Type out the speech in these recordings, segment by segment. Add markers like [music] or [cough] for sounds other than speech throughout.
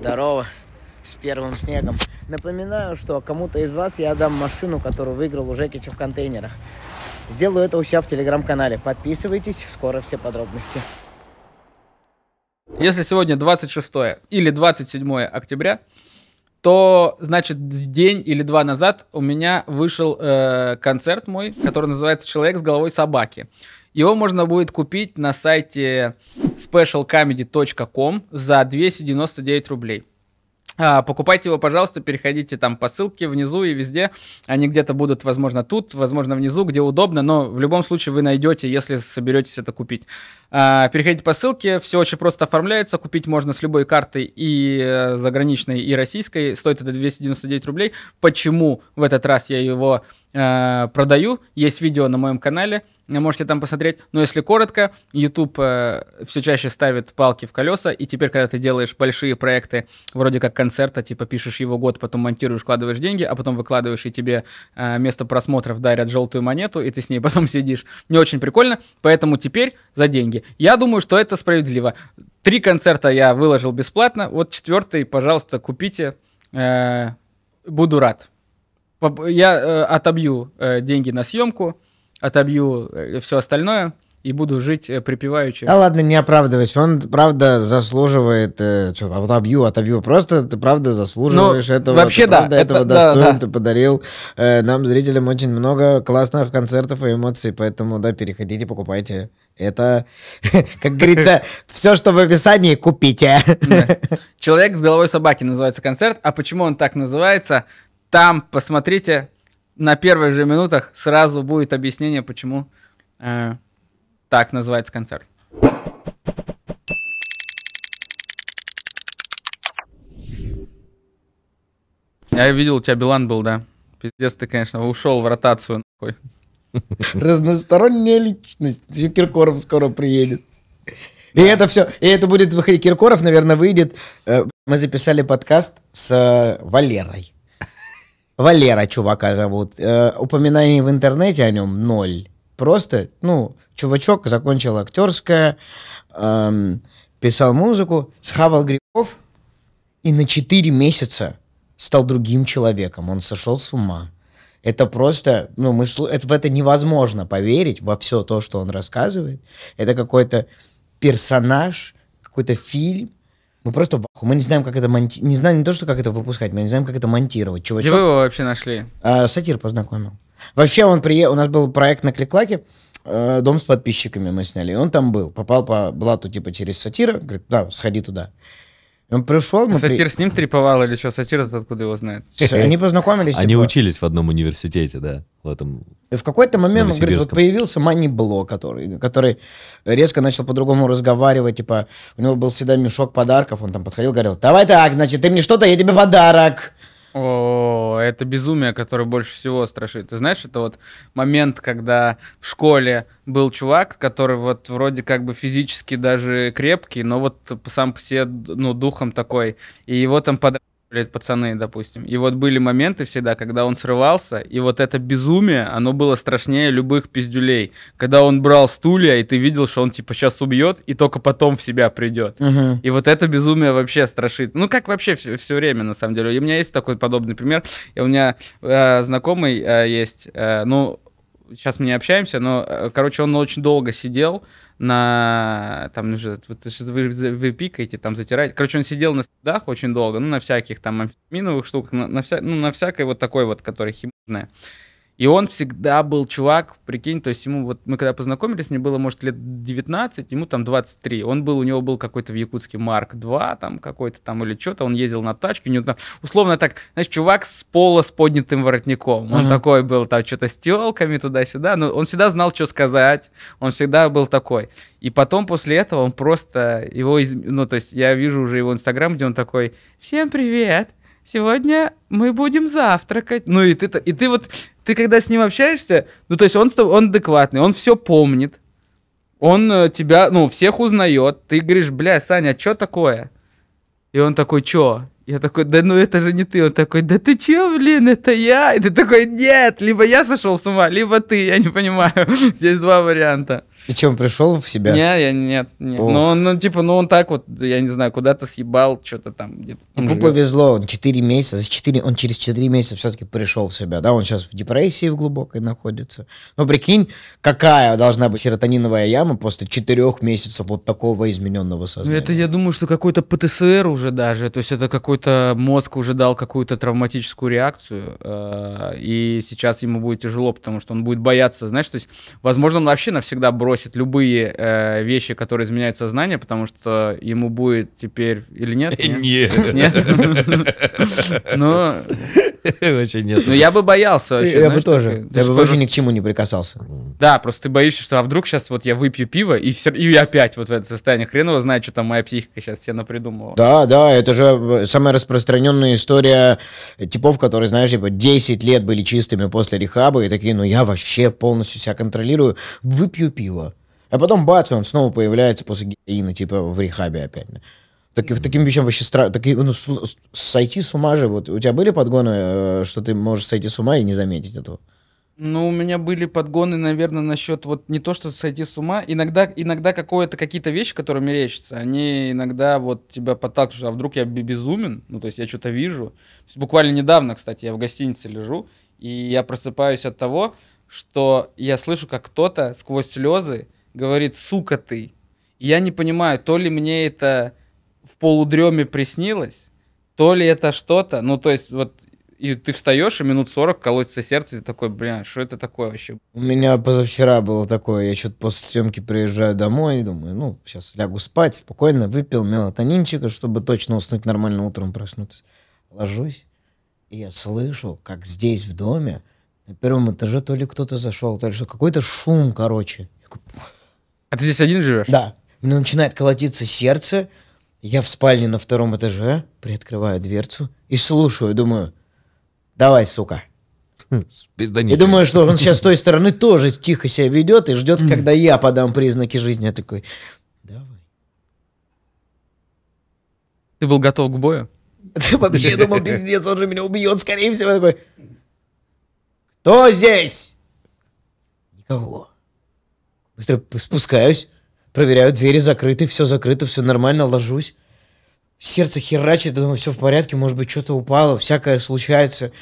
Здорово. С первым снегом. Напоминаю, что кому-то из вас я дам машину, которую выиграл у Жекича в контейнерах. Сделаю это у себя в телеграм-канале. Подписывайтесь, скоро все подробности. Если сегодня 26 или 27 октября, то, значит, день или два назад у меня вышел э, концерт мой, который называется «Человек с головой собаки». Его можно будет купить на сайте specialcomedy.com за 299 рублей. А, покупайте его, пожалуйста, переходите там по ссылке внизу и везде. Они где-то будут, возможно, тут, возможно, внизу, где удобно, но в любом случае вы найдете, если соберетесь это купить. А, переходите по ссылке, все очень просто оформляется, купить можно с любой картой и э, заграничной, и российской, стоит это 299 рублей. Почему в этот раз я его э, продаю? Есть видео на моем канале, можете там посмотреть. Но если коротко, YouTube э, все чаще ставит палки в колеса, и теперь, когда ты делаешь большие проекты, вроде как концерта, типа пишешь его год, потом монтируешь, вкладываешь деньги, а потом выкладываешь, и тебе э, место просмотров дарят желтую монету, и ты с ней потом [laughs] сидишь. Не очень прикольно, поэтому теперь за деньги. Я думаю, что это справедливо. Три концерта я выложил бесплатно, вот четвертый, пожалуйста, купите. Э, буду рад. Я э, отобью э, деньги на съемку, отобью э, все остальное и буду жить э, припеваючи. Да ладно, не оправдывайся. Он, правда, заслуживает... Э, что, отобью, отобью. Просто ты, правда, заслуживаешь ну, этого. Вообще, ты, да. Правда, это, этого да, достоин. Да. Ты подарил э, нам, зрителям, очень много классных концертов и эмоций. Поэтому, да, переходите, покупайте. Это, [laughs] как говорится, все, что в описании, купите. «Человек с головой собаки» называется концерт. А почему он так называется? Там, посмотрите, на первых же минутах сразу будет объяснение, почему э, так называется концерт. Я видел, у тебя Билан был, да. Пиздец, ты, конечно, ушел в ротацию. Нахуй. Разносторонняя личность. Еще Киркоров скоро приедет. И это все, и это будет выходить. Киркоров, наверное, выйдет. Э, мы записали подкаст с э, Валерой. Валера чувака зовут. Э, упоминаний в интернете о нем ноль. Просто, ну, чувачок закончил актерское, эм, писал музыку, схавал грибов и на 4 месяца стал другим человеком. Он сошел с ума. Это просто, ну, мы, это, в это невозможно поверить, во все то, что он рассказывает. Это какой-то персонаж, какой-то фильм, мы просто в Мы не знаем, как это монтировать. Не знаем не то, что как это выпускать, мы не знаем, как это монтировать. Чувачок... Где вы его вообще нашли? А, сатир познакомил. Вообще он приехал, у нас был проект на Кликлаке, э, дом с подписчиками мы сняли, и он там был. Попал по блату типа через сатира, говорит, да, сходи туда. Он пришел... Мы Сатир при... с ним треповал или что? Сатир откуда его знает? Они познакомились. Они типа... учились в одном университете, да, в этом... И в какой-то момент, он говорит, вот появился Мани Бло, который, который резко начал по-другому разговаривать, типа, у него был всегда мешок подарков, он там подходил, говорил, давай так, значит, ты мне что-то, я тебе подарок. О, это безумие, которое больше всего страшит. Ты знаешь, это вот момент, когда в школе был чувак, который вот вроде как бы физически даже крепкий, но вот сам по себе, ну, духом такой, и его там под блядь, пацаны, допустим. И вот были моменты всегда, когда он срывался, и вот это безумие, оно было страшнее любых пиздюлей. Когда он брал стулья, и ты видел, что он типа сейчас убьет, и только потом в себя придет. Угу. И вот это безумие вообще страшит. Ну, как вообще все, все время, на самом деле. И у меня есть такой подобный пример. И у меня э, знакомый э, есть, э, ну, сейчас мы не общаемся, но, э, короче, он очень долго сидел, на там уже вот вы, вы пикаете, там затираете. Короче, он сидел на следах очень долго, ну, на всяких там амфетаминовых штуках, на, на, вся, ну, на всякой вот такой вот, которая химозная. И он всегда был чувак, прикинь, то есть ему вот мы когда познакомились, мне было, может, лет 19, ему там 23. Он был, у него был какой-то в Якутске Марк 2 там какой-то там или что-то, он ездил на тачке, у него там, условно так, знаешь, чувак с пола с поднятым воротником. Он uh-huh. такой был, там что-то с телками туда-сюда, но он всегда знал, что сказать, он всегда был такой. И потом после этого он просто его, из... ну, то есть я вижу уже его инстаграм, где он такой, всем привет, сегодня мы будем завтракать. Ну и ты, и ты вот, ты когда с ним общаешься, ну то есть он, он адекватный, он все помнит, он э, тебя, ну, всех узнает. Ты говоришь, бля, Саня, а что такое? И он такой, чё? Я такой, да ну это же не ты. Он такой, да ты чё, блин, это я. И ты такой, нет, либо я сошел с ума, либо ты, я не понимаю. [laughs] Здесь два варианта. И он пришел в себя? Не, я нет, нет. Ох. Ну, он, ну, типа, ну он так вот, я не знаю, куда-то съебал, что-то там где-то. Ему живет. повезло, он 4 месяца, за 4, он через 4 месяца все-таки пришел в себя, да, он сейчас в депрессии в глубокой находится. Но прикинь, какая должна быть серотониновая яма после 4 месяцев вот такого измененного Ну, сознания. это я думаю, что какой-то ПТСР уже даже, то есть это какой-то мозг уже дал какую-то травматическую реакцию, э, и сейчас ему будет тяжело, потому что он будет бояться, знаешь, то есть, возможно, он вообще навсегда бросит любые э, вещи, которые изменяют сознание, потому что ему будет теперь или нет? [laughs] Нет. Нет. Нет? [laughs] Ну, [laughs] Вообще нет. ну, я бы боялся вообще. я бы тоже, я бы вообще ни к чему не прикасался. Да, просто ты боишься, что а вдруг сейчас вот я выпью пиво, и, и опять вот в это состояние. Хрен его знает, что там моя психика сейчас себе напридумывала. Да, да, это же самая распространенная история типов, которые, знаешь, типа 10 лет были чистыми после рехаба и такие, ну я вообще полностью себя контролирую, выпью пиво. А потом бац, он снова появляется после героина, типа в рехабе опять. Так, в таким вещам вообще страшно. Такие, ну, с- с- сойти с ума же. Вот у тебя были подгоны, э, что ты можешь сойти с ума и не заметить этого? Ну, у меня были подгоны, наверное, насчет вот не то, что сойти с ума. Иногда, иногда какое-то какие-то вещи, которые мерещатся, они иногда вот тебя подталкивают, а вдруг я бе- безумен, ну, то есть я что-то вижу. Есть буквально недавно, кстати, я в гостинице лежу, и я просыпаюсь от того, что я слышу, как кто-то сквозь слезы говорит «сука ты». И я не понимаю, то ли мне это в полудреме приснилось, то ли это что-то, ну, то есть вот и ты встаешь, и минут 40 колотится сердце, и ты такой, блин, что это такое вообще? У меня позавчера было такое, я что-то после съемки приезжаю домой и думаю, ну, сейчас лягу спать, спокойно, выпил мелатонинчика, чтобы точно уснуть нормально утром проснуться. Ложусь, и я слышу, как здесь в доме, на первом этаже то ли кто-то зашел, то ли что, какой-то шум, короче. А ты здесь один живешь? Да, у меня начинает колотиться сердце, я в спальне на втором этаже, приоткрываю дверцу и слушаю, думаю, давай, сука. [laughs] И думаю, что он сейчас с той стороны тоже тихо себя ведет и ждет, когда я подам признаки жизни. Я такой, давай. Ты был готов к бою? [laughs] Ты вообще думал, пиздец, он же меня убьет, скорее всего. Я такой, кто здесь? Никого. Быстро спускаюсь, проверяю, двери закрыты, все закрыто, все нормально, ложусь. Сердце херачит, думаю, все в порядке, может быть, что-то упало, всякое случается.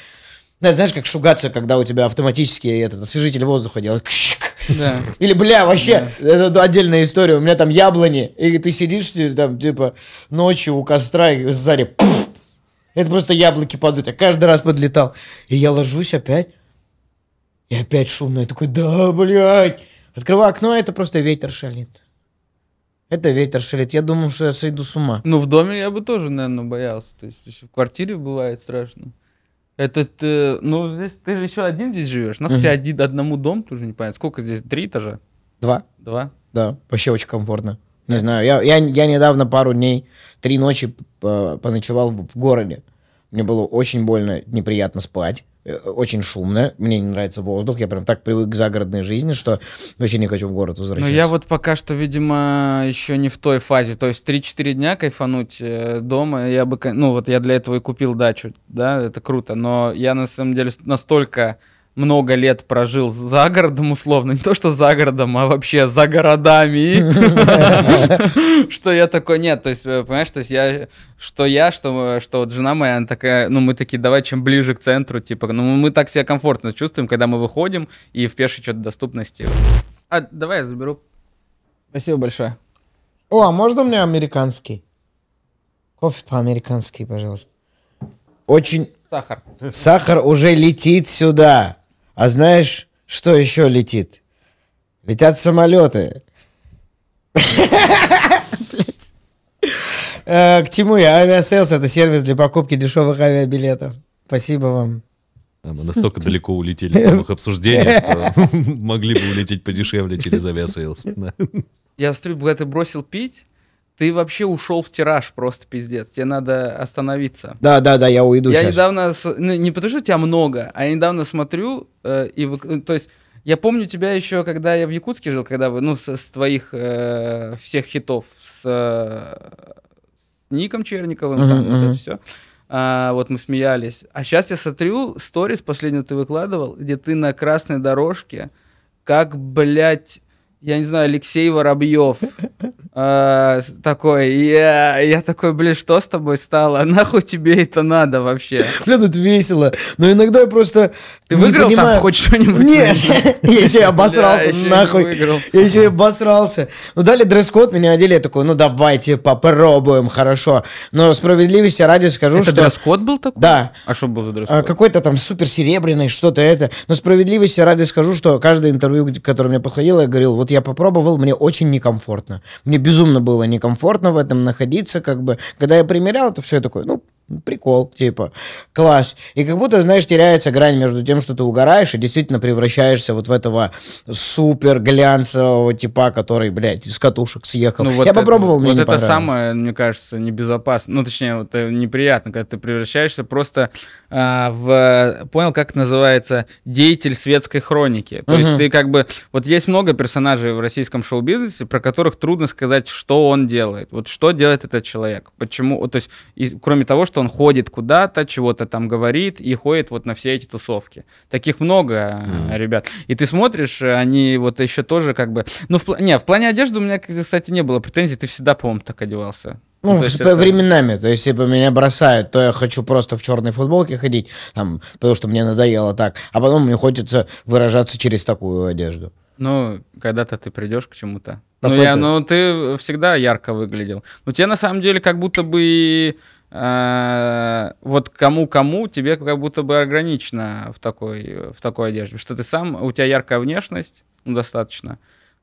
Да, знаешь, как шугаться, когда у тебя автоматически этот освежитель воздуха делает. Да. [laughs] Или, бля, вообще, это отдельная история. У меня там яблони, и ты сидишь э, там, типа, ночью у костра, и сзади пф, это просто яблоки падают. Я каждый раз подлетал. И я ложусь опять, и опять шумно. Я такой, да, блядь. Открываю окно, это просто ветер шалит. Это ветер шалит. Я думал, что я сойду с ума. Ну, в доме я бы тоже, наверное, боялся. То есть, в квартире бывает страшно. Это ты, ну, здесь ты же еще один здесь живешь. Ну, хотя один, одному дом тоже не понятно. Сколько здесь? Три этажа? Два. Два? Да, вообще очень комфортно. Не знаю, я, я, я недавно пару дней, три ночи э, поночевал в городе. Мне было очень больно, неприятно спать, э, очень шумно, мне не нравится воздух, я прям так привык к загородной жизни, что вообще не хочу в город Ну, возвращаться. я вот пока что, видимо, еще не в той фазе. То есть 3-4 дня кайфануть э, дома, я бы, ну, вот я для этого и купил дачу, да, это круто. Но я, на самом деле, настолько много лет прожил за городом, условно, не то что за городом, а вообще за городами, [laughs] что я такой, нет, то есть, э, понимаешь, то есть я, что я, что, что вот жена моя, она такая, ну, мы такие, давай, чем ближе к центру, типа, ну, мы так себя комфортно чувствуем, когда мы выходим и в пешей что-то доступности. А, давай я заберу. Спасибо большое. О, а можно мне американский? Кофе по-американски, пожалуйста. Очень... Сахар. Сахар уже летит сюда. А знаешь, что еще летит? Летят самолеты. Э, К чему я? Авиасейлс это сервис для покупки дешевых авиабилетов. Спасибо вам. А Мы настолько далеко улетели в самых обсуждениях, что [laughs] могли бы улететь подешевле через авиасейлс. Я смотрю, когда ты бросил пить, ты вообще ушел в тираж просто пиздец. Тебе надо остановиться. Да, да, да, я уйду я сейчас. недавно, ну, не потому что тебя много, а я недавно смотрю, э, и вы- ну, то есть я помню тебя еще, когда я в Якутске жил, когда вы, ну, с, с твоих э, всех хитов, с э, Ником Черниковым, Мгм, там вот мгм. это все. вот мы смеялись. А сейчас я смотрю, сторис последнюю ты выкладывал, где ты на красной дорожке, как, блядь, я не знаю, Алексей Воробьев [laughs] э, такой, я, я такой, блин, что с тобой стало? [laughs] Нахуй тебе это надо вообще? Блин, это весело. Но иногда я просто Ты не выиграл понимаю- там хоть что-нибудь? Нет, [laughs] я еще и обосрался, нахуй. Я еще и обосрался. Ну, дали дресс-код, меня одели, я такой, ну, давайте попробуем, хорошо. Но справедливости ради скажу, Это что... дресс-код был такой? Да. А что был за а, дресс-код? какой-то там супер серебряный, что-то это. Но справедливости ради скажу, что каждое интервью, которое мне подходило, я говорил, вот я попробовал, мне очень некомфортно. Мне безумно было некомфортно в этом находиться, как бы. Когда я примерял, это все такое, ну, прикол, типа, класс. И как будто, знаешь, теряется грань между тем, что ты угораешь, и действительно превращаешься вот в этого супер глянцевого типа, который, блядь, из катушек съехал. Ну, вот я это- попробовал, мне Вот это самое, мне кажется, небезопасно. Ну, точнее, вот э, неприятно, когда ты превращаешься просто в... Понял, как называется? Деятель светской хроники. То есть Мгм. ты как бы... Вот есть много персонажей в российском шоу-бизнесе, про которых трудно сказать, что он делает. Вот что делает этот человек. Почему... То есть, и кроме того, что он ходит куда-то, чего-то там говорит и ходит вот на все эти тусовки. Таких много, э, ребят. И ты смотришь, они вот еще тоже как бы... Ну, в, не, в плане одежды у меня, кстати, не было претензий. Ты всегда, по-моему, так одевался. Ну, то есть по- это- временами, то есть, типа, меня бросают, то я хочу просто в черной футболке ходить, там, потому что мне надоело так, а потом мне хочется выражаться через такую одежду. Ну, когда-то ты придешь к чему-то. Ну, я, ну, ты всегда ярко выглядел. Ну, тебе на самом деле как будто бы э, вот кому-кому тебе как будто бы ограничено в такой, в такой одежде. Что ты сам, у тебя яркая внешность, ну, достаточно.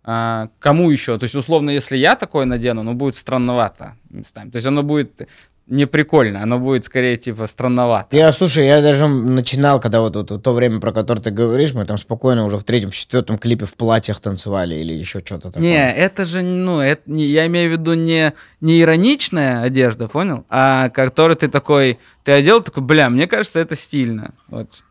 А, кому еще? То есть, условно, если я такое надену, ну, будет странновато местами. То есть, оно будет не прикольно, оно будет скорее типа странновато. Я, слушай, я даже начинал, когда вот, вот то время, про которое ты говоришь, мы там спокойно уже в третьем, четвертом клипе в платьях танцевали или еще что-то такое. Не, это же, ну, это не, я имею в виду не, не ироничная одежда, понял? А который ты такой, ты одел, такой, бля, мне кажется, это стильно. Вот.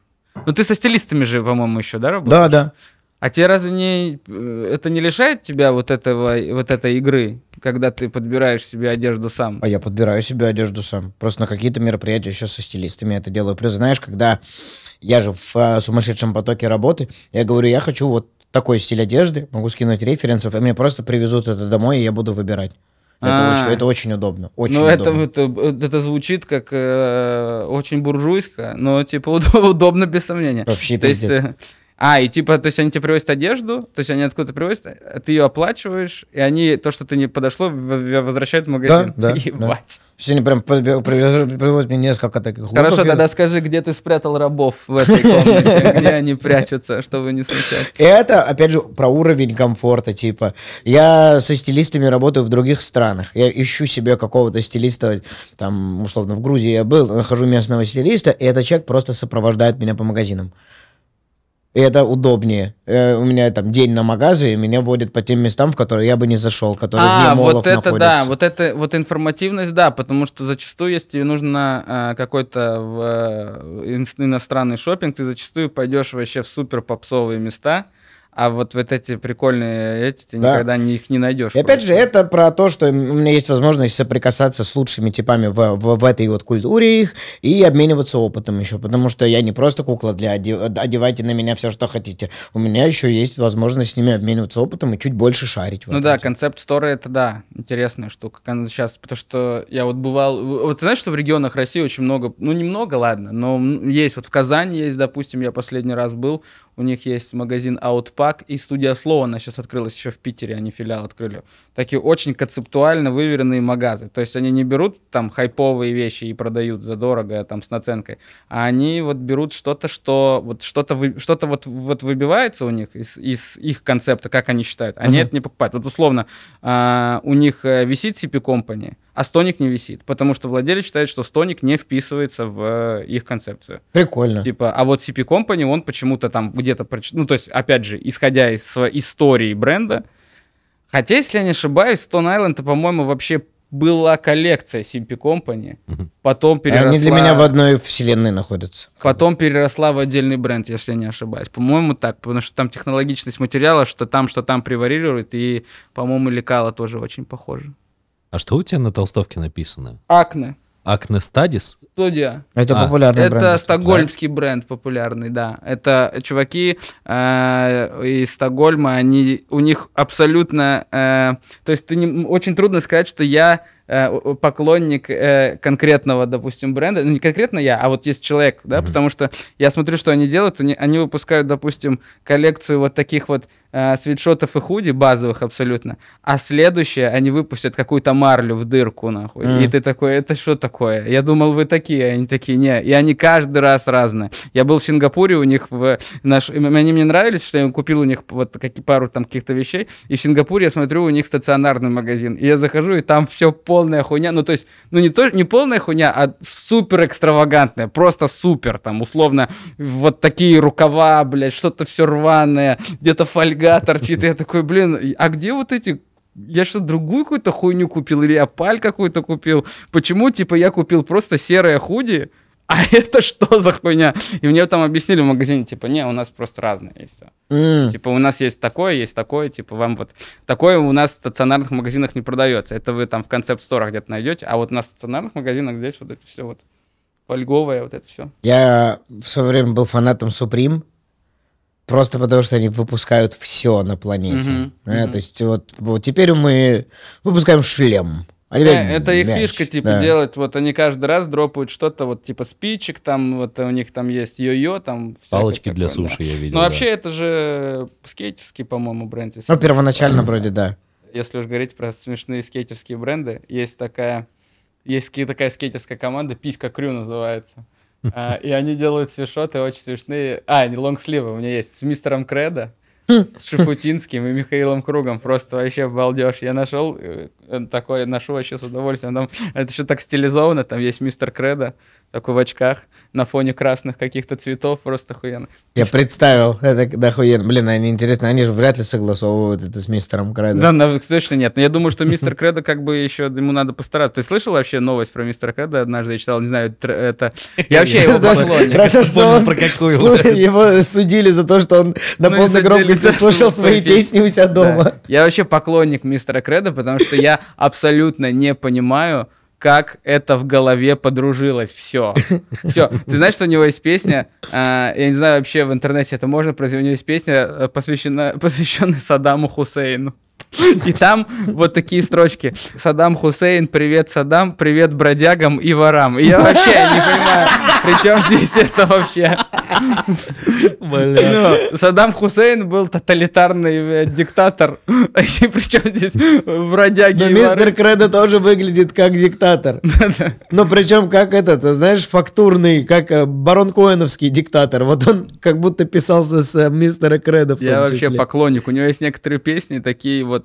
Ну, ты со стилистами же, по-моему, еще, да, работаешь? Да, да. А тебе разве не, э, это не лишает тебя вот этого, вот этой игры, когда ты подбираешь себе одежду сам? А я подбираю себе одежду сам. Просто на какие-то мероприятия еще со стилистами это делаю. Плюс, знаешь, когда я же в а, сумасшедшем потоке работы, я говорю, я хочу вот такой стиль одежды, могу скинуть референсов, и мне просто привезут это домой, и я буду выбирать. Это, А. очень, это очень удобно. Очень ну, это, удобно. это, это звучит как э, очень буржуйско, но типа уд- [laughs] удобно без сомнения. Вообще То есть, пиздец. э, а, и типа, то есть они тебе привозят одежду, то есть они откуда-то привозят, а ты ее оплачиваешь, и они то, что ты не подошло, возвращают в магазин. да, да. [laughs] Ебать. Сегодня прям подбе- привез- привозят мне несколько таких Хорошо, луков. тогда скажи, где ты спрятал рабов в этой комнате, [laughs] где они прячутся, чтобы не смущать. И это, опять же, про уровень комфорта, типа. Я со стилистами работаю в других странах. Я ищу себе какого-то стилиста, там, условно, в Грузии я был, нахожу местного стилиста, и этот человек просто сопровождает меня по магазинам. И это удобнее. Э, у меня там день на магазе, и меня водят по тем местам, в которые я бы не зашел, которые вне А, молов вот это находятся. да, вот это вот информативность, да, потому что зачастую, если тебе нужно а, какой-то в, э, ин- иностранный шопинг, ты зачастую пойдешь вообще в супер попсовые места, а вот вот эти прикольные эти ты Да. никогда не, их не найдешь. И опять же, просто. это про то, что у меня есть возможность соприкасаться с лучшими типами в, в, в этой вот культуре их и обмениваться опытом еще, потому что я не просто кукла для оде- одевайте на меня все, что хотите. У меня еще есть возможность с ними обмениваться опытом и чуть больше шарить. Ну да, концепт стора это да, интересная штука. Сейчас, потому что я вот бывал, вот ты знаешь, что в регионах России очень много, ну немного, ладно, но есть вот в Казани есть, допустим, я последний раз был, у них есть магазин Outpack и студия Слово, она сейчас открылась еще в Питере, они филиал открыли. Такие очень концептуально выверенные магазы. То есть они не берут там хайповые вещи и продают задорого, там с наценкой, а они вот берут что-то, что вот что-то вы- что-то вот, вот выбивается у них из, из их концепта, как они считают. Они Мгм. это не покупают. Вот условно, а, у них э, висит CP Company, а стоник не висит, потому что владелец считает, что стоник не вписывается в э, их концепцию. Прикольно. Типа, а вот CP Company, он почему-то там где-то, проч- ну, то есть, опять же, исходя из своей истории бренда, хотя, если я не ошибаюсь, Stone Island, по-моему, вообще была коллекция CP Company, потом переросла... Они для меня в одной вселенной находятся. Потом переросла в отдельный бренд, если я не ошибаюсь. По-моему, так, потому что там технологичность материала, что там, что там превалирует, и, по-моему, лекало тоже очень похоже. А что у тебя на толстовке написано? Акне. Акне Стадис? Студия. Это А, популярный Это бренд. стокгольмский бренд популярный, да. Это чуваки э, из Стокгольма, они у них абсолютно, э, то есть ты не, очень трудно сказать, что я поклонник э, конкретного, допустим, бренда, ну не конкретно я, а вот есть человек, да, Мгм. потому что я смотрю, что они делают, они, они выпускают, допустим, коллекцию вот таких вот э, свитшотов и худи базовых абсолютно, а следующее они выпустят какую-то марлю в дырку нахуй, Мгм. и ты такой, это что такое? Я думал, вы такие, они такие, не, и они каждый раз разные. Я был в Сингапуре у них в наш, они мне нравились, что я купил у них вот какие пару там каких-то вещей, и в Сингапуре я смотрю у них стационарный магазин, и я захожу и там все полная хуйня, ну то есть, ну не то, не полная хуйня, а супер экстравагантная, просто супер, там условно вот такие рукава, блядь, что-то все рваное, где-то фольга торчит, и я такой, блин, а где вот эти я что, другую какую-то хуйню купил? Или я паль какую-то купил? Почему, типа, я купил просто серое худи, [laughs] а это что за хуйня? И мне там объяснили в магазине, типа, не, у нас просто разные есть. всё». М. Типа, у нас есть такое, есть такое, типа, вам вот... Такое у нас в стационарных магазинах не продается. Это вы там в концепт-сторах где-то найдете, а вот на стационарных магазинах здесь вот это все вот фольговое, вот это все. Я в свое время был фанатом Supreme, просто потому что они выпускают все на планете. Мгм, Э, мгм. То есть вот, вот теперь мы выпускаем шлем. А теперь Э, Это их мяч. фишка, типа, Да. делать, вот они каждый раз дропают что-то, вот, типа, спичек, там, вот у них там есть йо-йо, там... Палочки для такое, да. суши я видел. Ну, да. вообще, это же скейтерский, по-моему, бренд. Ну, первоначально вроде да. если уж говорить про смешные скейтерские бренды, есть такая, есть такая скейтерская команда, Писька Крю называется. [laughs] А, И они делают свишоты очень смешные. А, не лонгсливы у меня есть с мистером Кредо, с Шифутинским и Михаилом Кругом. Просто вообще балдеж. Я нашел э, такое, ношу вообще с удовольствием. Там, это еще так стилизовано, там есть мистер Кредо, такой в очках, на фоне красных каких-то цветов, просто охуенно. Я представил, это охуенно. Блин, они интересно, они же вряд ли согласовывают это с мистером Кредо. Да, на- точно нет. Но я думаю, что мистер Кредо как бы еще ему надо постараться. Ты слышал вообще новость про мистера Кредо? Однажды я читал, не знаю, это... Я вообще [laughs] его поклонник. Слушай, его судили за то, что он на Ну, полной громкости слушал свои песни у себя Да. дома. Я вообще поклонник мистера Кредо, потому что я абсолютно не понимаю, как это в голове подружилось. Все. [laughs] Все. Ты знаешь, что у него есть песня, а, я не знаю, вообще в интернете это можно произвести, у него есть песня, э, посвящена, [laughs] посвященная Саддаму Хусейну. И там вот такие строчки. Саддам Хусейн, привет, Саддам, привет бродягам и ворам. И я вообще не понимаю, при чем здесь это вообще? Ну, Саддам Хусейн был тоталитарный э, диктатор. И причем здесь бродяги Но и мистер воры. Кредо тоже выглядит как диктатор. [laughs] Но причем как этот, знаешь, фактурный, как э, барон Коэновский диктатор. Вот он как будто писался с э, мистера Кредо в том Я вообще поклонник. У него есть некоторые песни такие вот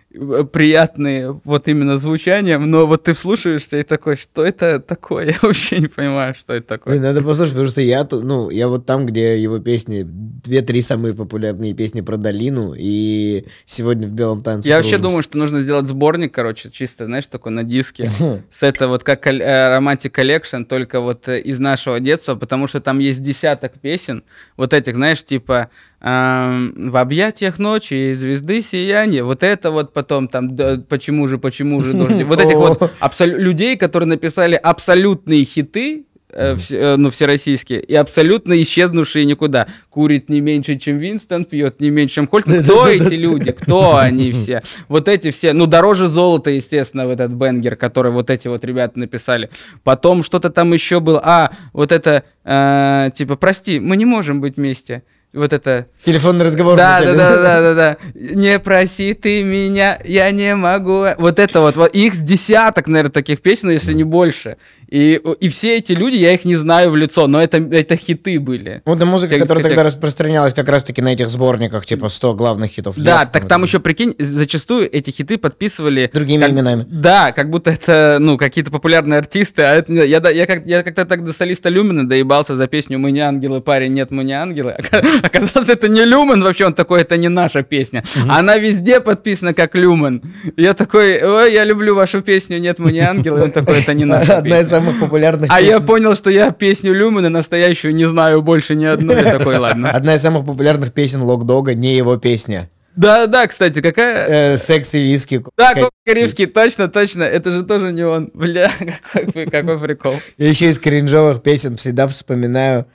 приятные вот именно звучанием, но вот ты вслушаешься и такой, что это такое? [laughs] Я вообще не понимаю, что это такое. Блин, надо послушать, потому что я ну, я вот там, где его песни, две-три самые популярные песни про долину, и сегодня в белом танце. Я вообще кружимся. думаю, что нужно сделать сборник, короче, чисто, знаешь, такой на диске. [laughs] С это вот как э, Romantic Collection, только вот э, из нашего детства, потому что там есть десяток песен, вот этих, знаешь, типа эм, «В объятиях ночи, звезды сияние», вот это вот потом там да, «Почему же, почему же дожди», [laughs] вот этих вот людей, которые написали абсолютные хиты, э, э, ну, всероссийские, и абсолютно исчезнувшие никуда. Курит не меньше, чем Винстон, пьет не меньше, чем Хольцин. Кто эти люди? Кто [laughs] они все? Вот эти все, ну, дороже золота, естественно, в этот бенгер, который вот эти вот ребята написали. Потом что-то там еще было. А, вот это, э, типа, прости, мы не можем быть вместе. Вот это Телефонный разговор. да, да, да, [laughs] да, да, да. Не проси ты меня, я не могу. Вот это вот, вот. Их с десяток, наверное, таких песен, если не больше. И, и все эти люди, я их не знаю в лицо, но это, это хиты были. Вот и музыка, Всех которая тогда распространялась как раз-таки на этих сборниках, типа 100 главных хитов. Да, лета, так там еще, прикинь, зачастую эти хиты подписывали... Другими как- именами. Да, как будто это, ну, какие-то популярные артисты. А это, я, да- я, как, я как-то так до солиста Люмина доебался за песню «Мы не ангелы, парень, нет, мы не ангелы». Ока- [laughs] Оказалось, это не Люмен вообще, он такой, это не наша песня. Она везде подписана как Люмен. Я такой, ой, я люблю вашу песню «Нет, мы не ангелы». Он такой, это не наша песня. Самых популярных А я понял, что я песню Люмена настоящую не знаю больше ни одной. Такой, ладно. Одна из самых популярных песен Локдога, не его песня. Да, да, кстати, какая... Э, секс и виски. Да, Карибский, точно, точно. Это же тоже не он. Бля, какой, какой прикол. Я еще из кринжовых песен всегда вспоминаю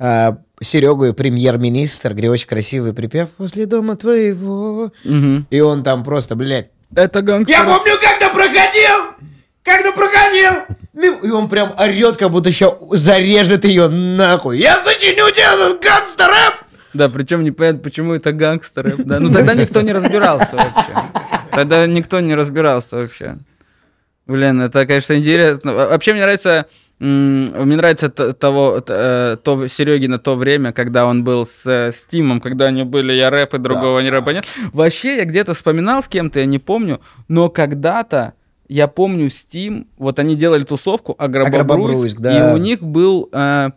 а, Серегу и премьер-министр, где очень красивый припев «Возле дома твоего». Мгм. И он там просто, блядь, Это гангстер. Я помню, когда проходил! Когда проходил! мимо». И он прям орет, как будто еще зарежет ее нахуй. Я сочиню тебе этот гангстер рэп! Да, причем непонятно, почему это гангстер. рэп, Да? Ну тогда никто не разбирался вообще. Тогда никто не разбирался вообще. Блин, это, конечно, интересно. Во- Вообще мне нравится, мне нравится того, э, то Серегина то время, когда он был с э, Стимом, когда они были я рэп и другого не рэпа нет. Вообще я где-то вспоминал с кем-то, я не помню, но когда-то я помню Steam, вот они делали тусовку Агробобруйск, да. и у них был э,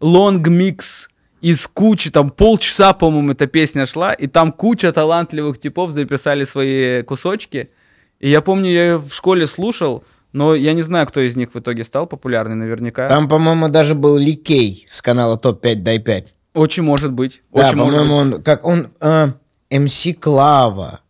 лонг-микс из кучи, там полчаса, по-моему, эта песня шла, и там куча талантливых типов записали свои кусочки. И я помню, я ее в школе слушал, но я не знаю, кто из них в итоге стал популярный, наверняка. Там, по-моему, даже был Ликей с канала ТОП-5 Дай 5. Очень может быть. Да, по-моему, он, как он, а, МС Клава.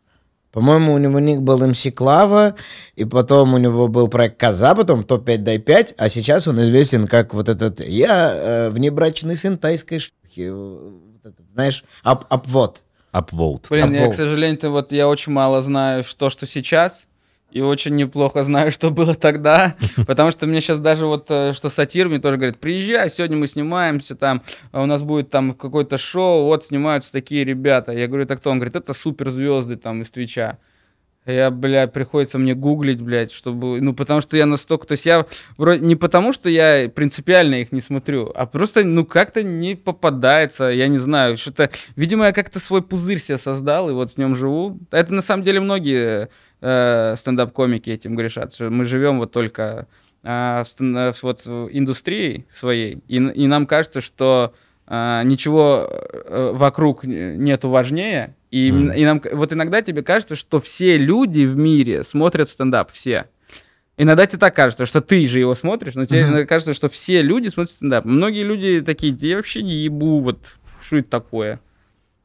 По-моему, у него ник был МС Клава, и потом у него был проект Коза, потом ТОП-5 Дай 5, а сейчас он известен как вот этот «Я э, внебрачный сын тайской шлюхи». Вот этот, знаешь, ап апвод. Upvote. Блин, я, Обвол. к сожалению, вот я очень мало знаю, что, что сейчас, и очень неплохо знаю, [laughs] что было тогда, [laughs] потому что мне сейчас даже вот, э, что сатир мне тоже говорит, приезжай, сегодня мы снимаемся там, а у нас будет там какое-то шоу, вот снимаются такие ребята. Я говорю, это кто? Он говорит, это суперзвезды там из Твича. Я, бля, приходится мне гуглить, блядь, чтобы... Ну, потому что я настолько... То есть я вроде... Не потому, что я принципиально их не смотрю, а просто, ну, как-то не попадается, я не знаю, что-то... Видимо, я как-то свой пузырь себе создал, и вот в нем живу. Это, на самом деле, многие э, стендап-комики этим грешат, что мы живем вот только а, э, вот в индустрии своей, и, и нам кажется, что а, ничего э, вокруг н- нету важнее, и, Мгм. и нам вот иногда тебе кажется, что все люди в мире смотрят стендап, все. Иногда тебе так кажется, что ты же его смотришь, но тебе иногда кажется, что все люди смотрят стендап. Многие люди такие, я вообще не ебу, вот что это такое.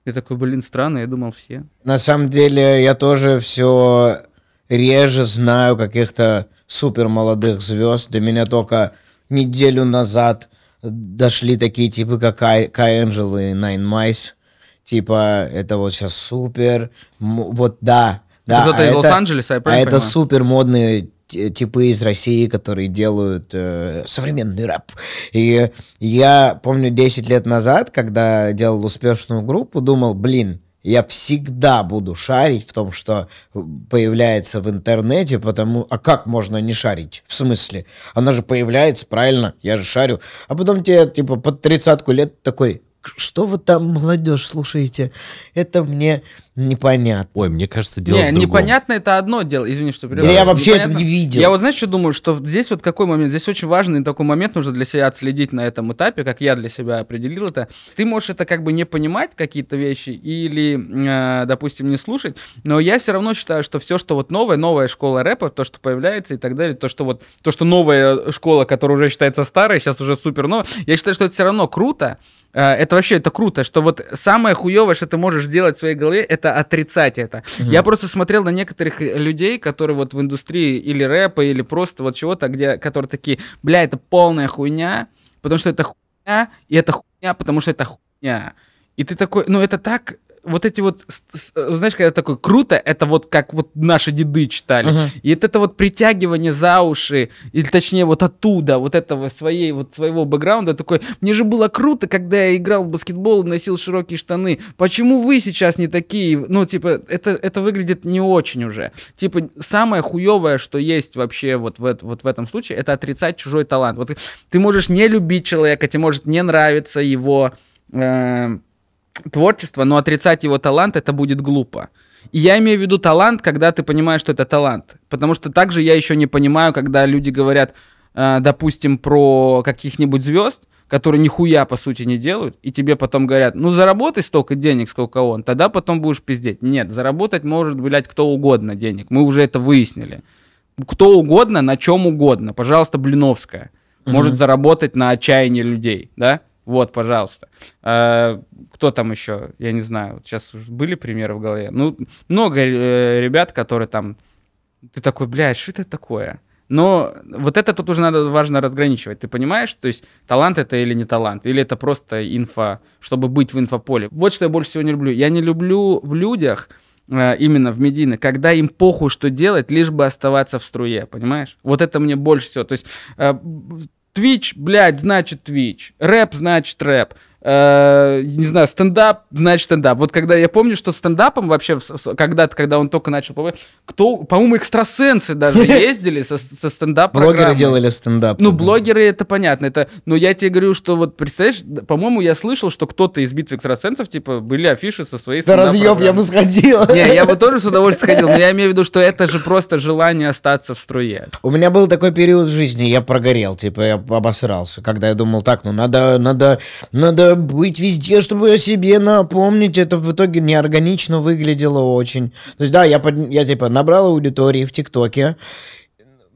Я такой, блин, странно, я думал все. На самом деле, я тоже все реже знаю каких-то супер молодых звезд. До меня только неделю назад дошли такие типы, как Кай, Энджел и Найн Майс. Типа, это вот сейчас супер. Вот да, да. кто-то а из Лос-Анджелеса, я А это супер модные типы из России, которые делают э, современный рэп. И я помню 10 лет назад, когда делал успешную группу, думал, блин, я всегда буду шарить в том, что появляется в интернете, потому... А как можно не шарить? В смысле? Оно же появляется, правильно? Я же шарю. А потом тебе, типа, под тридцатку лет такой, что вы там, молодежь, слушаете? Это мне непонятно. Ой, мне кажется, дело Не, в другом. непонятно это одно дело, извини, что Да я вообще это Непонятно. не видел. Я вот знаешь, что думаю, что здесь вот какой момент, здесь очень важный такой момент нужно для себя отследить на этом этапе, как я для себя определил это. Ты можешь это как бы не понимать какие-то вещи или, э, допустим, не слушать, но я все равно считаю, что все, что вот новое, новая школа рэпа, то, что появляется и так далее, то, что вот, то, что новая школа, которая уже считается старой, сейчас уже супер новая, я считаю, что это все равно круто, это вообще это круто, что вот самое хуевое, что ты можешь сделать в своей голове, это отрицать это. Я просто смотрел на некоторых э, людей, которые вот в индустрии или рэпа, или просто вот чего-то, где, которые такие, бля, это полная хуйня, потому что это хуйня, и это хуйня, потому что это хуйня. И ты такой, ну это так, вот эти вот, с- с- знаешь, когда такой круто, это вот как вот наши деды читали. Мгм. И это, это вот притягивание за уши, или точнее вот оттуда, вот этого своей, вот своего бэкграунда, такой, мне же было круто, когда я играл в баскетбол и носил широкие штаны. Почему вы сейчас не такие? Ну, типа, это, это выглядит не очень уже. Типа, самое хуевое, что есть вообще вот в, вот в этом случае, это отрицать чужой талант. Вот ты можешь не любить человека, тебе может не нравиться его э, творчество, но отрицать его талант это будет глупо. И я имею в виду талант, когда ты понимаешь, что это талант. Потому что также я еще не понимаю, когда люди говорят, э, допустим, про каких-нибудь звезд, которые нихуя по сути не делают, и тебе потом говорят, ну заработай столько денег, сколько он, тогда потом будешь пиздеть. Нет, заработать может, блядь, кто угодно денег. Мы уже это выяснили. Кто угодно, на чем угодно. Пожалуйста, Блиновская. Может Мгм. заработать на отчаянии людей, да? Вот, пожалуйста. А, кто там еще? Я не знаю. Сейчас были примеры в голове. Ну, много э, ребят, которые там... Ты такой, блядь, что это такое? Но вот это тут уже надо важно разграничивать. Ты понимаешь, то есть талант это или не талант, или это просто инфа, чтобы быть в инфополе. Вот что я больше всего не люблю. Я не люблю в людях, э, именно в медийных, когда им похуй, что делать, лишь бы оставаться в струе, понимаешь? Вот это мне больше всего. То есть э, Twitch, блядь, значит Twitch. Рэп значит рэп. Э, не знаю, стендап, значит стендап. Вот когда я помню, что стендапом вообще когда-то, когда он только начал, кто, по-моему, экстрасенсы даже [laughs] ездили со, со стендап Блогеры делали стендап. Ну, блогеры, это понятно. Это, но я тебе говорю, что вот, представляешь, по-моему, я слышал, что кто-то из битвы экстрасенсов, типа, были афиши со своей Да разъеб, я бы сходил. Не, я бы тоже с удовольствием [laughs] сходил, но я имею в виду, что это же просто желание остаться в струе. У меня был такой период в жизни, я прогорел, типа, я обосрался, когда я думал, так, ну, надо, надо, надо быть везде, чтобы о себе напомнить. Это в итоге неорганично выглядело очень. То есть, да, я, под, я типа набрал аудитории в ТикТоке,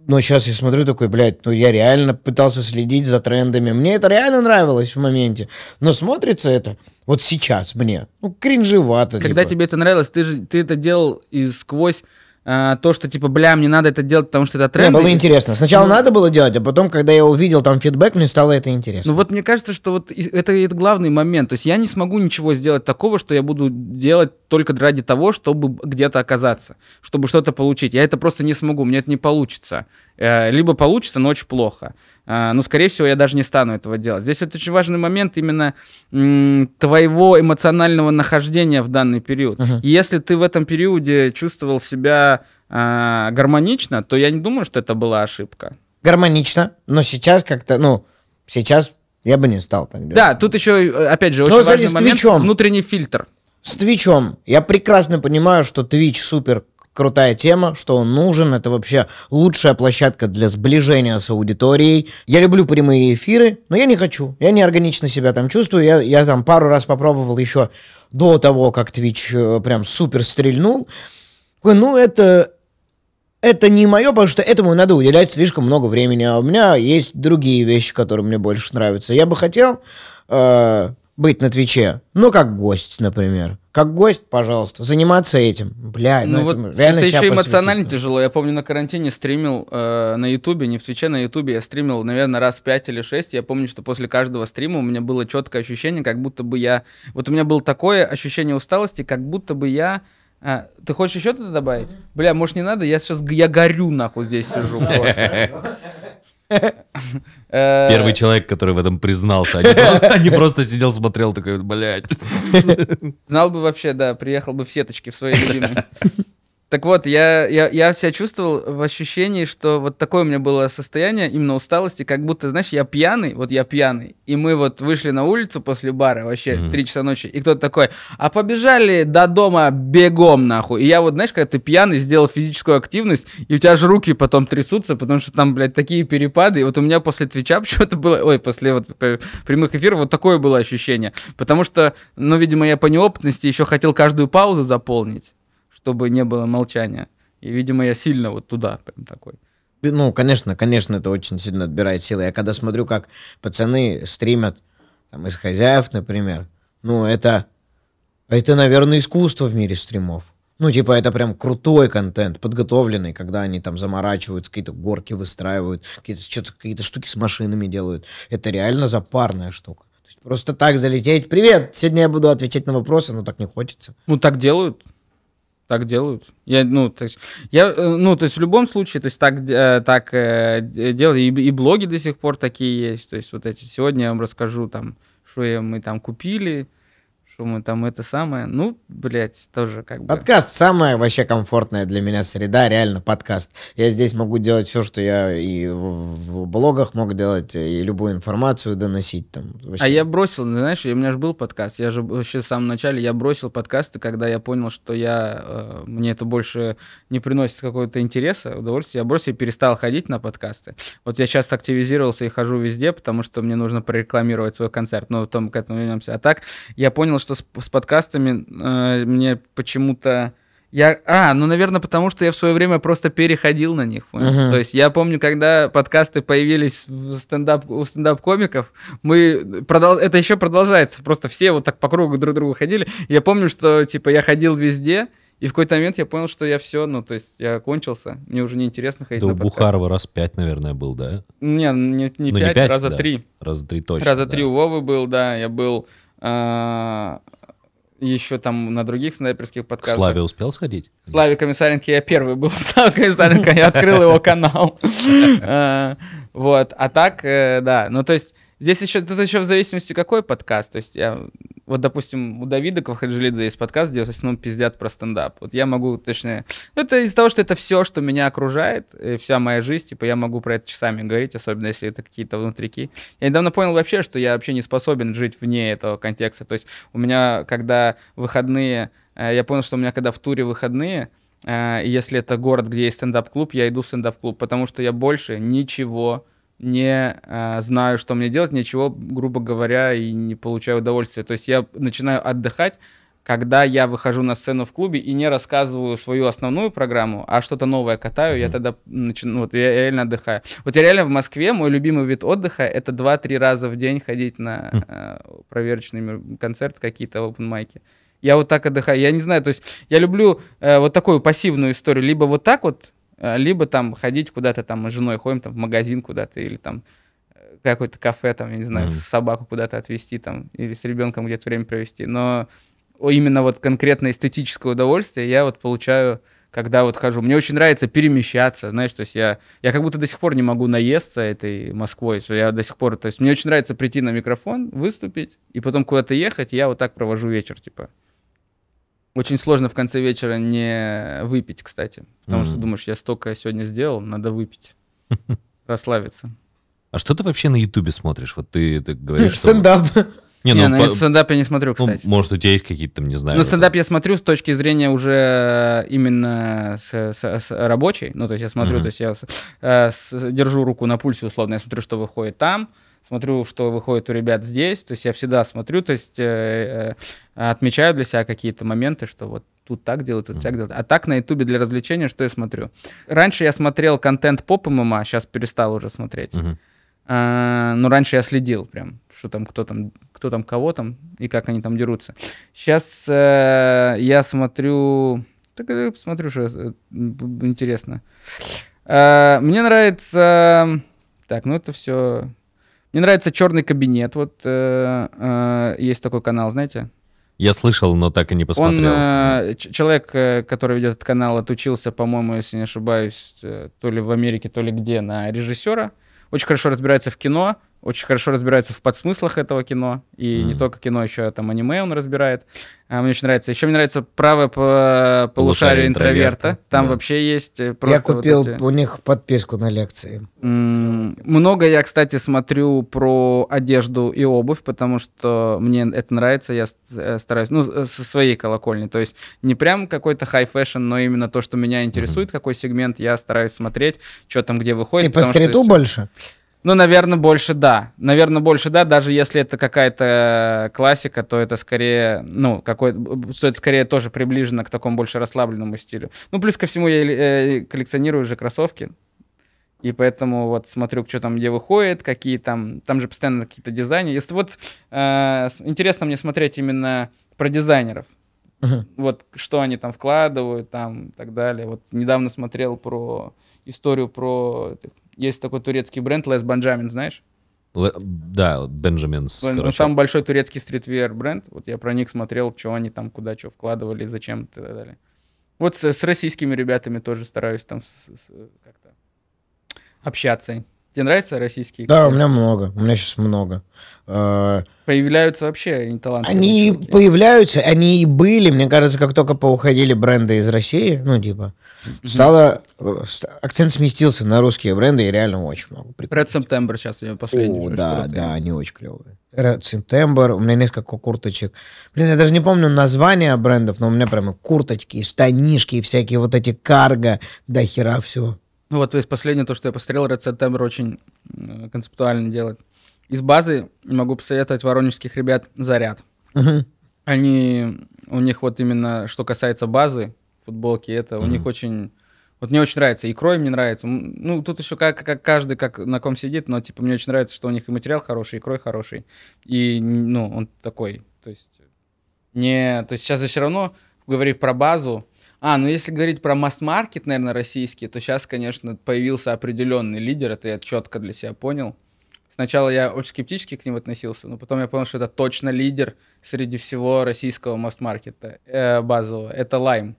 но сейчас я смотрю такой, блядь, ну я реально пытался следить за трендами. Мне это реально нравилось в моменте. Но смотрится это вот сейчас мне, ну, кринжевато. Когда типа. тебе это нравилось, ты же ты это делал и сквозь а, то, что типа, бля, мне надо это делать, потому что это тренд. Мне было интересно. Сначала ну, надо было делать, а потом, когда я увидел там фидбэк, мне стало это интересно. Ну вот мне кажется, что вот это, это главный момент. То есть я не смогу ничего сделать такого, что я буду делать только ради того, чтобы где-то оказаться, чтобы что-то получить. Я это просто не смогу, мне это не получится. Э, либо получится, но очень плохо. А, но, скорее всего, я даже не стану этого делать. Здесь вот очень важный момент именно твоего эмоционального нахождения в данный период. Uh-huh. И если ты в этом периоде чувствовал себя а, гармонично, то я не думаю, что это была ошибка. Гармонично, но сейчас как-то, ну, сейчас я бы не стал так делать. Да, тут еще, опять же, очень но, важный момент, Твичом. внутренний фильтр. С Твичом. Я прекрасно понимаю, что Твич супер крутая тема, что он нужен. Это вообще лучшая площадка для сближения с аудиторией. Я люблю прямые эфиры, но я не хочу. Я не органично себя там чувствую. Я, я там пару раз попробовал еще до того, как Twitch э, прям супер стрельнул. Ну, это, это не мое, потому что этому надо уделять слишком много времени. А у меня есть другие вещи, которые мне больше нравятся. Я бы хотел э, быть на Твиче, ну, как гость, например. Как гость, пожалуйста, заниматься этим. Бля, ну, ну вот это, реально это еще эмоционально посвятить. тяжело. Я помню, на карантине стримил э, на Ютубе, не в Твиче, на Ютубе я стримил, наверное, раз пять или шесть. Я помню, что после каждого стрима у меня было четкое ощущение, как будто бы я... Вот у меня было такое ощущение усталости, как будто бы я... А, ты хочешь еще туда добавить? Бля, может не надо? Я сейчас я горю нахуй здесь сижу. Э, Первый человек, который в этом признался, [laughs] а не просто сидел, смотрел, такой, блядь. Знал бы вообще, да, приехал бы в сеточке в своей [laughs] любимой. Так вот, я, я, я себя чувствовал в ощущении, что вот такое у меня было состояние именно усталости, как будто, знаешь, я пьяный, вот я пьяный, и мы вот вышли на улицу после бара, вообще, mm-hmm. 3 часа ночи, и кто-то такой, а побежали до дома бегом, нахуй. И я вот, знаешь, когда ты пьяный, сделал физическую активность, и у тебя же руки потом трясутся, потому что там, блядь, такие перепады, и вот у меня после Твича [laughs] почему-то было, ой, после вот прямых эфиров вот такое было ощущение, потому что, ну, видимо, я по неопытности еще хотел каждую паузу заполнить чтобы не было молчания. И, видимо, я сильно вот туда прям такой. Ну, конечно, конечно, это очень сильно отбирает силы. Я когда смотрю, как пацаны стримят, там, из хозяев, например, ну, это, это, наверное, искусство в мире стримов. Ну, типа, это прям крутой контент, подготовленный, когда они там заморачиваются, какие-то горки выстраивают, какие-то, что-то, какие-то штуки с машинами делают. Это реально запарная штука. То есть просто так залететь. Привет, сегодня я буду отвечать на вопросы, но так не хочется. Ну, так делают. Так делают. Я, ну, то есть, я, э, ну, то есть в любом случае, то есть так, э, так э, делают, и, и блоги до сих пор такие есть. То есть вот эти, сегодня я вам расскажу там, что мы там купили, что мы там это самое. Ну, блядь, тоже как бы... Подкаст самая вообще комфортная для меня среда, реально подкаст. Я здесь могу делать все, что я и в, в блогах мог делать, и любую информацию доносить там. Вообще. А я бросил, знаешь, у меня же был подкаст, я же вообще в самом начале, я бросил подкасты, когда я понял, что я, э, мне это больше не приносит какого-то интереса, удовольствия, я бросил и перестал ходить на подкасты. Вот я сейчас активизировался и хожу везде, потому что мне нужно прорекламировать свой концерт, но потом к этому вернемся. А так я понял, что с, с подкастами э, мне почему-то Я, а, ну, наверное, потому что я в свое время просто переходил на них. Мгм. То есть я помню, когда подкасты появились в стендап, у стендап-комиков, мы продол... это еще продолжается. Просто все вот так по кругу друг другу ходили. Я помню, что типа я ходил везде, и в какой-то момент я понял, что я все, ну, то есть я кончился, мне уже неинтересно ходить у на подкасты. Бухарова раз пять, наверное, был, да? Не, не, не Ну, не пять, пять, раза да. три. Раза три точно. Раза да. три у Вовы был, да, я был еще там на других снайперских К подкастах. Славе успел сходить? Славе Комиссаренко я первый был. [laughs] Слава Комиссаренко, я открыл его канал. [laughs] А, Вот. А так, э, да. Ну, то есть, здесь еще, тут еще в зависимости какой подкаст. То есть, я, вот, допустим, у Давида Квахаджилидзе есть подкаст, где в основном пиздят про стендап. Вот я могу, точнее... Это из-за того, что это все, что меня окружает, вся моя жизнь, типа, я могу про это часами говорить, особенно если это какие-то внутрики. Я недавно понял вообще, что я вообще не способен жить вне этого контекста. То есть, у меня, когда выходные... э, Я понял, что у меня, когда в туре выходные, э, если это город, где есть стендап-клуб, я иду в стендап-клуб, потому что я больше ничего э, знаю, что мне делать, ничего, грубо говоря, и не получаю удовольствия. То есть я начинаю отдыхать, когда я выхожу на сцену в клубе и не рассказываю свою основную программу, а что-то новое катаю, я Мгм. тогда начинаю, вот я реально отдыхаю. Вот я реально в Москве, мой любимый вид отдыха, это 2-3 раза в день ходить на Хм. э, проверочные концерты какие-то, open майки. Я вот так отдыхаю. Я не знаю, то есть я люблю э, вот такую пассивную историю. Либо вот так вот, э, либо там ходить куда-то там мы с женой ходим там в магазин куда-то или там э, какое-то кафе там, я не знаю, Мгм. собаку куда-то отвезти там или с ребенком где-то время провести. Но именно вот конкретно эстетическое удовольствие я вот получаю, когда вот хожу. Мне очень нравится перемещаться, знаешь, то есть я, я как будто до сих пор не могу наесться этой Москвой, что я до сих пор, то есть мне очень нравится прийти на микрофон, выступить, и потом куда-то ехать, и я вот так провожу вечер, типа. Очень сложно в конце вечера не выпить, кстати, потому что Мгм. думаешь, я столько сегодня сделал, надо выпить, [laughs] расслабиться. А что ты вообще на Ютубе смотришь? Вот ты, ты говоришь, что... Стендап. [laughs] Не, Не, ну, на по- стендап я не смотрю, ну, кстати. может, у тебя есть какие-то там, не знаю... На вот стендап я смотрю с точки зрения уже именно с, с- с рабочей. Ну, то есть я смотрю, Мгм. то есть я с- э, с- держу руку на пульсе условно, я смотрю, что выходит там, смотрю, что выходит у ребят здесь. То есть я всегда смотрю, то есть э, э, отмечаю для себя какие-то моменты, что вот тут так делают, тут так делают. А так на ютубе для развлечения что я смотрю? Раньше я смотрел контент поп ММА, сейчас перестал уже смотреть. А, ну, раньше я следил прям, что там, кто там, кто там, кого там и как они там дерутся. Сейчас я смотрю, так я посмотрю, что э, интересно. А, мне нравится, так, ну это все. Мне нравится черный кабинет. Вот э, э, есть такой канал, знаете? Я слышал, но так и не посмотрел. Он, э, человек, э, который ведет этот канал, отучился, по-моему, если не ошибаюсь, э, то ли в Америке, то ли где, на режиссера. Очень хорошо разбирается в кино, очень хорошо разбирается в подсмыслах этого кино. И не Мгм. только кино, еще там аниме он разбирает. А, мне очень нравится. Еще мне нравится правое по- полушарие интроверта. интроверта, Там да. вообще есть э, Я просто вот купил эти- у них подписку на лекции. М, Много я, кстати, смотрю про одежду и обувь, потому что мне это нравится, я э, стараюсь, ну, э, со своей колокольни, то есть не прям какой-то high fashion, но именно то, что меня интересует, какой сегмент, я стараюсь смотреть, что там где выходит. Ты по что стриту если- больше? Ну, наверное, больше да. Наверное, больше да, даже если это какая-то классика, то это скорее, ну, какой, что это скорее тоже приближено к такому больше расслабленному стилю. Ну, плюс ко всему я э, коллекционирую же кроссовки, и поэтому вот смотрю, что там где выходит, какие там, там же постоянно какие-то дизайны. Если вот э, интересно мне смотреть именно про дизайнеров, Мгм. вот что они там вкладывают, там и так далее. Вот недавно смотрел про историю про есть такой турецкий бренд Les Benjamin, знаешь? Л- Да, Бенджаминс, Ну, короче. самый большой турецкий стритвер бренд. Вот я про них смотрел, что они там куда что вкладывали, зачем и так далее. Вот с, с российскими ребятами тоже стараюсь там с- с- как-то общаться. Тебе нравятся российские? Да, у меня много. У меня сейчас много. Э, Появляются вообще талантливые Они чуваки. появляются, они и были, мне кажется, как только поуходили бренды из России, ну, типа, стало... ст- Акцент сместился на русские бренды, и реально очень много. Red September сейчас я последний. О, да, да, они очень клевые. Red September, у меня несколько курточек. Блин, я даже не помню названия брендов, но у меня прямо курточки, и штанишки, и всякие вот эти карго, до хера всего. Ну вот, то есть последнее, то, что я посмотрел, Red September очень э, концептуально делает. Из базы могу посоветовать воронежских ребят «Заряд». Мгм. Они, у них вот именно, что касается базы, футболки, это у Мгм. них очень... Вот мне очень нравится, и крой мне нравится. Ну, тут еще как, как каждый как на ком сидит, но, типа, мне очень нравится, что у них и материал хороший, и крой хороший. И, ну, он такой, то есть... Не... То есть сейчас все равно, говорив про базу, а, ну если говорить про масс-маркет, наверное, российский, то сейчас, конечно, появился определенный лидер, это я четко для себя понял. Сначала я очень скептически к ним относился, но потом я понял, что это точно лидер среди всего российского масс-маркета э, базового. Это Лайм.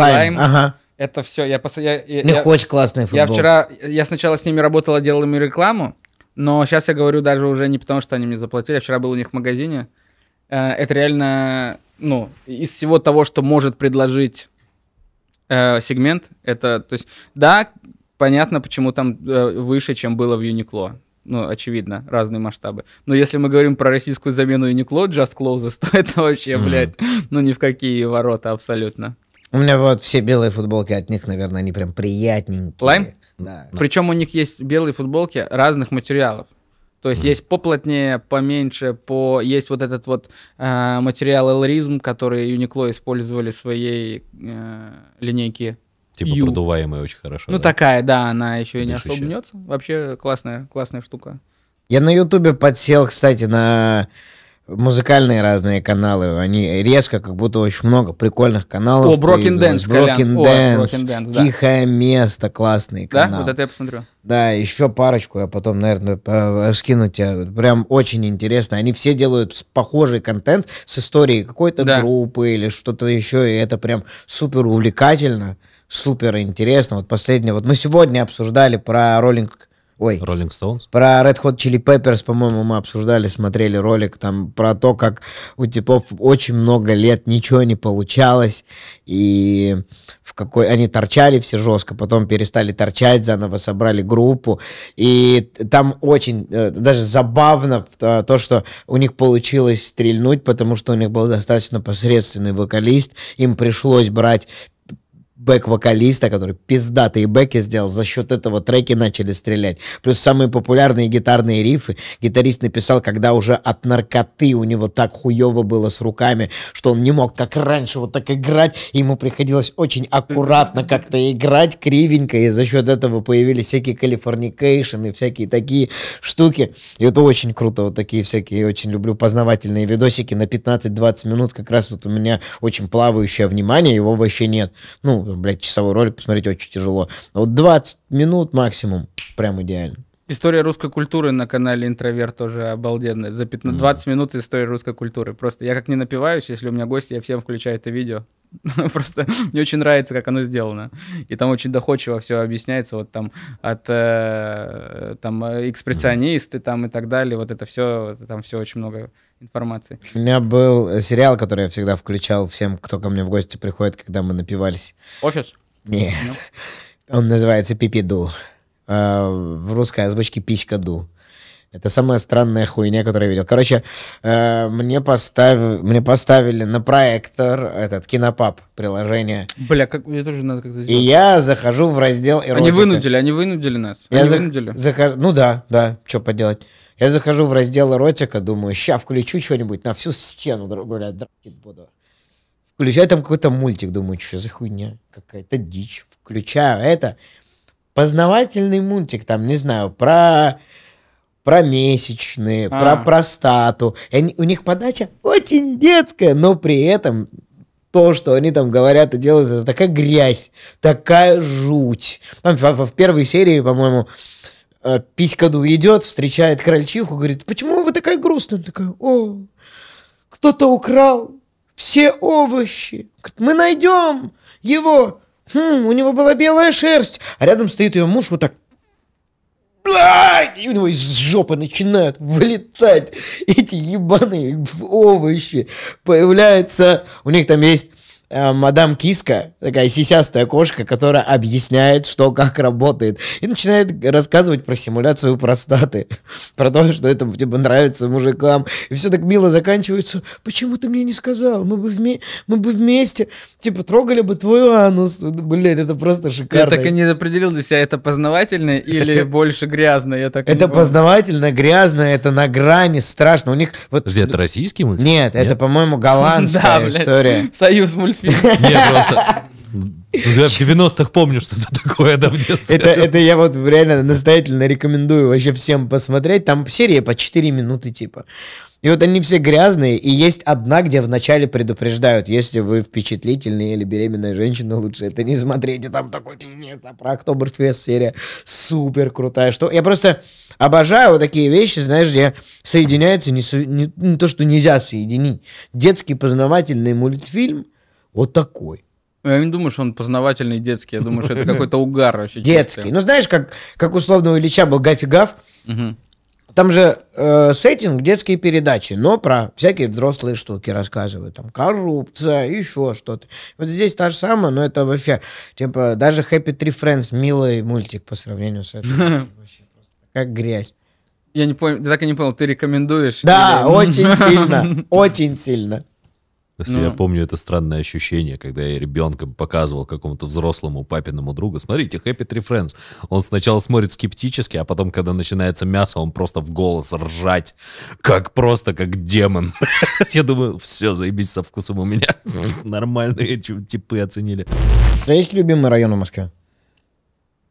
Лайм, ага. Это все. Я, пос- я, я- У них я- очень классный футбол. я вчера, я сначала с ними работала, делал им рекламу, но сейчас я говорю даже уже не потому, что они мне заплатили. Я вчера был у них в магазине. Э, Это реально, ну, из всего того, что может предложить э, сегмент, это, то есть, да, понятно, почему там э, выше, чем было в Uniqlo. Ну, очевидно, разные масштабы. Но если мы говорим про российскую замену Uniqlo, Just Closes, [laughs] то это вообще, Мгм. блядь, ну ни в какие ворота абсолютно. У меня вот все белые футболки от них, наверное, они прям приятненькие. Лайм? Да. Причем у них есть белые футболки разных материалов. То есть Мгм. есть поплотнее, поменьше, по есть вот этот вот э, материал Элризм, который Uniqlo использовали в своей э, линейке. Типа Ю. продуваемая очень хорошо. Ну да? такая, да, она еще и не мнется. Вообще классная, классная штука. Я на Ютубе подсел, кстати, на музыкальные разные каналы. Они резко, как будто очень много прикольных каналов. О, Broken. Dance. Broken О, Dance, Dance, да. Тихое место, классный Да? канал. Вот это я посмотрю. Да, еще парочку я потом, наверное, по- скину тебе. Прям очень интересно. Они все делают похожий контент с историей какой-то Да. группы или что-то еще, и это прям супер увлекательно, супер интересно. Вот последнее, вот мы сегодня обсуждали про роллинг... Ой, Rolling Stones? про Red Hot Chili Peppers, по-моему, мы обсуждали, смотрели ролик там про то, как у типов очень много лет ничего не получалось, и в какой они торчали все жестко, потом перестали торчать, заново собрали группу, и там очень э, даже забавно то, что у них получилось стрельнуть, потому что у них был достаточно посредственный вокалист, им пришлось брать бэк-вокалиста, который пиздатые бэки сделал, за счет этого треки начали стрелять. Плюс самые популярные гитарные рифы гитарист написал, когда уже от наркоты у него так хуево было с руками, что он не мог как раньше вот так играть, ему приходилось очень аккуратно как-то играть, кривенько, и за счет этого появились всякие Californication и всякие такие штуки. И это очень круто, вот такие всякие, очень люблю познавательные видосики на 15-20 минут, как раз вот у меня очень плавающее внимание, его вообще нет. Ну, блядь, часовой ролик посмотреть очень тяжело. Вот 20 минут максимум, прям идеально. История русской культуры на канале Интроверт тоже обалденная. За 15, Мгм. 20 минут история русской культуры. Просто я как не напиваюсь, если у меня гости, я всем включаю это видео. [laughs] Просто мне очень нравится, как оно сделано. И там очень доходчиво все объясняется. Вот там от э, там э, экспрессионисты там и так далее. Вот это все, там все очень много информации. У меня был э, сериал, который я всегда включал всем, кто ко мне в гости приходит, когда мы напивались. Офис? Нет. Ну. Он называется Пипиду. В русской озвучке Писька-ду. Это самая странная хуйня, которую я видел. Короче, э, мне, поставили, мне поставили на проектор этот кинопаб приложение. Бля, как, мне тоже надо как-то И я захожу в раздел эротика. Они вынудили, они вынудили нас. Я они зах- вынудили. захожу, ну да, да, что поделать. Я захожу в раздел эротика, думаю, ща включу что-нибудь на всю стену, блядь, дрочить буду. Включаю там какой-то мультик, думаю, что за хуйня, какая-то дичь. Включаю это, познавательный мультик, там, не знаю, про про месячные, А. про простату. И они- у них подача очень детская, но при этом то, что они там говорят и делают, это такая грязь, такая жуть. Там в, в первой серии, по-моему, э, Писькаду идет, встречает крольчиху, говорит, почему вы такая грустная? Она такая, о, кто-то украл все овощи. Говорит, Мы найдем его. Хм, у него была белая шерсть. А рядом стоит ее муж вот так. И у него из жопы начинают вылетать эти ебаные овощи. Появляется... У них там есть э, мадам Киска, такая сисястая кошка, которая объясняет, что как работает. И начинает рассказывать про симуляцию простаты. [laughs] Про то, что это типа, нравится мужикам. И все так мило заканчивается. Почему ты мне не сказал? Мы бы, вме- мы бы вместе, типа, трогали бы твой анус. Блядь, это просто Я шикарно. так и не определил для себя, это познавательно или [laughs] больше грязно. Я так Это познавательно, грязно, это на грани, страшно. У них вот... Подожди, это российский мультик? Нет, это, по-моему, голландская [laughs] история. Союз мультфильм. Не, просто... В 90-х помню, что это такое, да, в детстве. Это, это я вот реально настоятельно рекомендую вообще всем посмотреть. Там серия по 4 минуты типа. И вот они все грязные, и есть одна, где вначале предупреждают, если вы впечатлительная или беременная женщина, лучше это не смотрите, там такой пиздец, а про Октоберфест серия супер крутая. Что я просто обожаю вот такие вещи, знаешь, где соединяется не, не- не то, что нельзя соединить. Детский познавательный мультфильм вот такой. Я не думаю, что он познавательный детский. Я думаю, что это какой-то угар вообще. Детский. чистый. Ну, знаешь, как, как условно у Ильича был Гафи Гав, Мгм. Там же э, сеттинг детские передачи, но про всякие взрослые штуки рассказывают. Там коррупция, еще что-то. Вот здесь та же самая, но это вообще, типа, даже Happy Tree Friends милый мультик по сравнению с этим. [laughs] Вообще просто как грязь. Я не понял, я так и не понял, ты рекомендуешь? Да, или- очень сильно, [laughs] очень сильно. Если Ну. Я помню это странное ощущение, когда я ребенком показывал какому-то взрослому папиному другу, смотрите, Happy Tree Friends. Он сначала смотрит скептически, а потом, когда начинается мясо, он просто в голос ржать, как просто, как демон. [laughs] Я думаю, все, заебись со вкусом у меня. [laughs] Нормальные типы оценили. У тебя есть любимый район в Москве?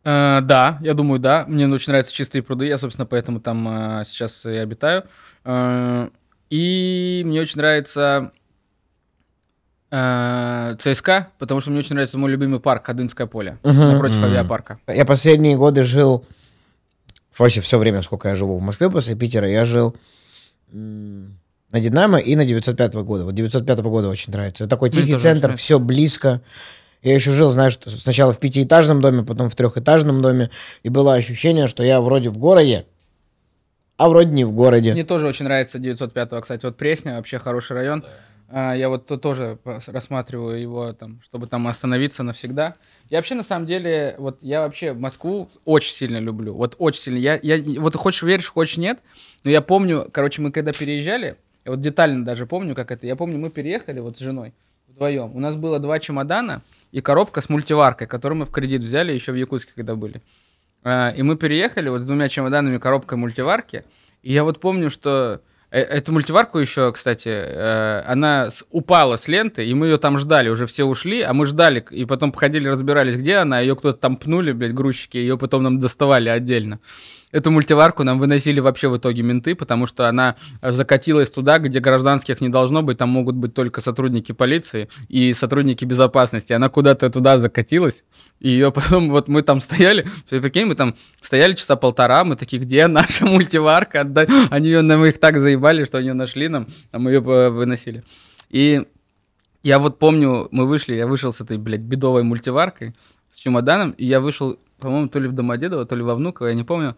Э, да, я думаю, да. Мне очень нравятся чистые пруды, я, собственно, поэтому там э, сейчас и обитаю. Э, и мне очень нравится ЦСКА, потому что мне очень нравится мой любимый парк Ходынское поле, Мгм. напротив Мгм. авиапарка. Я последние годы жил, вообще все время, сколько я живу в Москве после Питера, я жил на Динамо и на 905 года. Вот 905 года очень нравится. Это такой тихий очень центр, все близко. Я еще жил, знаешь, сначала в пятиэтажном доме, потом в трехэтажном доме, и было ощущение, что я вроде в городе, а вроде не в городе. Мне тоже очень нравится 905, кстати, вот Пресня, вообще хороший район. А, Я вот тут тоже рассматриваю его, там, чтобы там остановиться навсегда. Я вообще, на самом деле, вот я вообще Москву очень сильно люблю. Вот очень сильно. Я, я, вот хочешь веришь, хочешь нет. Но я помню, короче, мы когда переезжали, я вот детально даже помню, как это. Я помню, мы переехали вот с женой вдвоем. У нас было два чемодана и коробка с мультиваркой, которую мы в кредит взяли еще в Якутске, когда были. А, И мы переехали вот с двумя чемоданами, коробкой мультиварки. И я вот помню, что эту мультиварку еще, кстати, э, она упала с ленты, и мы ее там ждали, уже все ушли, а мы ждали, и потом походили, разбирались, где она, ее кто-то там пнули, блядь, грузчики, ее потом нам доставали отдельно. Эту мультиварку нам выносили вообще в итоге менты, потому что она э, закатилась туда, где гражданских не должно быть, там могут быть только сотрудники полиции и сотрудники безопасности. Она куда-то туда закатилась, и ее [laughs] потом, вот мы там стояли, ты прикинь, мы там стояли часа полтора, мы такие, где наша [laughs] мультиварка? Отдай. Они ее, нам их так заебали, что они ее нашли нам, а мы ее э, выносили. И я вот помню, мы вышли, я вышел с этой, блядь, бедовой мультиваркой, с чемоданом, и я вышел, по-моему, то ли в Домодедово, то ли во Внуково, я не помню.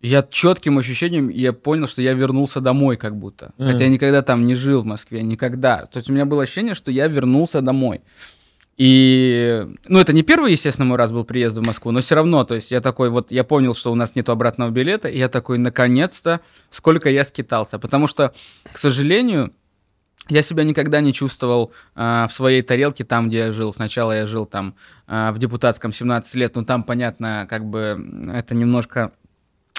Я четким ощущением, я понял, что я вернулся домой как будто. Мгм. Хотя я никогда там не жил в Москве, никогда. То есть у меня было ощущение, что я вернулся домой. И, ну, это не первый, естественно, мой раз был приезд в Москву, но все равно, то есть я такой вот, я понял, что у нас нет обратного билета, и я такой, наконец-то, сколько я скитался. Потому что, к сожалению, я себя никогда не чувствовал а, в своей тарелке там, где я жил. Сначала я жил там а, в депутатском 17 лет, ну там, понятно, как бы это немножко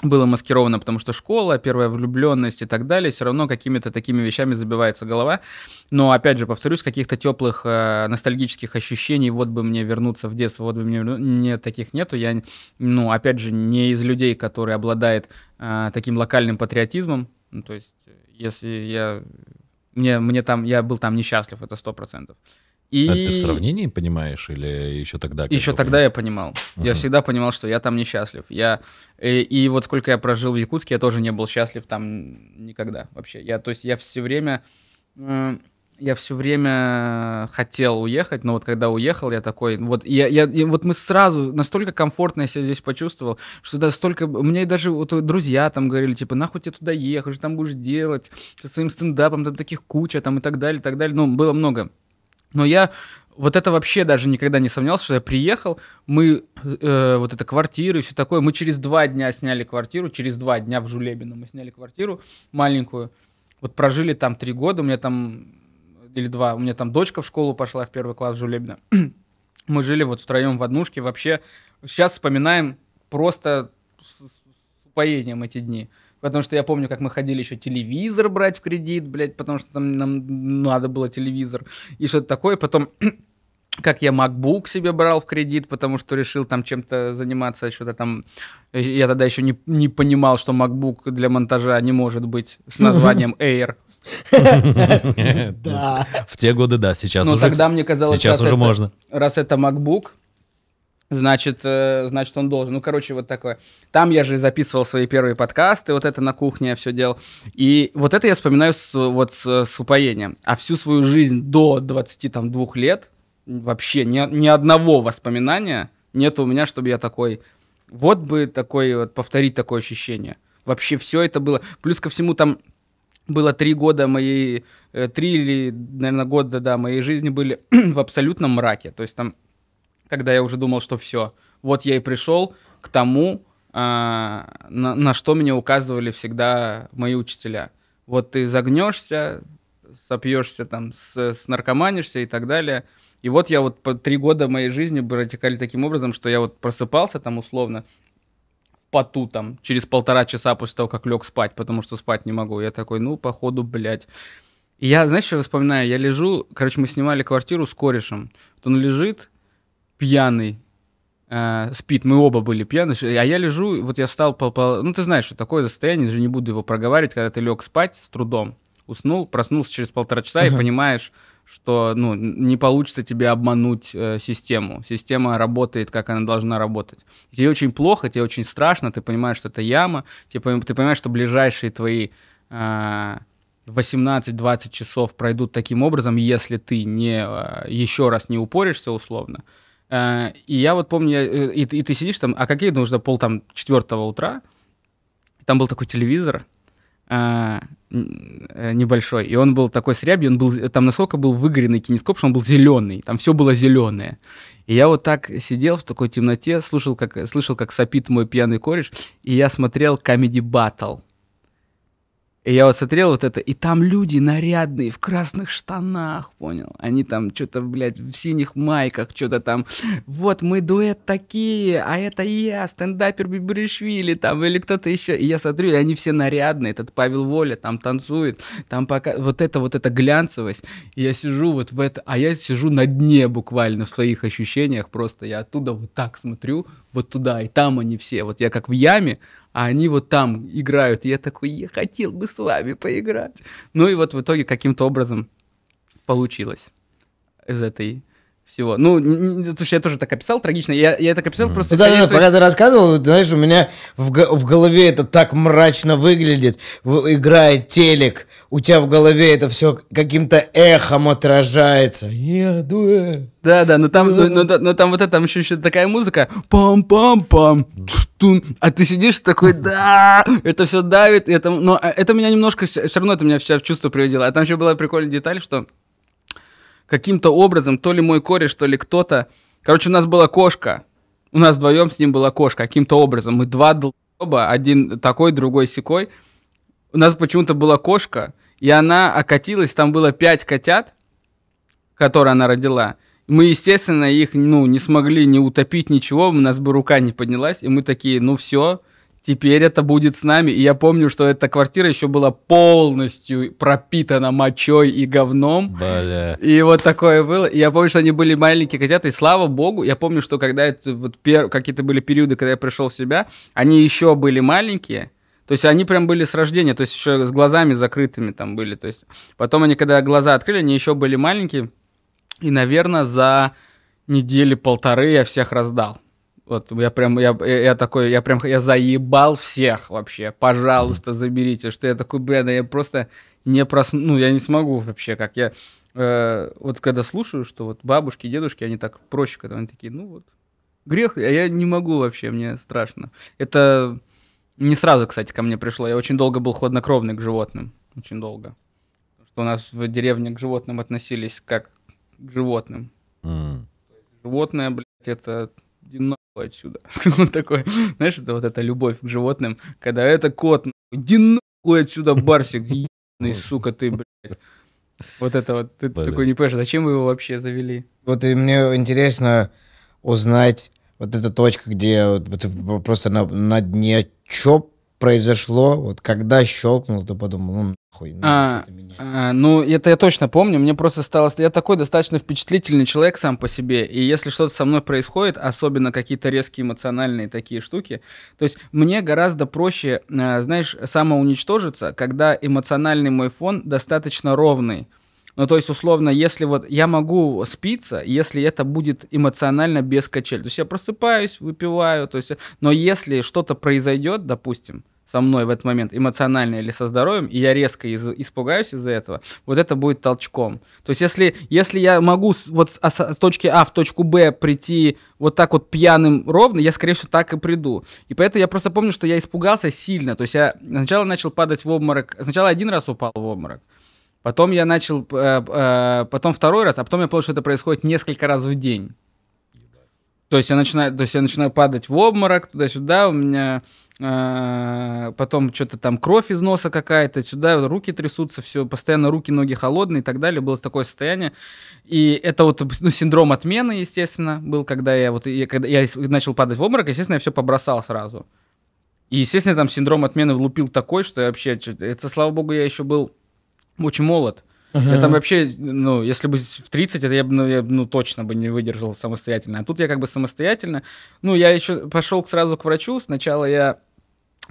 было маскировано, потому что школа, первая влюбленность и так далее, все равно какими-то такими вещами забивается голова. Но, опять же, повторюсь, каких-то теплых э, ностальгических ощущений, вот бы мне вернуться в детство, вот бы мне, мне таких нету. Я, ну, опять же, не из людей, которые обладает э, таким локальным патриотизмом. Ну, то есть, э, если я... Мне, мне там, я был там несчастлив, это сто процентов. И... Это ты в сравнении понимаешь или еще тогда? Еще тогда я понимал. Я Ага. всегда понимал, что я там несчастлив. Я и, и вот сколько я прожил в Якутске, я тоже не был счастлив там никогда вообще. Я, то есть я все время, э, я все время хотел уехать, но вот когда уехал, я такой, вот я, я, и вот мы сразу настолько комфортно я себя здесь почувствовал, что да, столько, мне даже вот друзья там говорили, типа, нахуй тебе туда ехать, что там будешь делать, со своим стендапом, там таких куча, там и так далее, и так далее. Ну, было много. Но я вот это вообще даже никогда не сомневался, что я приехал, мы, э, вот эта квартира и все такое, мы через два дня сняли квартиру, через два дня в Жулебино мы сняли квартиру маленькую, вот прожили там три года, у меня там, или два, у меня там дочка в школу пошла в первый класс в Жулебино, [clears throat] мы жили вот втроем в однушке, вообще, сейчас вспоминаем просто с, с упоением эти дни. Потому что я помню, как мы ходили еще телевизор брать в кредит, блядь, потому что там нам надо было телевизор и что-то такое. Потом [clears throat] как я MacBook себе брал в кредит, потому что решил там чем-то заниматься, что-то там... Я тогда еще не, не понимал, что MacBook для монтажа не может быть с [laughs] названием Air. [laughs] Да. В те годы, да, сейчас уже... Ну, тогда мне казалось, Сейчас уже можно. раз это MacBook, значит, э, значит, он должен. Ну, короче, вот такое. Там я же записывал свои первые подкасты, вот это на кухне я все делал. И вот это я вспоминаю с, вот с, с упоением. А всю свою жизнь до 22 лет вообще ни, ни одного воспоминания нет у меня, чтобы я такой... Вот бы такой вот повторить такое ощущение. Вообще все это было. Плюс ко всему там было три года моей, э, три или, наверное, года, да, моей жизни были [clears throat] в абсолютном мраке. То есть там, когда я уже думал, что все, вот я и пришел к тому, а, на, на что меня указывали всегда мои учителя. Вот ты загнешься, сопьешься там, с, наркоманишься и так далее. И вот я вот по три года моей жизни протекали таким образом, что я вот просыпался там условно, в поту там через полтора часа после того, как лег спать, потому что спать не могу. Я такой, ну, походу, блядь. И я, знаешь, что я вспоминаю? Я лежу, короче, мы снимали квартиру с корешем. Вот он лежит пьяный, э, спит, мы оба были пьяны, а я лежу, вот я встал, по, по- ну, ты знаешь, что такое состояние, даже не буду его проговаривать, когда ты лег спать с трудом, уснул, проснулся через полтора часа и Ага. понимаешь, что, ну, не получится тебе обмануть э, систему. Система работает, как она должна работать. Тебе очень плохо, тебе очень страшно, ты понимаешь, что это яма, ты, пон- ты понимаешь, что ближайшие твои а, 18-20 часов пройдут таким образом, если ты не а, еще раз не упоришься условно. А, И я вот помню, э, и, и ты сидишь там, а какие нужно пол там четвертого утра, там был такой телевизор э, небольшой, и он был такой с рябью, он был, там насколько был выгоренный кинескоп, что он был зеленый, там все было зеленое. И я вот так сидел в такой темноте, слушал, как, слышал, как сопит мой пьяный кореш, и я смотрел Comedy Battle. И я вот смотрел вот это, и там люди нарядные, в красных штанах, понял? Они там что-то, блядь, в синих майках, что-то там, вот мы дуэт такие, а это я, стендапер Бибришвили, там, или кто-то еще. И я смотрю, и они все нарядные, этот Павел Воля там танцует, там пока, вот это, вот эта глянцевость. И я сижу вот в это, а я сижу на дне буквально в своих ощущениях, просто я оттуда вот так смотрю, вот туда, и там они все, вот я как в яме, а они вот там играют. И я такой, я хотел бы с вами поиграть. Ну и вот в итоге каким-то образом получилось из этой всего. Ну, что я тоже так описал трагично. Я, я так описал просто... Да, да, да, пока ты рассказывал, знаешь, у меня в, в голове это так мрачно выглядит. В- играет телек, у тебя в голове это все каким-то эхом отражается. Я дуэт. Да, да, но там, но, но но там вот это, там еще, еще такая музыка, пам-пам-пам, а ты сидишь такой, да, это все давит, это, но а, это меня немножко, все равно это меня все в чувство приводило. А там еще была прикольная деталь, что каким-то образом, то ли мой кореш, то ли кто-то, короче, у нас была кошка, у нас вдвоем с ним была кошка, каким-то образом, мы два долба, один такой, другой секой, у нас почему-то была кошка, и она окатилась, там было пять котят, которые она родила. Мы, естественно, их, ну, не смогли не утопить, ничего, у нас бы рука не поднялась, и мы такие, ну все, теперь это будет с нами. И я помню, что эта квартира еще была полностью пропитана мочой и говном. Бля. И вот такое было. И я помню, что они были маленькие котята, и слава богу, я помню, что когда это вот пер- какие-то были периоды, когда я пришел в себя, они еще были маленькие. То есть они прям были с рождения, то есть еще с глазами закрытыми там были. То есть потом они, когда глаза открыли, они еще были маленькие. И, наверное, за недели полторы я всех раздал. Вот я прям, я, я, такой, я прям, я заебал всех вообще. Пожалуйста, заберите. Что я такой, блин, я просто не просну, ну, я не смогу вообще, как я, э, вот когда слушаю, что вот бабушки, дедушки, они так проще, когда они такие, ну вот, грех, а я не могу вообще, мне страшно. Это не сразу, кстати, ко мне пришло. Я очень долго был хладнокровный к животным. Очень долго. Что у нас в деревне к животным относились как к животным. М. Животное, блядь, это отсюда. [laughs] Вот такой, знаешь, это вот эта любовь к животным, когда это кот, нахуй, иди нахуй отсюда, барсик, ебаный, сука ты, блядь. Вот это вот, ты Блин. такой не понимаешь, зачем вы его вообще завели? Вот и мне интересно узнать вот эта точка, где вот ты просто на, на дне, чё произошло, вот когда щелкнул, ты подумал, ну нахуй, ну, А, что-то меня. А, ну, это я точно помню. Мне просто стало... Я такой достаточно впечатлительный человек сам по себе. И если что-то со мной происходит, особенно какие-то резкие эмоциональные такие штуки, то есть мне гораздо проще, э, знаешь, самоуничтожиться, когда эмоциональный мой фон достаточно ровный. Ну, то есть, условно, если вот я могу спиться, если это будет эмоционально без качель. То есть я просыпаюсь, выпиваю, то есть... Но если что-то произойдет, допустим, со мной в этот момент, эмоционально или со здоровьем, и я резко из- испугаюсь из-за этого, вот это будет толчком. То есть если, если я могу с, вот с, а, с точки А в точку Б прийти вот так вот пьяным ровно, я, скорее всего, так и приду. И поэтому я просто помню, что я испугался сильно. То есть я сначала начал падать в обморок, сначала один раз упал в обморок, потом я начал, э, э, потом второй раз, а потом я понял, что это происходит несколько раз в день. То есть я начинаю, то есть я начинаю падать в обморок туда-сюда, у меня потом что-то там кровь из носа какая-то, сюда руки трясутся, все, постоянно руки, ноги холодные и так далее, было такое состояние. И это вот ну, синдром отмены, естественно, был, когда я вот я, когда я начал падать в обморок, естественно, я все побросал сразу. И, естественно, там синдром отмены влупил такой, что я вообще, это, слава богу, я еще был очень молод. Я там вообще, ну, если бы в 30, это я бы, ну, я, ну, точно бы не выдержал самостоятельно. А тут я как бы самостоятельно. Ну, я еще пошел сразу к врачу. Сначала я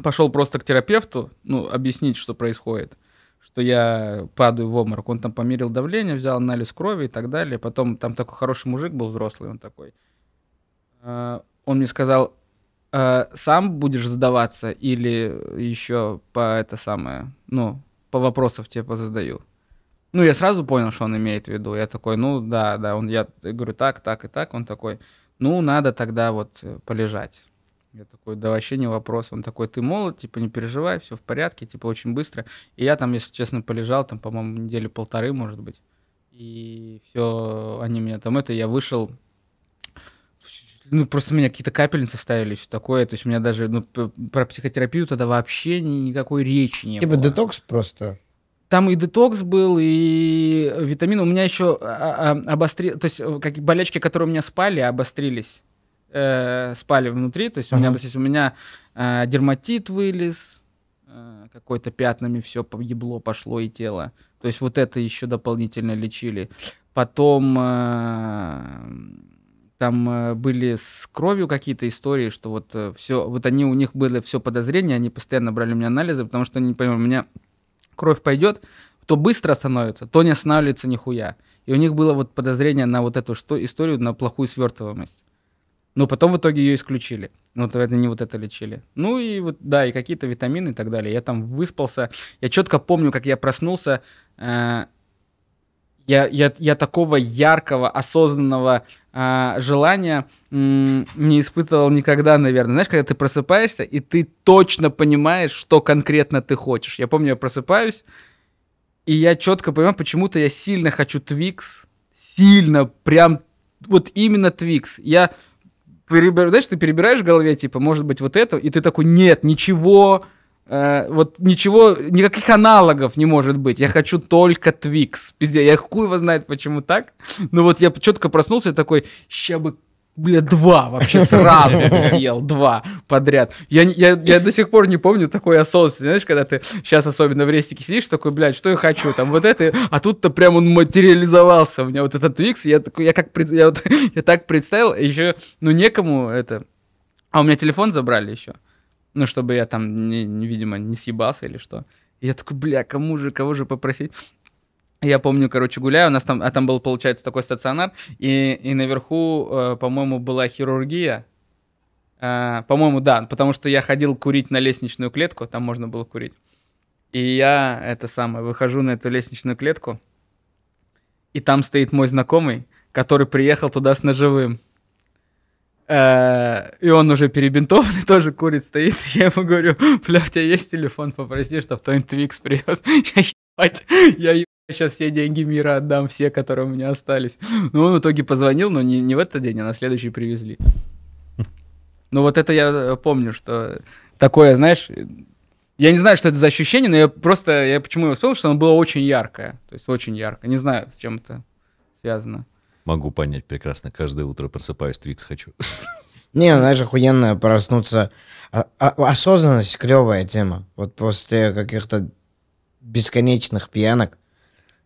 пошел просто к терапевту, ну, объяснить, что происходит. Что я падаю в обморок. Он там померил давление, взял анализ крови и так далее. Потом там такой хороший мужик был взрослый, он такой. э, Он мне сказал, «Э, сам будешь сдаваться или еще по это самое, ну, по вопросов тебе позадаю. Ну, я сразу понял, что он имеет в виду. Я такой, ну, да, да. Он, я говорю, так, так и так. Он такой, ну, надо тогда вот э, полежать. Я такой, да вообще не вопрос. Он такой, ты молод, типа, не переживай, все в порядке, типа, очень быстро. И я там, если честно, полежал, там, по-моему, недели полторы, может быть. И все, они меня там это, я вышел, ну, просто меня какие-то капельницы ставили, все такое. То есть у меня даже, ну, про психотерапию тогда вообще ни- никакой речи не Типа было. детокс просто. Там и детокс был, и витамины. У меня еще обостри... То есть э, как болячки, которые у меня спали, обострились. Э, спали внутри. То есть у меня, то у меня э, дерматит вылез, э, какой-то пятнами все ебло пошло и тело. То есть вот это еще дополнительно лечили. Потом э, там э, были с кровью какие-то истории, что вот все, вот они у них было все подозрения, они постоянно брали у меня анализы, потому что они не понимали, у меня кровь пойдет, то быстро становится, то не останавливается нихуя. И у них было вот подозрение на вот эту что, историю, на плохую свертываемость. Но потом в итоге ее исключили. Ну, вот это не вот это лечили. Ну и вот, да, и какие-то витамины и так далее. Я там выспался. Я четко помню, как я проснулся. э, я, я, я такого яркого, осознанного а, желания м, не испытывал никогда, наверное. Знаешь, когда ты просыпаешься, и ты точно понимаешь, что конкретно ты хочешь. Я помню, я просыпаюсь, и я четко понимаю, почему-то я сильно хочу Твикс. Сильно, прям вот именно Твикс. Я перебираю, знаешь, ты перебираешь в голове, типа, может быть, вот это, и ты такой, нет, ничего, э, вот ничего, никаких аналогов не может быть. Я хочу только Твикс. Пиздец, я хуй его знает, почему так. Но вот я четко проснулся и такой, ща бы Бля, два вообще сразу съел, два подряд. Я, я, я до сих пор не помню такой осознанности. Знаешь, когда ты сейчас особенно в рестике сидишь, такой, блядь, что я хочу, там вот это, а тут-то прям он материализовался. У меня вот этот Твикс, я такой, я как, я, вот- [laughs] я так представил, еще, ну, некому это... А у меня телефон забрали еще. Ну, чтобы я там, не, видимо, не съебался или что. Я такой, бля, кому же, кого же попросить? Я помню, короче, гуляю, у нас там, а там был, получается, такой стационар, и, и наверху, э, по-моему, была хирургия. Э, по-моему, да, потому что я ходил курить на лестничную клетку, там можно было курить. И я, это самое, выхожу на эту лестничную клетку, и там стоит мой знакомый, который приехал туда с ножевым. Э, И он уже перебинтованный, [laughs] тоже курит, стоит. [laughs] Я ему говорю, бля, у тебя есть телефон, попроси, чтобы кто-нибудь Твикс привез. [laughs] Я ебать, я сейчас все деньги мира отдам, все, которые у меня остались. Ну, он в итоге позвонил, но не, не в этот день, а на следующий привезли. Ну, вот это я э, помню, что такое, знаешь, я не знаю, что это за ощущение, но я просто, я почему его вспомнил, что оно было очень яркое. То есть очень ярко. Не знаю, с чем это связано. Могу понять прекрасно. Каждое утро просыпаюсь, Твикс хочу. Не, знаешь, охуенно проснуться. А- а- осознанность клевая тема. Вот после каких-то бесконечных пьянок.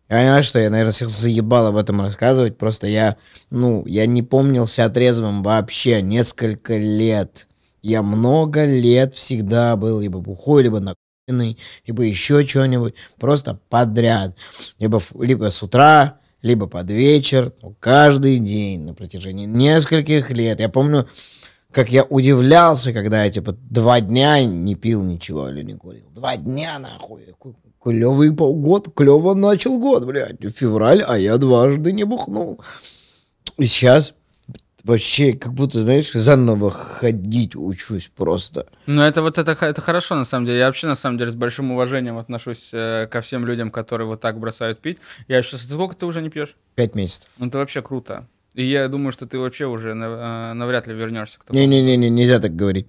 Я понимаю, что я, наверное, всех заебал об этом рассказывать. Просто я, ну, я не помнил себя трезвым вообще несколько лет. Я много лет всегда был либо бухой, либо накуренный, либо еще что-нибудь. Просто подряд. Либо, либо с утра, либо под вечер. Ну, каждый день на протяжении нескольких лет. Я помню, как я удивлялся, когда я, типа, два дня не пил ничего или не курил. Два дня, нахуй. Клевый полгода, клево начал год, блядь. Февраль, а я дважды не бухнул. И сейчас вообще, как будто, знаешь, заново ходить учусь просто. Ну, это вот это, это хорошо, на самом деле. Я вообще, на самом деле, с большим уважением отношусь э, ко всем людям, которые вот так бросают пить. Я сейчас... Сколько ты уже не пьешь? Пять месяцев. Ну, это вообще круто. И я думаю, что ты вообще уже нав- э, навряд ли вернешься к такому. Не-не-не, нельзя так говорить.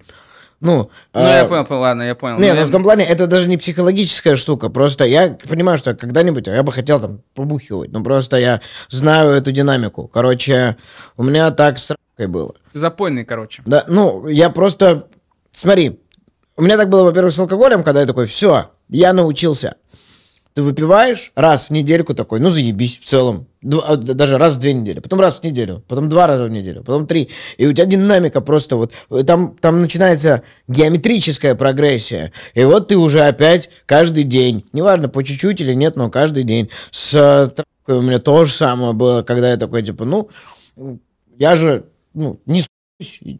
Ну, Ну, а, я понял, понял, ладно, я понял. Не, Ну, ну я- в том плане, это даже не психологическая штука. Просто я понимаю, что когда-нибудь я бы хотел там побухивать. Но просто я знаю эту динамику. Короче, у меня так с ракой было. Ты запойный, короче. Да, ну, я просто... Смотри, у меня так было, во-первых, с алкоголем, когда я такой, все, я научился. Ты выпиваешь раз в недельку такой, ну заебись в целом. Дв- а, даже раз в две недели, потом раз в неделю, потом два раза в неделю, потом три. И у тебя динамика просто вот, э, там, там начинается геометрическая прогрессия. И вот ты уже опять каждый день, неважно, по чуть-чуть или нет, но каждый день. С э, у меня то же самое было, когда я такой, типа, ну, я же, ну, не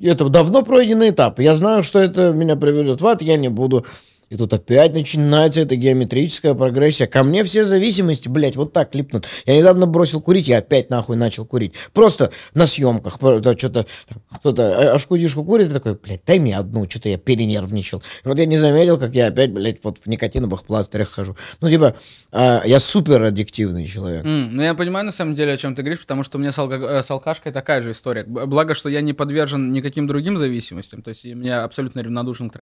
это давно пройденный этап. Я знаю, что это меня приведет в ад, я не буду. И тут опять начинается эта геометрическая прогрессия. Ко мне все зависимости, блядь, вот так липнут. Я недавно бросил курить, я опять нахуй начал курить. Просто на съемках. Что-то кто-то ашкудишку курит, и такой, блядь, дай мне одну, что-то я перенервничал. И вот я не заметил, как я опять, блядь, вот в никотиновых пластырях хожу. Ну, типа, а, я супер аддиктивный человек. М, ну, я понимаю, на самом деле, о чем ты говоришь, потому что у меня с, алко- э, с алкашкой такая же история. Благо, что я не подвержен никаким другим зависимостям, то есть меня абсолютно равнодушен к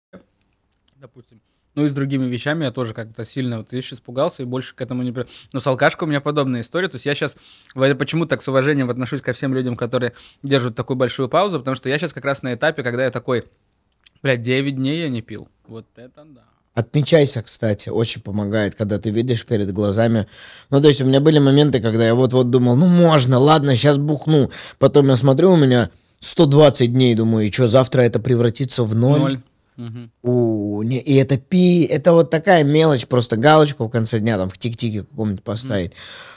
допустим. Ну и с другими вещами я тоже как-то сильно вот видишь, испугался и больше к этому не... Но с алкашкой у меня подобная история. То есть я сейчас... Почему так с уважением отношусь ко всем людям, которые держат такую большую паузу? Потому что я сейчас как раз на этапе, когда я такой... Блядь, 9 дней я не пил. Вот это да. Отмечайся, кстати, очень помогает, когда ты видишь перед глазами. Ну, то есть у меня были моменты, когда я вот-вот думал, ну, можно, ладно, сейчас бухну. Потом я смотрю, у меня 120 дней, думаю, и что, завтра это превратится в ноль? Ноль. Мгм. У, не, и это пи, это вот такая мелочь, просто галочку в конце дня там в тик-тике каком-нибудь поставить.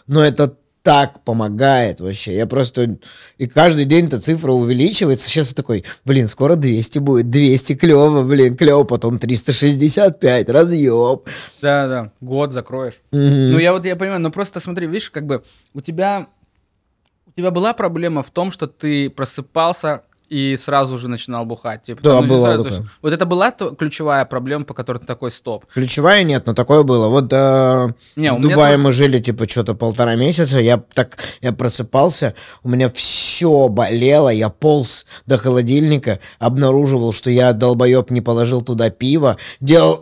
Но это так помогает вообще. Я просто... И каждый день эта цифра увеличивается. Сейчас я такой, блин, скоро 200 будет. 200 клево, блин, клево. Потом 365, разъеб. Да, да, год закроешь. Мгм. Ну, я вот, я понимаю, но просто смотри, видишь, как бы у тебя, у тебя была проблема в том, что ты просыпался и сразу же начинал бухать. Типа, Да, не была сразу, такая. есть вот это была то- ключевая проблема, по которой ты такой стоп. Ключевая нет, но такое было. Вот э, Не, в Дубае тоже- мы жили, типа, что-то полтора месяца. Я так, я просыпался, у меня все болело. Я полз до холодильника, обнаруживал, что я, долбоеб, не положил туда пиво. Делал,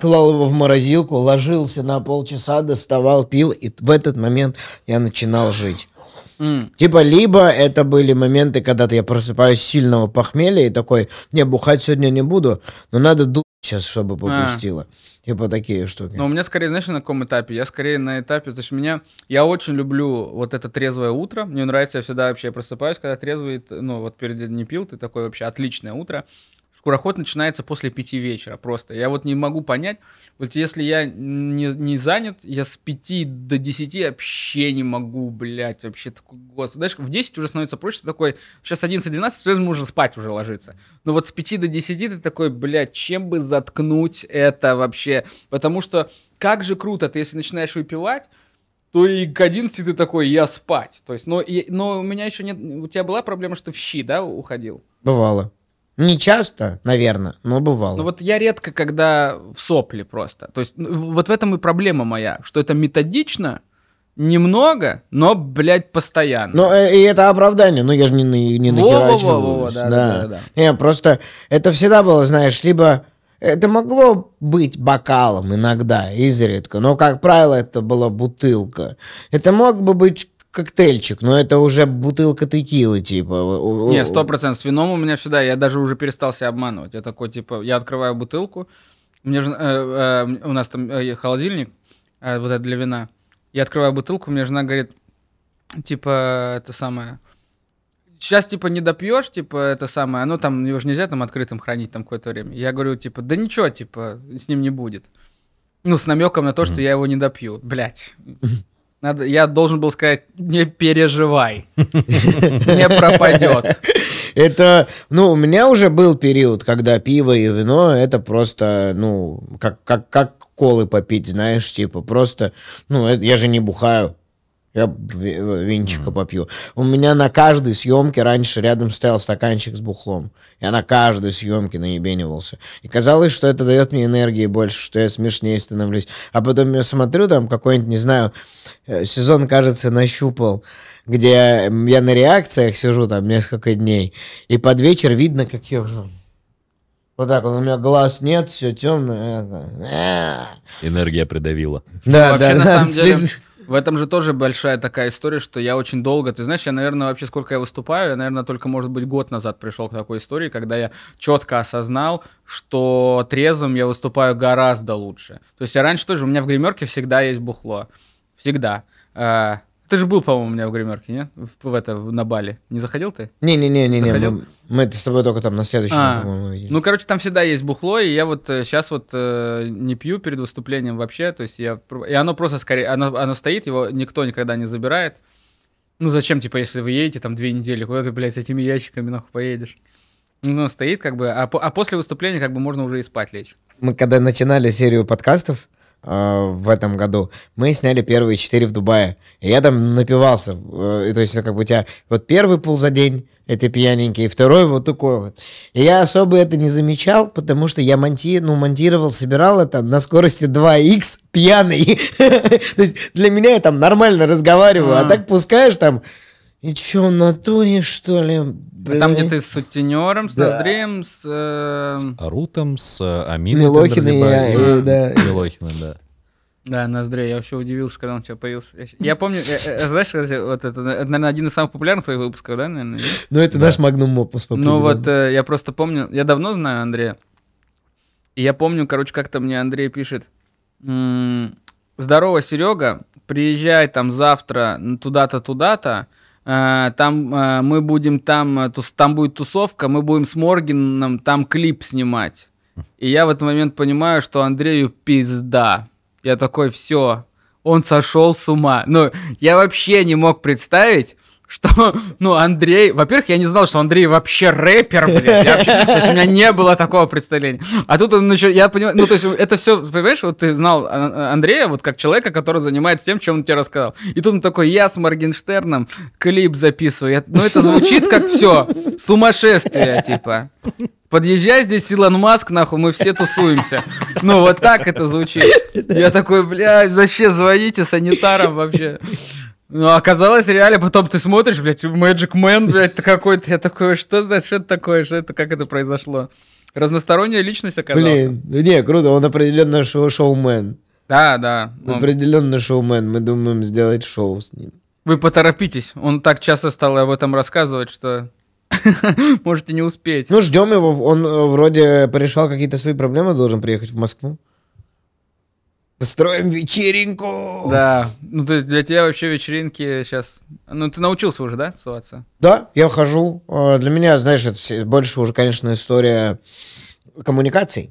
клал его в морозилку, ложился на полчаса, доставал, пил. И в этот момент я начинал жить. Типа, либо это были моменты, когда я просыпаюсь сильного похмелья и такой, не, бухать сегодня не буду, но надо думать сейчас, чтобы попустило. Типа такие штуки. Но у меня скорее, знаешь, на каком этапе? Я скорее на этапе, то есть меня, я очень люблю вот это трезвое утро. Мне нравится, я всегда вообще просыпаюсь, когда трезвый, ну вот перед не пил, ты такой вообще отличное утро. Скороход начинается после пяти вечера просто. Я вот не могу понять, вот если я не, не занят, я с пяти до десяти вообще не могу, блядь, вообще такой, господи. Знаешь, в 10 уже становится проще, такой, сейчас 11-12, соответственно, можно спать уже ложиться. Но вот с 5 до 10 ты такой, блядь, чем бы заткнуть это вообще? Потому что как же круто, ты если начинаешь выпивать, то и к 11 ты такой, я спать. То есть, но, и, но у меня еще нет, у тебя была проблема, что в щи, да, уходил? Бывало. Не часто, наверное, но бывало. Ну вот я редко, когда в сопли просто. То есть ну, вот в этом и проблема моя, что это методично, немного, но, блядь, постоянно. Но э, и это оправдание, ну я же не, не, не Во-во-во-во, нахерачиваюсь. да, да, да, да. Не, просто это всегда было, знаешь, либо это могло быть бокалом иногда, изредка, но, как правило, это была бутылка. Это мог бы быть коктейльчик, но это уже бутылка текилы, типа. Не, сто процентов. С вином у меня всегда, я даже уже перестал себя обманывать. Я такой, типа, я открываю бутылку, мне же, э, э, у нас там э, холодильник, э, вот это для вина. Я открываю бутылку, мне жена говорит, типа, это самое, сейчас, типа, не допьешь, типа, это самое, ну, там, его же нельзя там открытым хранить там какое-то время. Я говорю, типа, да ничего, типа, с ним не будет. Ну, с намеком на то, что я его не допью. Блять. [laughs] Надо, я должен был сказать, не переживай, [laughs] не пропадет. Это, ну, у меня уже был период, когда пиво и вино, это просто, ну, как, как, как колы попить, знаешь, типа, просто, ну, я же не бухаю. Я ви- винчика попью. У меня на каждой съемке раньше рядом стоял стаканчик с бухлом. Я на каждой съемке наебенивался. И казалось, что это дает мне энергии больше, что я смешнее становлюсь. А потом я смотрю, там какой-нибудь, не знаю, э, сезон, кажется, нащупал, где я на реакциях сижу там несколько дней, и под вечер видно, как я уже... Вот так вот, у меня глаз нет, все темное. Энергия придавила. Да, Вообще, да, на да. самом деле, В этом же тоже большая такая история, что я очень долго, ты знаешь, я, наверное, вообще сколько я выступаю, я, наверное, только, может быть, год назад пришел к такой истории, когда я четко осознал, что трезвым я выступаю гораздо лучше. То есть я раньше тоже, у меня в гримерке всегда есть бухло. Всегда. Ты же был, по-моему, у меня в гримерке, нет? В, в это, в- на Бали. Не заходил ты? Не-не-не-не, Заходил? мы, мы с тобой только там на следующем, А, по-моему, видели. Ну, короче, там всегда есть бухло, и я вот сейчас вот э, не пью перед выступлением вообще, то есть я... И оно просто скорее... Оно, оно стоит, его никто никогда не забирает. Ну, зачем, типа, если вы едете там две недели, куда ты, блядь, с этими ящиками нахуй поедешь? Ну, стоит как бы, а, а после выступления как бы можно уже и спать лечь. Мы когда начинали серию подкастов э, в этом году, мы сняли первые четыре в Дубае. И я там напивался. э, и то есть, как бы у тебя вот первый пул за день, это пьяненький, и второй вот такой вот. И я особо это не замечал, потому что я монти, ну, монтировал, собирал это на скорости 2х пьяный. [laughs] То есть для меня я там нормально разговариваю, а А. так пускаешь там... И чё, в натуре, что ли? А Там, где Блин. ты с сутенером, с Да. Ноздреем, с... э, Арутом с э, Аминой Милохиной, я- и- и- да. [laughs] Милохиной, да. Да, Ноздрей, я вообще удивился, когда он у тебя появился. Я Я помню, э, э, знаешь, вот это, это, наверное, один из самых популярных твоих выпусков, да, наверное? Ну, это Да. наш магнум опус по Ну вот э, я просто помню, я давно знаю Андрея, и я помню, короче, как-то мне Андрей пишет, здорово, Серега, приезжай там завтра туда-то, туда-то, э, там э, мы будем там, э, там будет тусовка, мы будем с Моргином там клип снимать. И я в этот момент понимаю, что Андрею пизда. Я такой, все, он сошел с ума. Ну, я вообще не мог представить, что, ну, Андрей... Во-первых, я не знал, что Андрей вообще рэпер, блядь. Я вообще- то есть у меня не было такого представления. А тут он еще... Я понимаю... Ну, то есть это все, понимаешь, вот ты знал Андрея вот как человека, который занимается тем, чем он тебе рассказал. И тут он такой, я с Моргенштерном клип записываю. Я- Ну, это звучит как все. Сумасшествие, типа. Подъезжай здесь, Илон Маск, нахуй, мы все тусуемся. Ну, вот так это звучит. Я такой, блядь, зачем звоните санитарам вообще? Ну, оказалось, реально, потом ты смотришь, блядь, Magic Man, блядь, ты какой-то, я такой, что, за- что это такое, что это, как это произошло? Разносторонняя личность оказалась. Блин, не, круто, он определенно шоу шоумен. Да, да. ну, Определенно шоумен. Мы думаем сделать шоу с ним. Вы поторопитесь, он так часто стал об этом рассказывать, что [laughs] можете не успеть. Ну, ждем его. Он э, вроде порешал какие-то свои проблемы, должен приехать в Москву. Построим вечеринку. Да, ну то есть для тебя вообще вечеринки сейчас... Ну ты научился уже, да, тусоваться? Да, я хожу. Э, Для меня, знаешь, это больше уже, конечно, история коммуникаций.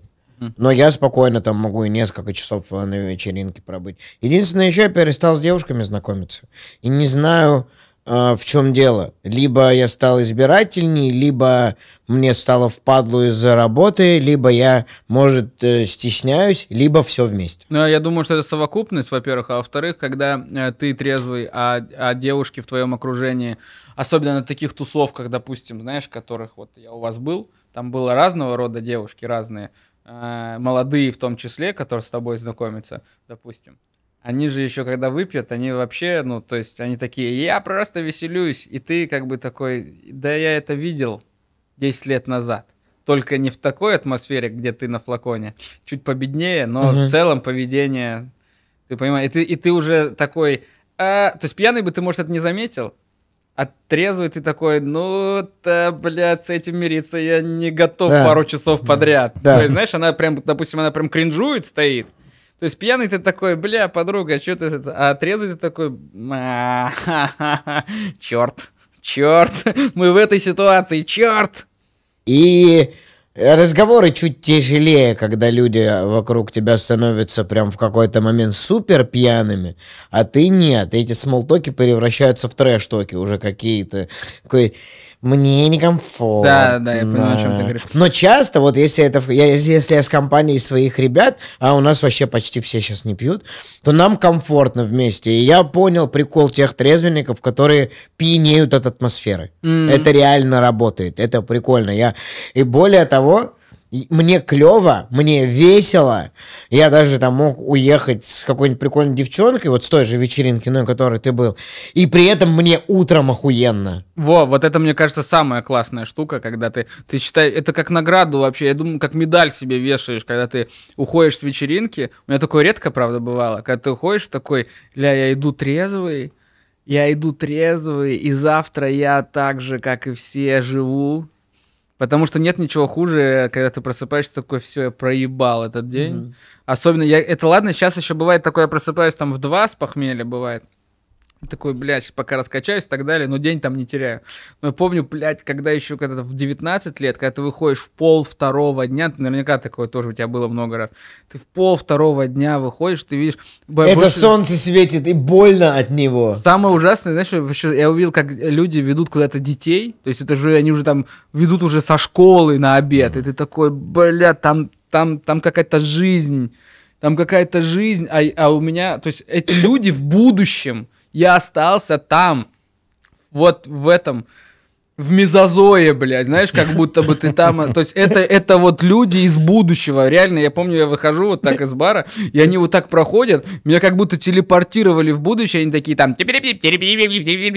Но я спокойно там могу и несколько часов э, на вечеринке пробыть. Единственное, еще я перестал с девушками знакомиться. И не знаю, в чем дело. Либо я стал избирательней, либо мне стало впадлу из-за работы, либо я, может, э, стесняюсь, либо все вместе. Ну, я думаю, что это совокупность, во-первых, а во-вторых, когда э, ты трезвый, а, а девушки в твоем окружении, особенно на таких тусовках, допустим, знаешь, которых вот я у вас был, там было разного рода девушки, разные, э, молодые в том числе, которые с тобой знакомятся, допустим. Они же еще, когда выпьют, они вообще, ну, то есть они такие, я просто веселюсь, и ты как бы такой, да я это видел 10 лет назад. Только не в такой атмосфере, где ты на флаконе, чуть победнее, но Мгм. в целом поведение, ты понимаешь, и ты, и ты уже такой а, то есть пьяный бы ты, может, это не заметил, а трезвый ты такой, ну, да, блядь, с этим мириться я не готов Да. пару часов подряд. Да. То есть, знаешь, она прям, допустим, она прям кринжует, стоит. То есть пьяный ты такой, бля, подруга, что ты... это?» А трезвый ты такой, черт, черт, мы в этой ситуации, черт. И разговоры чуть тяжелее, когда люди вокруг тебя становятся прям в какой-то момент супер пьяными, а ты нет. Эти смолтоки превращаются в трэш-токи уже какие-то. Такой, мне некомфортно. Да, да, я понимаю, о чем ты говоришь. Но часто, вот если это, я, если я с компанией своих ребят, а у нас вообще почти все сейчас не пьют, то нам комфортно вместе. И я понял прикол тех трезвенников, которые пьянеют от атмосферы. М. Это реально работает. Это прикольно. Я... И более того, мне клево, мне весело. Я даже там мог уехать с какой-нибудь прикольной девчонкой, вот с той же вечеринки, на которой ты был. И при этом мне утром охуенно. Во, вот это, мне кажется, самая классная штука, когда ты, ты считаешь, это как награду вообще, я думаю, как медаль себе вешаешь, когда ты уходишь с вечеринки. У меня такое редко, правда, бывало, когда ты уходишь такой, ля, я иду трезвый, я иду трезвый, и завтра я так же, как и все, живу. Потому что нет ничего хуже, когда ты просыпаешься такой, все, я проебал этот день. Особенно, я, это ладно, сейчас еще бывает такое, я просыпаюсь там в два с похмелья, бывает. Такой, блядь, пока раскачаюсь и так далее, но день там не теряю. Но я помню, блядь, когда еще когда в 19 лет, когда ты выходишь в пол второго дня, ты наверняка такое тоже у тебя было много раз. Ты в пол второго дня выходишь, ты видишь... Это больше- солнце светит, и больно от него. Самое ужасное, знаешь, вообще, я увидел, как люди ведут куда-то детей, то есть это же они уже там ведут уже со школы на обед, и ты такой, бля, там, там, там какая-то жизнь, там какая-то жизнь, а, а у меня, то есть эти люди в будущем, я остался там, вот в этом, в мезозое, блядь, знаешь, как будто бы ты там, то есть это, это вот люди из будущего, реально, я помню, я выхожу вот так из бара, и они вот так проходят, меня как будто телепортировали в будущее, они такие там,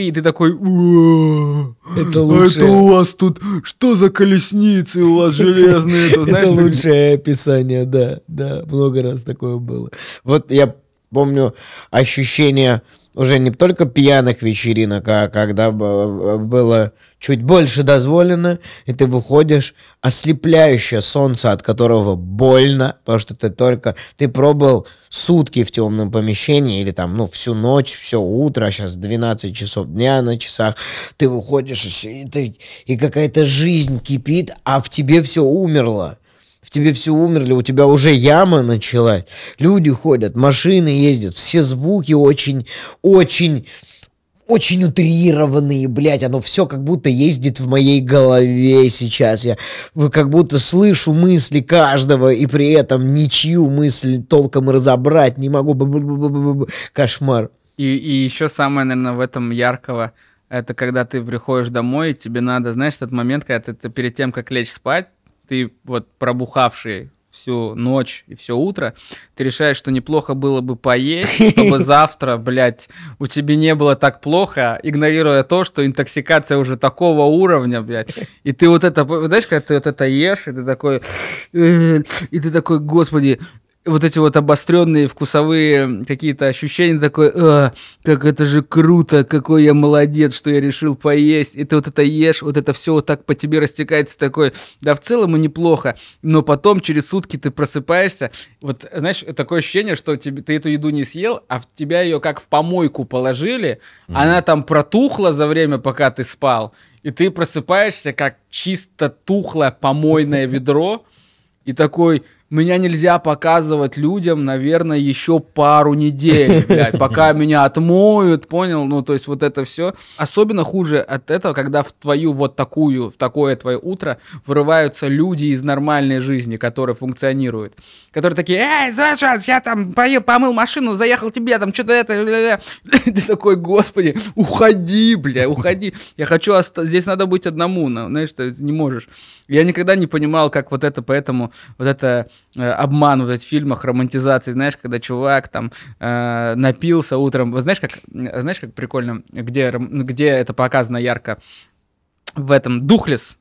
и ты такой, «Уа, Это лучшее. это у вас тут, что за колесницы у вас железные, это, знаешь, Это лучшее описание, да, да, много раз такое было. Вот я помню ощущение уже не только пьяных вечеринок, а когда б- было чуть больше дозволено, и ты выходишь, ослепляющее солнце, от которого больно, потому что ты только, ты пробовал сутки в темном помещении, или там, ну, всю ночь, все утро, а сейчас 12 часов дня на часах, ты выходишь, и ты- и какая-то жизнь кипит, а в тебе все умерло в тебе все умерли, у тебя уже яма началась. Люди ходят, машины ездят, все звуки очень, очень, очень утрированные, блядь, оно все как будто ездит в моей голове сейчас. Я как будто слышу мысли каждого, и при этом ничью мысль толком разобрать не могу. Бу-бу-бу-бу-бу-бу. Кошмар. И, и еще самое, наверное, в этом яркого, это когда ты приходишь домой, и тебе надо, знаешь, этот момент, когда ты, ты перед тем, как лечь спать, ты вот пробухавший всю ночь и все утро, ты решаешь, что неплохо было бы поесть, [laughs] чтобы завтра, блядь, у тебя не было так плохо, игнорируя то, что интоксикация уже такого уровня, блядь. И ты вот это, знаешь, когда ты вот это ешь, и ты такой, и ты такой, господи, вот эти вот обостренные вкусовые какие-то ощущения, такой, «А, как это же круто, какой я молодец, что я решил поесть. И ты вот это ешь, вот это все вот так по тебе растекается, такой, да в целом и неплохо. Но потом через сутки ты просыпаешься, вот знаешь, такое ощущение, что тебе, ты эту еду не съел, а в тебя ее как в помойку положили, она там протухла за время, пока ты спал, и ты просыпаешься как чисто тухлое помойное [laughs] ведро, и такой, меня нельзя показывать людям, наверное, еще пару недель, [laughs] блядь, пока меня отмоют, понял? Ну, то есть вот это все. Особенно хуже от этого, когда в твою вот такую, в такое твое утро врываются люди из нормальной жизни, которые функционируют. Которые такие, эй, Саша, я там помыл машину, заехал тебе, там что-то это... ля-ля-ля». [laughs] Ты такой, господи, уходи, бля, уходи. Я хочу, оста- здесь надо быть одному, но, знаешь, ты не можешь. Я никогда не понимал, как вот это, поэтому вот это э, обман вот в этих фильмах, романтизации, знаешь, когда чувак там э, напился утром, вот знаешь, как, знаешь, как прикольно, где, где это показано ярко, в этом Духлес.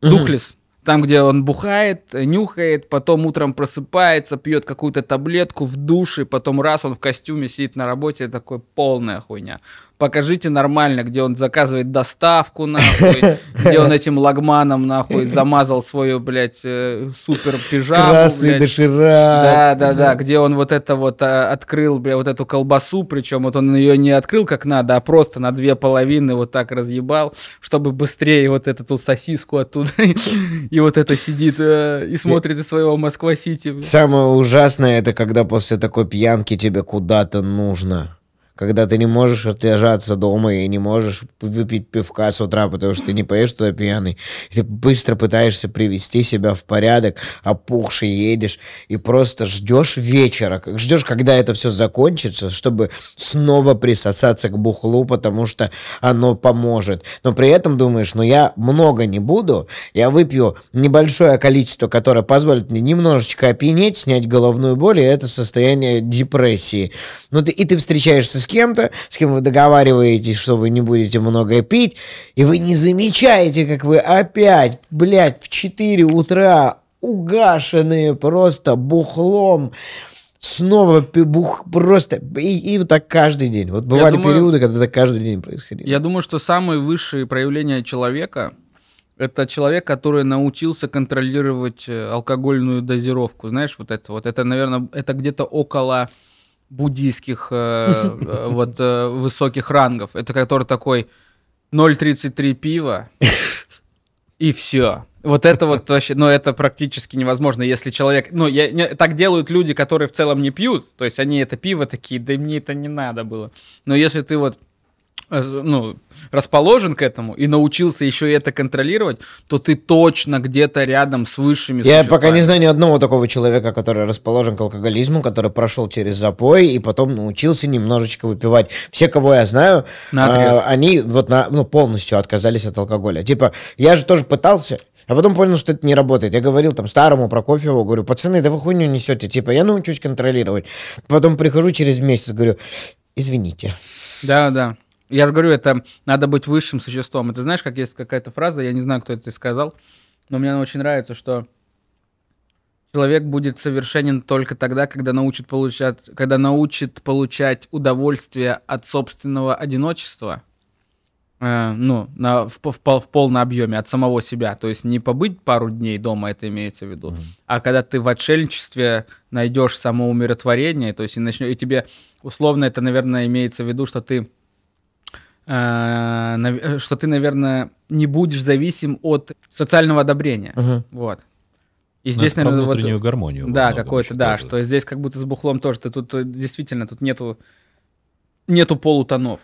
Духлес, Там, где он бухает, нюхает, потом утром просыпается, пьет какую-то таблетку в душе, потом раз он в костюме сидит на работе, такой полная хуйня покажите нормально, где он заказывает доставку, нахуй, где он этим лагманом, нахуй, замазал свою, блядь, э, супер пижаму. Красный блядь. доширак. Да, да, да, где он вот это вот а, открыл, бля, вот эту колбасу, причем вот он ее не открыл как надо, а просто на две половины вот так разъебал, чтобы быстрее вот эту сосиску оттуда, [laughs] и вот это сидит э, и смотрит из своего Москва-Сити. Самое ужасное, это когда после такой пьянки тебе куда-то нужно. Когда ты не можешь отлежаться дома и не можешь выпить пивка с утра, потому что ты не поешь туда пьяный. И ты быстро пытаешься привести себя в порядок, опухший едешь и просто ждешь вечера, ждешь, когда это все закончится, чтобы снова присосаться к бухлу, потому что оно поможет. Но при этом думаешь, ну я много не буду, я выпью небольшое количество, которое позволит мне немножечко опьянеть, снять головную боль, и это состояние депрессии. Ну ты, и ты встречаешься с кем-то, с кем вы договариваетесь, что вы не будете много пить, и вы не замечаете, как вы опять, блядь, в 4 утра угашенные просто бухлом, снова бух, просто, и, и вот так каждый день. Вот бывали думаю- периоды, когда так каждый день происходило. Я думаю, что самые высшие проявления человека это человек, который научился контролировать э, алкогольную дозировку. Знаешь, вот это вот. Это, наверное, это где-то около буддийских э, [laughs] э, вот э, высоких рангов. Это который такой 0,33 пива и все. Вот это вот вообще, ну это практически невозможно, если человек, ну я, не- так делают люди, которые в целом не пьют, то есть они это пиво такие, да мне это не надо было. Но если ты вот ну, расположен к этому и научился еще и это контролировать, то ты точно где-то рядом с высшими Я пока не знаю ни одного такого человека, который расположен к алкоголизму, который прошел через запой и потом научился немножечко выпивать. Все, кого я знаю, а, они вот на, ну, полностью отказались от алкоголя. Типа, я же тоже пытался, а потом понял, что это не работает. Я говорил там старому Прокофьеву, говорю, пацаны, да вы хуйню несете. Типа, я научусь контролировать. Потом прихожу через месяц, говорю, извините. Да, да. Я же говорю, это надо быть высшим существом. И ты знаешь, как есть какая-то фраза, я не знаю, кто это сказал, но мне она очень нравится, что человек будет совершенен только тогда, когда научит получать, когда научит получать удовольствие от собственного одиночества, э, ну, на, в, в в полном объеме от самого себя. То есть не побыть пару дней дома, это имеется в виду, а когда ты в отшельничестве найдешь самоумиротворение, то есть и, начнё- и тебе условно это, наверное, имеется в виду, что ты э, э, что ты, наверное, не будешь зависим от социального одобрения. Мгм. Вот. И Ну, здесь, это про наверное, вот- внутреннюю гармонию. во да, еще да, тоже. что здесь как будто с бухлом тоже. Ты тут э, действительно тут нету нету полутонов.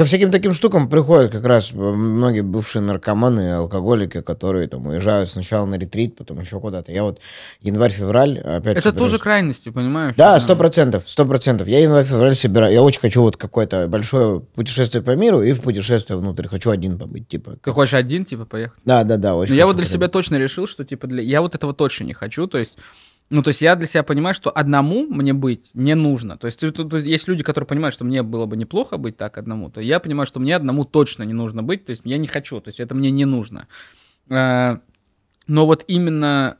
Ко всяким таким штукам приходят как раз э, многие бывшие наркоманы алкоголики, которые там уезжают сначала на ретрит, потом еще куда-то. Я вот январь-февраль опять Это собираюсь. тоже крайности, понимаешь? Да, сто процентов, сто процентов. Я январь-февраль собираю. Я очень хочу вот какое-то большое путешествие по миру и в путешествие внутрь. Хочу один побыть, типа. Ты хочешь один, типа, поехать? Да, да, да, очень Но я вот для себя точно решил, что типа для я вот этого точно не хочу. То есть, ну, то есть я для себя понимаю, что одному мне быть не нужно. То есть, тут- тут есть люди, которые понимают, что мне было бы неплохо быть так одному, то я понимаю, что мне одному точно не нужно быть. То есть я не хочу, то есть это мне не нужно. Э, Но вот именно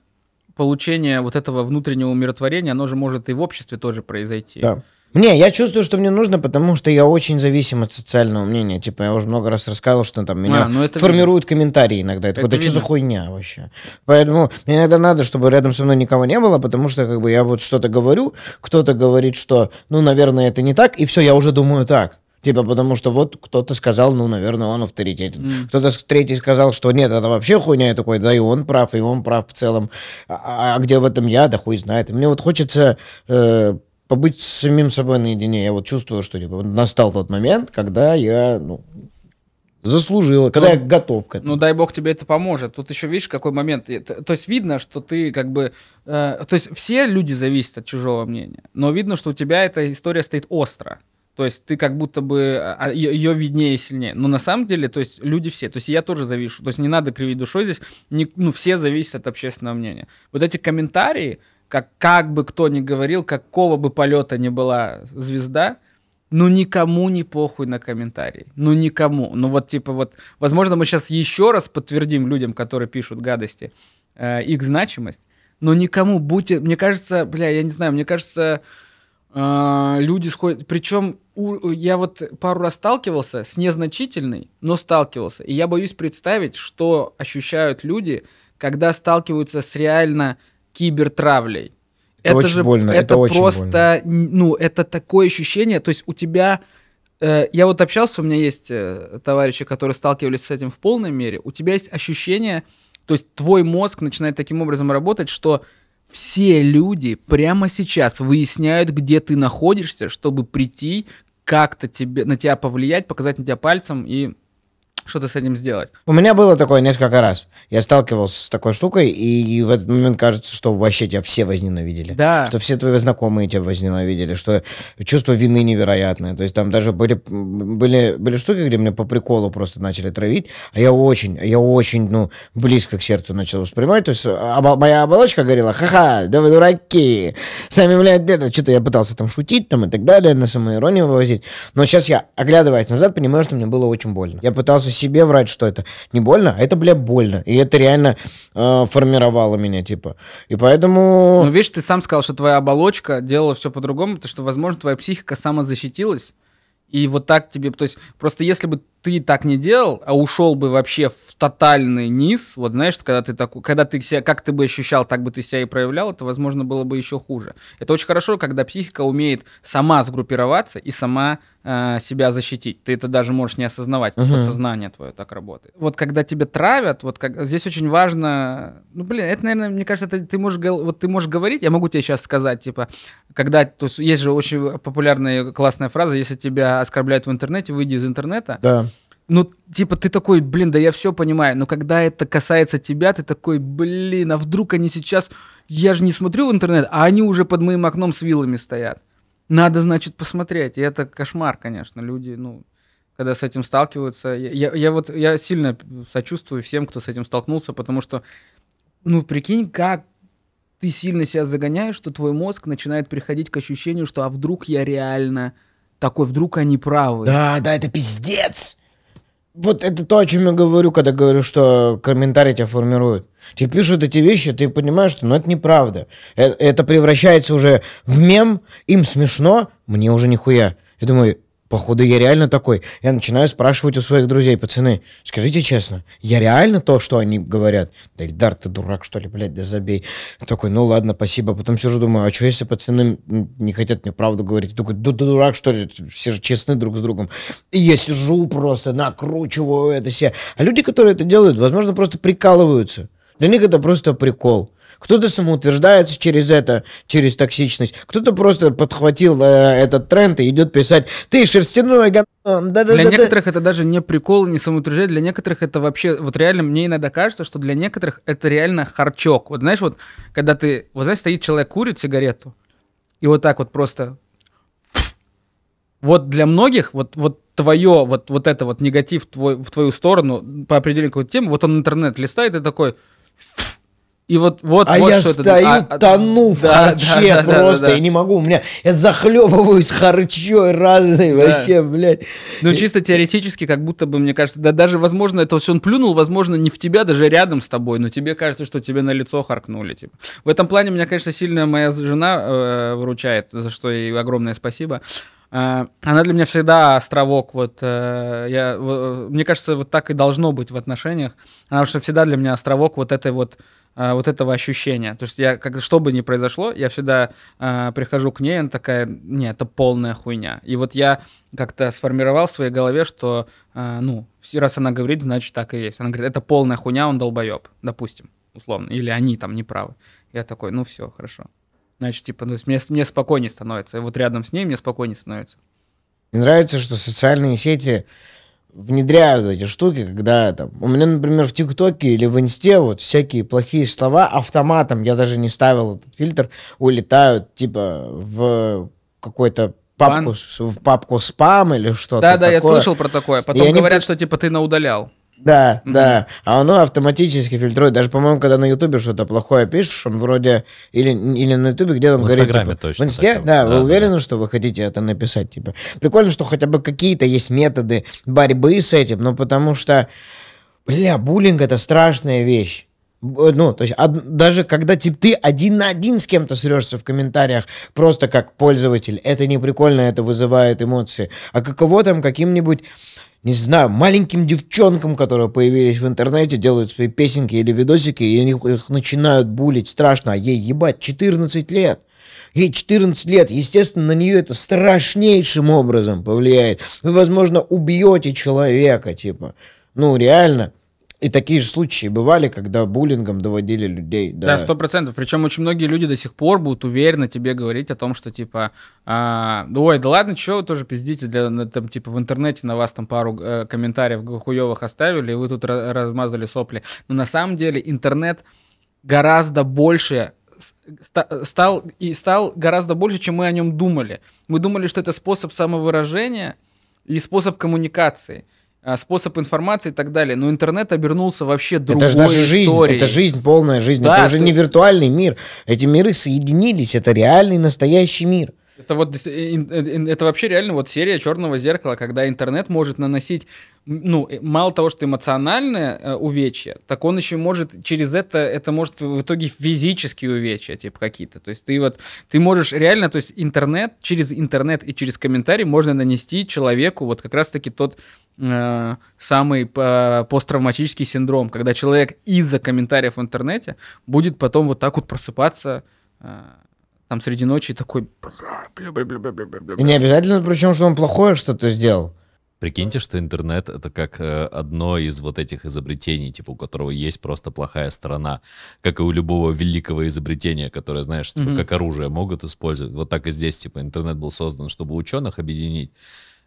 получение вот этого внутреннего умиротворения, оно же может и в обществе тоже произойти. Да. Не, я чувствую, что мне нужно, потому что я очень зависим от социального мнения. Типа, я уже много раз рассказывал, что там меня А, ну это формируют комментарии иногда. Такой, Это да что за видно. хуйня вообще? Поэтому мне иногда надо, чтобы рядом со мной никого не было, потому что как бы я вот что-то говорю, кто-то говорит, что, ну, наверное, это не так, и все, я уже думаю так. Типа, потому что вот кто-то сказал, ну, наверное, он авторитетен. М. Кто-то третий сказал, что нет, это вообще хуйня. Я такой, да и он прав, и он прав в целом. А, а где в этом я, да хуй знает. И мне вот хочется э, побыть с самим собой наедине. Я вот чувствую, что типа, настал тот момент, когда я, ну, заслужила, когда Ну, я готов к этому. Ну, дай бог тебе это поможет. Тут еще видишь, какой момент. То есть видно, что ты как бы... э, то есть все люди зависят от чужого мнения, но видно, что у тебя эта история стоит остро. То есть ты как будто бы ее виднее и сильнее. Но на самом деле, то есть люди все, то есть я тоже завишу. То есть не надо кривить душой здесь. Не, ну, все зависят от общественного мнения. Вот эти комментарии, как, как бы кто ни говорил, какого бы полета ни была звезда, ну никому не похуй на комментарии. Ну никому. Ну вот типа вот, возможно, мы сейчас еще раз подтвердим людям, которые пишут гадости, э, их значимость, но никому будьте, мне кажется, бля, я не знаю, мне кажется, э, люди сходят, причем у- я вот пару раз сталкивался с незначительной, но сталкивался, и я боюсь представить, что ощущают люди, когда сталкиваются с реально кибертравлей. Это очень больно, это очень просто, н- ну, это такое ощущение, то есть у тебя, э, я вот общался, у меня есть э, товарищи, которые сталкивались с этим в полной мере, у тебя есть ощущение, то есть твой мозг начинает таким образом работать, что все люди прямо сейчас выясняют, где ты находишься, чтобы прийти, как-то тебе, на тебя повлиять, показать на тебя пальцем и что-то с этим сделать. У меня было такое несколько раз. Я сталкивался с такой штукой, и в этот момент кажется, что вообще тебя все возненавидели. Да. Что все твои знакомые тебя возненавидели, что чувство вины невероятное. То есть там даже были, были, были штуки, где меня по приколу просто начали травить, а я очень, я очень, ну, близко к сердцу начал воспринимать. То есть оба- моя оболочка говорила, ха-ха, да вы дураки, сами, блядь, это, что-то я пытался там шутить там и так далее, на самоиронию вывозить. Но сейчас я, оглядываясь назад, понимаю, что мне было очень больно. Я пытался себе врать, что это не больно, а это, бля, больно. И это реально э, формировало меня, типа. И поэтому... Ну, видишь, ты сам сказал, что твоя оболочка делала все по-другому, потому что, возможно, твоя психика самозащитилась, и вот так тебе, то есть, просто если бы ты так не делал, а ушел бы вообще в тотальный низ, вот знаешь, когда ты такой, когда ты себя, как ты бы ощущал, так бы ты себя и проявлял, это, возможно, было бы еще хуже. Это очень хорошо, когда психика умеет сама сгруппироваться и сама э, себя защитить. Ты это даже можешь не осознавать, Мгм. подсознание твое так работает. Вот когда тебя травят, вот как, здесь очень важно, ну, блин, это, наверное, мне кажется, это ты можешь, вот ты можешь говорить, я могу тебе сейчас сказать, типа, когда, то есть есть же очень популярная классная фраза, если тебя оскорбляют в интернете, выйди из интернета. Да. Ну, типа, ты такой, блин, да я все понимаю, но когда это касается тебя, ты такой, блин, а вдруг они сейчас, я же не смотрю в интернет, а они уже под моим окном с вилами стоят. Надо, значит, посмотреть. И это кошмар, конечно, люди, ну, когда с этим сталкиваются. Я, я- я вот, я сильно сочувствую всем, кто с этим столкнулся, потому что, ну, прикинь, как ты сильно себя загоняешь, что твой мозг начинает приходить к ощущению, что а вдруг я реально такой, вдруг они правы. Да, да, это пиздец. Вот это то, о чем я говорю, когда говорю, что комментарии тебя формируют. Тебе пишут эти вещи, ты понимаешь, что ну, это неправда. Э- Это превращается уже в мем, им смешно, мне уже нихуя. Я думаю, походу я реально такой. Я начинаю спрашивать у своих друзей, пацаны, скажите честно, я реально то, что они говорят? Да, Ильдар, ты дурак, что ли, блядь, да забей. Такой, ну ладно, спасибо. Потом сижу, думаю, а что если пацаны не хотят мне правду говорить? Такой, да ты дурак, что ли, все же честны друг с другом. И я сижу просто, накручиваю это все. А люди, которые это делают, возможно, просто прикалываются. Для них это просто прикол. Кто-то самоутверждается через это, через токсичность. Кто-то просто подхватил э, этот тренд и идет писать «Ты шерстяной ган...» Да-да-да-да». Для некоторых это даже не прикол, не самоутверждение, для некоторых это вообще, вот реально мне иногда кажется, что для некоторых это реально харчок. Вот знаешь, вот когда ты, вот знаешь, стоит человек, курит сигарету, и вот так вот просто... Вот для многих, вот, вот твое, вот, вот это вот негатив твой, в твою сторону по определению какой-то темы, вот он интернет листает и такой... И вот, вот, А вот я что это- стою, а- а- тону в да, харче да, да, да, просто, да. я не могу, у меня, я захлебываюсь харчой разной Да. вообще, блядь. Ну, чисто теоретически, как будто бы, мне кажется, да даже, возможно, это все он плюнул, возможно, не в тебя, даже рядом с тобой, но тебе кажется, что тебе на лицо харкнули, типа. В этом плане меня, конечно, сильно моя жена э, выручает, за что ей огромное спасибо. Она для меня всегда островок, вот, э, я, в- мне кажется, вот так и должно быть в отношениях, она что всегда для меня островок вот этой вот э, вот этого ощущения. То есть я, как, что бы ни произошло, я всегда э, прихожу к ней, она такая, нет, это полная хуйня. И вот я как-то сформировал в своей голове, что, э, ну, раз она говорит, значит так и есть. Она говорит, это полная хуйня, он долбоеб, допустим, условно. Или они там неправы. Я такой, ну все, хорошо. Значит, типа, ну, мне, мне спокойнее становится. И вот рядом с ней мне спокойнее становится. Мне нравится, что социальные сети внедряют эти штуки, когда там... У меня, например, в ТикТоке или в Инсте вот всякие плохие слова автоматом, я даже не ставил этот фильтр, улетают типа в какой-то папку, Бан? в папку спам или что-то Да, да, я слышал про такое. Потом И они говорят, при- что типа ты наудалял. Да, Мгм. да. А оно автоматически фильтрует. Даже, по-моему, когда на Ютубе что-то плохое пишешь, он вроде... Или, или на Ютубе, где он В говорит... Инстаграме типа, точно В Инсте? Да, да, вы да, уверены, что вы хотите это написать? Типа. Прикольно, что хотя бы какие-то есть методы борьбы с этим, но потому что... Бля, буллинг — это страшная вещь. Ну, то есть од- даже когда типа, ты один на один с кем-то срешься в комментариях, просто как пользователь, это не прикольно, это вызывает эмоции. А каково там каким-нибудь, не знаю, маленьким девчонкам, которые появились в интернете, делают свои песенки или видосики, и они их начинают булить страшно, а ей ебать 14 лет. Ей 14 лет, естественно, на нее это страшнейшим образом повлияет. Вы, возможно, убьете человека, типа. Ну, реально. И такие же случаи бывали, когда буллингом доводили людей. Да, сто процентов. Причем очень многие люди до сих пор будут уверенно тебе говорить о том, что типа, а, ой, да ладно, что вы тоже пиздите, для, там, типа в интернете на вас там пару э, комментариев хуевых оставили, и вы тут размазали сопли. Но на самом деле интернет гораздо больше стал и стал гораздо больше, чем мы о нем думали. Мы думали, что это способ самовыражения и способ коммуникации, способ информации и так далее. Но интернет обернулся вообще другой Это же даже жизнь, историей. это жизнь, полная жизнь. Да, это уже ты- не виртуальный мир. Эти миры соединились, это реальный настоящий мир. Это вот э, э, это вообще реально вот серия черного зеркала, когда интернет может наносить, ну, э, мало того, что эмоциональное увечье, так он еще может через это, это может в итоге физические увечья, типа какие-то. То есть ты вот, ты можешь реально, то есть интернет, через интернет и через комментарий можно нанести человеку вот как раз-таки тот самый посттравматический синдром, когда человек из-за комментариев в интернете будет потом вот так вот просыпаться там среди ночи такой... И не обязательно, причем, что он плохое что-то сделал. Прикиньте, что интернет это как э, одно из вот этих изобретений, типа у которого есть просто плохая сторона, как и у любого великого изобретения, которое, знаешь, типа, Мгм. как оружие могут использовать. Вот так и здесь, типа, интернет был создан, чтобы ученых объединить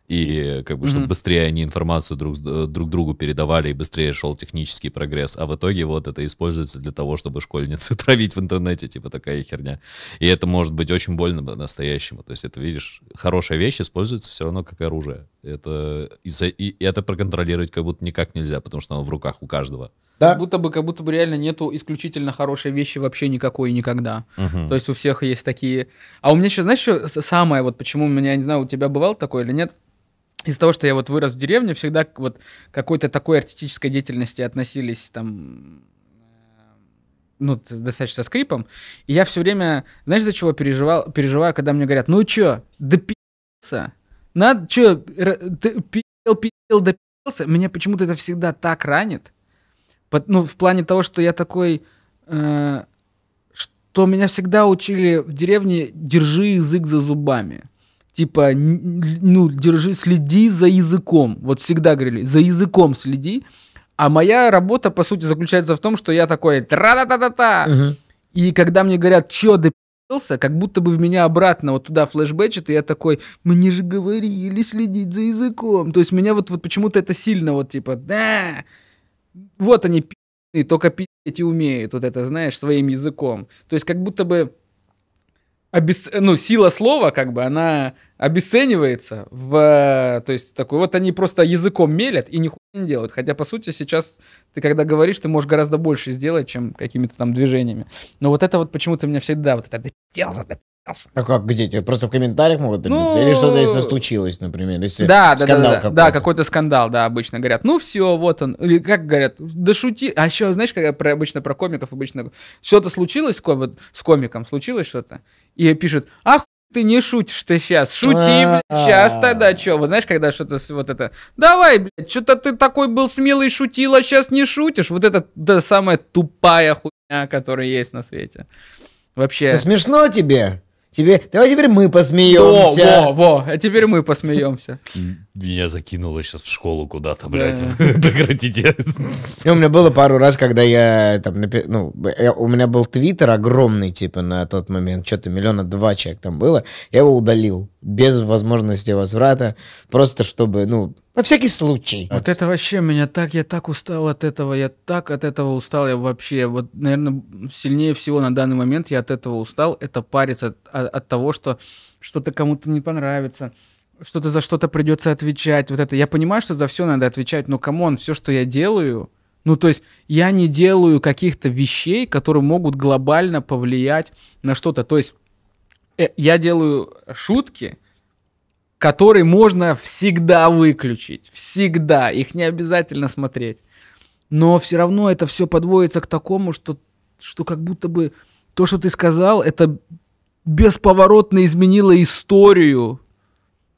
и как бы чтобы Мгм. быстрее они информацию друг, э, друг другу передавали и быстрее шел технический прогресс. А в итоге вот это используется для того, чтобы школьницы [laughs] травить в интернете, типа такая херня. И это может быть очень больно по-настоящему. То есть это, видишь, хорошая вещь используется все равно как оружие. Это, и- и это проконтролировать как будто никак нельзя, потому что оно в руках у каждого. Да? Как будто бы, как будто бы реально нету исключительно хорошей вещи вообще никакой никогда. Мгм. То есть у всех есть такие... А у меня еще, знаешь, что самое, вот почему у меня, я не знаю, у тебя бывало такое или нет, из-за того, что я вот вырос в деревне, всегда к вот какой-то такой артистической деятельности относились там э, ну, достаточно со скрипом. И я все время, знаешь, за чего переживал, переживаю, когда мне говорят, ну чё, допи***ся? Надо, чё, пи***л, пи***л, допи***ся? Меня почему-то это всегда так ранит. Ну, в плане того, что я такой... э, что меня всегда учили в деревне «держи язык за зубами». Типа, ну, держи, следи за языком. Вот всегда говорили, за языком следи. А моя работа, по сути, заключается в том, что я такой тра-та-та-та-та. Мгм. И когда мне говорят, чё допился, как будто бы в меня обратно вот туда флешбэчит, и я такой, мне же говорили следить за языком. То есть меня вот, вот почему-то это сильно вот типа, да, вот они пи***ные, только пи***ть и умеют, вот это, знаешь, своим языком. То есть как будто бы обес... ну, сила слова, как бы, она обесценивается в... То есть такой, вот они просто языком мелят и нихуя не делают. Хотя, по сути, сейчас ты когда говоришь, ты можешь гораздо больше сделать, чем какими-то там движениями. Но вот это вот почему-то меня всегда вот это допился, допился. А как, где тебе? Просто в комментариях могут Ну, Или что-то, если случилось, например. Если Да, да, да, скандал да, да, какой-то. да, какой-то скандал, да, обычно говорят. Ну все, вот он. Или как говорят, да шути. А еще, знаешь, как про, обычно про комиков, обычно что-то случилось вот с комиком, случилось что-то, и пишут, ах, ты не шутишь ты сейчас, шути, блядь, сейчас тогда что? Вот знаешь, когда что-то вот это, давай, блядь, что-то ты такой был смелый шутил, а сейчас не шутишь. Вот это да, самая тупая хуйня, которая есть на свете. Вообще. Да смешно тебе? Тебе... Давай теперь мы Во, посмеемся. во, во, а теперь мы посмеемся. Меня закинуло сейчас в школу куда-то, блядь. [laughs] Прекратите. И у меня было пару раз, когда я там, напи- ну, я- у меня был твиттер огромный, типа, на тот момент, что-то миллиона два человек там было, я его удалил, без возможности возврата, просто чтобы, ну, на всякий случай. Вот это вообще меня так, я так устал от этого, я так от этого устал, я вообще, вот, наверное, сильнее всего на данный момент я от этого устал, это париться от, от- от того, что что-то кому-то не понравится, что-то за что-то придется отвечать, вот это, я понимаю, что за все надо отвечать, но, come on, все, что я делаю, ну, то есть я не делаю каких-то вещей, которые могут глобально повлиять на что-то, то есть э, я делаю шутки, которые можно всегда выключить. Всегда. Их не обязательно смотреть. но все равно это все подводится к такому, что, что как будто бы то, что ты сказал, это бесповоротно изменило историю.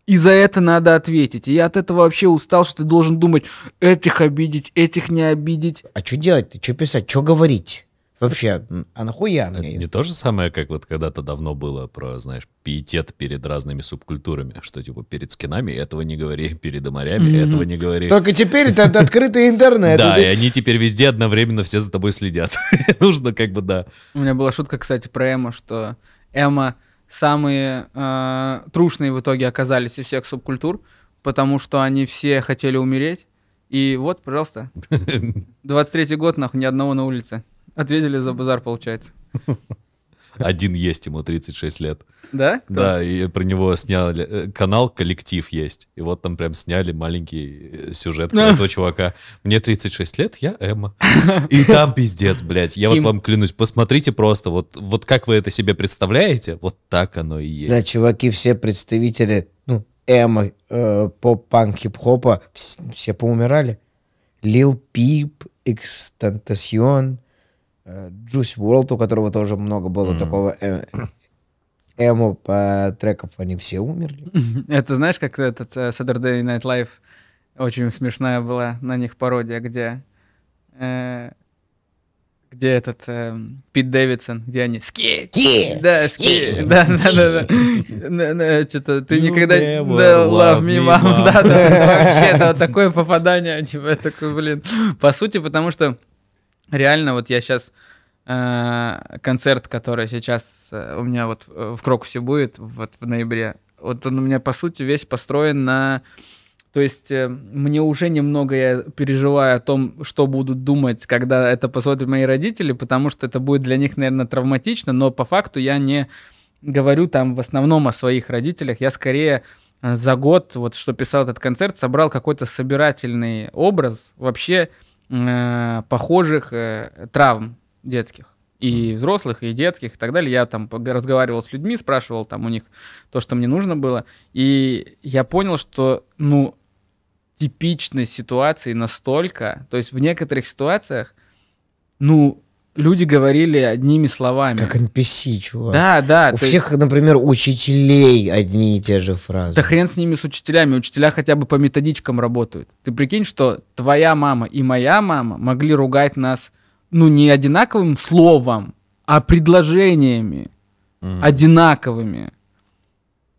И за это надо ответить. И я от этого вообще устал, что ты должен думать, этих обидеть, этих не обидеть. А что делать? Что писать? Что говорить? Вообще, а нахуя Это мне? не то же самое, как вот когда-то давно было про, знаешь, пиетет перед разными субкультурами, что типа перед скинами этого не говори, [laughs] перед морями этого не говори. Только теперь это это [laughs] открытый интернет. Да, И они теперь везде одновременно все за тобой следят. [laughs] Нужно как бы, да. У меня была шутка, кстати, про Эмо, что Эмо самые э, трушные в итоге оказались из всех субкультур, потому что они все хотели умереть. И вот, пожалуйста, [laughs] 23-й год, нахуй, ни одного на улице. Ответили за базар, получается. [laughs] Один есть, ему 36 лет. Да? Кто? Да, и про него сняли э, канал «Коллектив» есть. И вот там прям сняли маленький э, сюжет про [laughs] этого чувака. Мне 36 лет, я Эмма. И там пиздец, блядь. Я вот вам клянусь, посмотрите просто, вот, вот как вы это себе представляете, вот так оно и Да, есть. чуваки, все представители, ну, эмо, э, поп-панк, хип-хопа, вс- все поумирали. Лил Пип, Экстентасион, Juice World, у которого тоже много было Мгм. такого э, эмо по треков, они все умерли. [laughs] Это знаешь, как этот э, Saturday Night Live очень смешная была на них пародия, где э, где этот э, Пит Дэвидсон, где они ски, Ки! да, ски, [laughs] да, да, да, да, что-то ты никогда да, love me, mom, да, да, [laughs] вообще такое попадание, типа такой, блин, по сути, потому что реально вот я сейчас концерт, который сейчас э, у меня вот э, в Крокусе будет вот в ноябре, вот он у меня по сути весь построен на то есть э, мне уже немного я переживаю о том, что будут думать, когда это посмотрят мои родители, потому что это будет для них, наверное, травматично, но по факту я не говорю там в основном о своих родителях, я скорее э, за год, вот что писал этот концерт, собрал какой-то собирательный образ. Вообще э, похожих э, травм детских. И взрослых, и детских, и так далее. Я там разговаривал с людьми, спрашивал там у них то, что мне нужно было, и я понял, что, ну, типичной ситуации настолько, то есть в некоторых ситуациях, ну, люди говорили одними словами. Как NPC, чувак. Да, да. У то есть- всех, например, учителей одни и те же фразы. Да хрен с ними, с учителями. Учителя хотя бы по методичкам работают. Ты прикинь, что твоя мама и моя мама могли ругать нас, ну, не одинаковым словом, а предложениями Мгм. одинаковыми.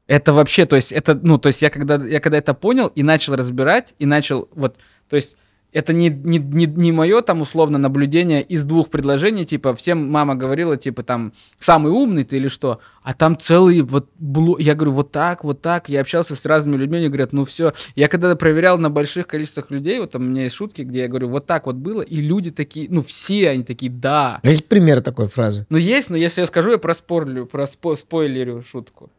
Это вообще, то есть, это, ну, то есть я когда, я когда это понял и начал разбирать, и начал, вот, то есть, это не, не, не, не мое там условно наблюдение из двух предложений, типа, всем мама говорила, типа, там, самый умный ты или что, а там целый, вот, бло- я говорю, вот так, вот так, я общался с разными людьми, они говорят, ну все, я когда проверял на больших количествах людей, вот там у меня есть шутки, где я говорю, вот так вот было, и люди такие, ну все они такие, да, Есть пример такой фразы? ну есть, но если я скажу, я проспорлю, проспо- спойлерю шутку.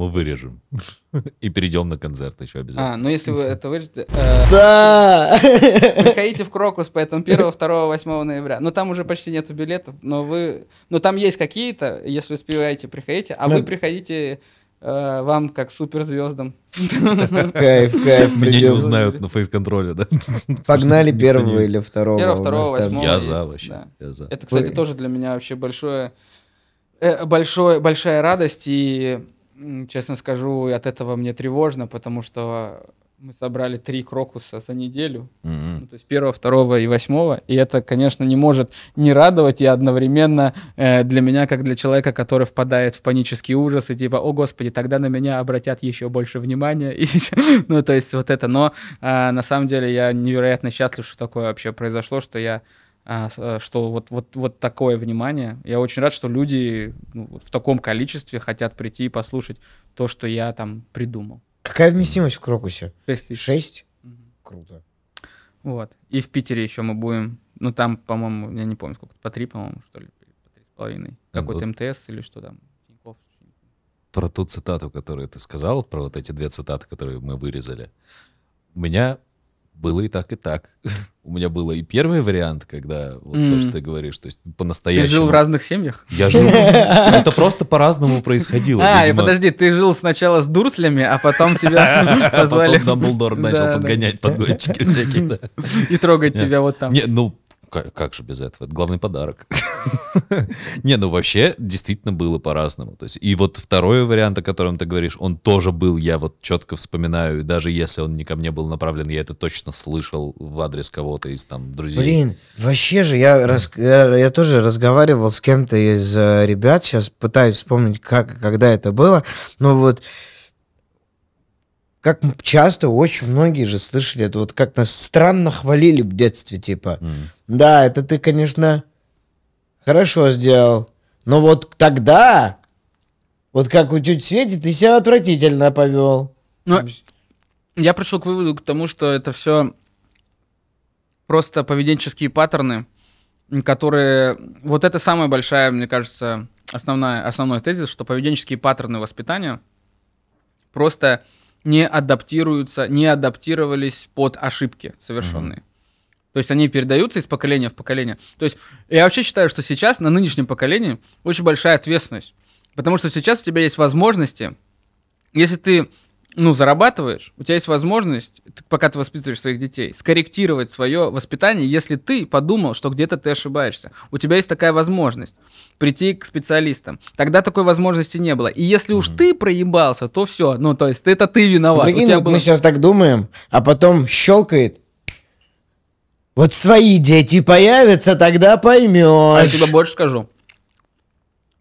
Мы вырежем. [laughs] И перейдем на концерт еще обязательно. А, ну если вы это вырежете, э, Да! приходите в Крокус, поэтому 1, 2, 8 ноября. Ну там уже почти нету билетов, но вы, ну там есть какие-то, если успеваете, приходите, а вы приходите э, вам как суперзвездам. Кайф, [laughs] кайф, Меня не узнают на фейс-контроле, да? [laughs] Погнали первого или второго. Первого, второго, восьмого. Я за вообще. Это, кстати, тоже для меня вообще большое, э, большое, большая радость, и, честно скажу, от этого мне тревожно, потому что мы собрали три крокуса за неделю, Мгм. Ну, то есть первого, второго и восьмого. И это, конечно, не может не радовать и одновременно э, для меня, как для человека, который впадает в панический ужас и типа, о господи, тогда на меня обратят еще больше внимания. [laughs] И ну, то есть вот это. Но а, на самом деле я невероятно счастлив, что такое вообще произошло, что я что вот, вот, вот такое внимание. Я очень рад, что люди ну, в таком количестве хотят прийти и послушать то, что я там придумал. Какая вместимость в Крокусе? Шесть тысяч. Шесть? Мгм. Круто. Вот. И в Питере еще мы будем. Ну, там, по-моему, я не помню, сколько, по три, по-моему, что ли, по три с половиной. А Какой-то вот- МТС или что там. Тинькофф. Про ту цитату, которую ты сказал, про вот эти две цитаты, которые мы вырезали. У меня Было и так, и так. [laughs] У меня было и первый вариант, когда вот то, М. что ты говоришь, то есть Ты по-настоящему. жил в разных семьях? Я жил. [laughs] Это просто по-разному происходило. А, и подожди, ты жил сначала с дурслями, а потом [laughs] тебя А позвали потом Дамблдор начал подгонять подгончики всякие. да. и трогать тебя вот там. Не, ну, ка- как же без этого? Это главный подарок. [laughs] Не, ну вообще действительно было по-разному. То есть, и вот второй вариант, о котором ты говоришь, он тоже был, я вот четко вспоминаю, и даже если он не ко мне был направлен, я это точно слышал в адрес кого-то из там друзей. Блин, вообще же, я, рас- я, я тоже разговаривал с кем-то из э, ребят, сейчас пытаюсь вспомнить, как, когда это было, но вот как часто очень многие же слышали это, вот как нас странно хвалили в детстве, типа, М. да, это ты, конечно, хорошо сделал, но вот тогда, вот как у тети Свети, ты себя отвратительно повел. Ну, я пришел к выводу к тому, что это все просто поведенческие паттерны, которые... Вот это самая большая, мне кажется, основная, основной тезис, что поведенческие паттерны воспитания просто не адаптируются, не адаптировались под ошибки совершенные. То есть они передаются из поколения в поколение. То есть я вообще считаю, что сейчас на нынешнем поколении очень большая ответственность. Потому что сейчас у тебя есть возможности, если ты ну, зарабатываешь, у тебя есть возможность, пока ты воспитываешь своих детей, скорректировать свое воспитание, если ты подумал, что где-то ты ошибаешься. У тебя есть такая возможность прийти к специалистам. Тогда такой возможности не было. И если уж ты проебался, то все. Ну, то есть это ты виноват. Прикинь, у тебя вот было... мы сейчас так думаем, а потом щелкает. Вот свои дети появятся, тогда А я поймешь. тебе больше скажу.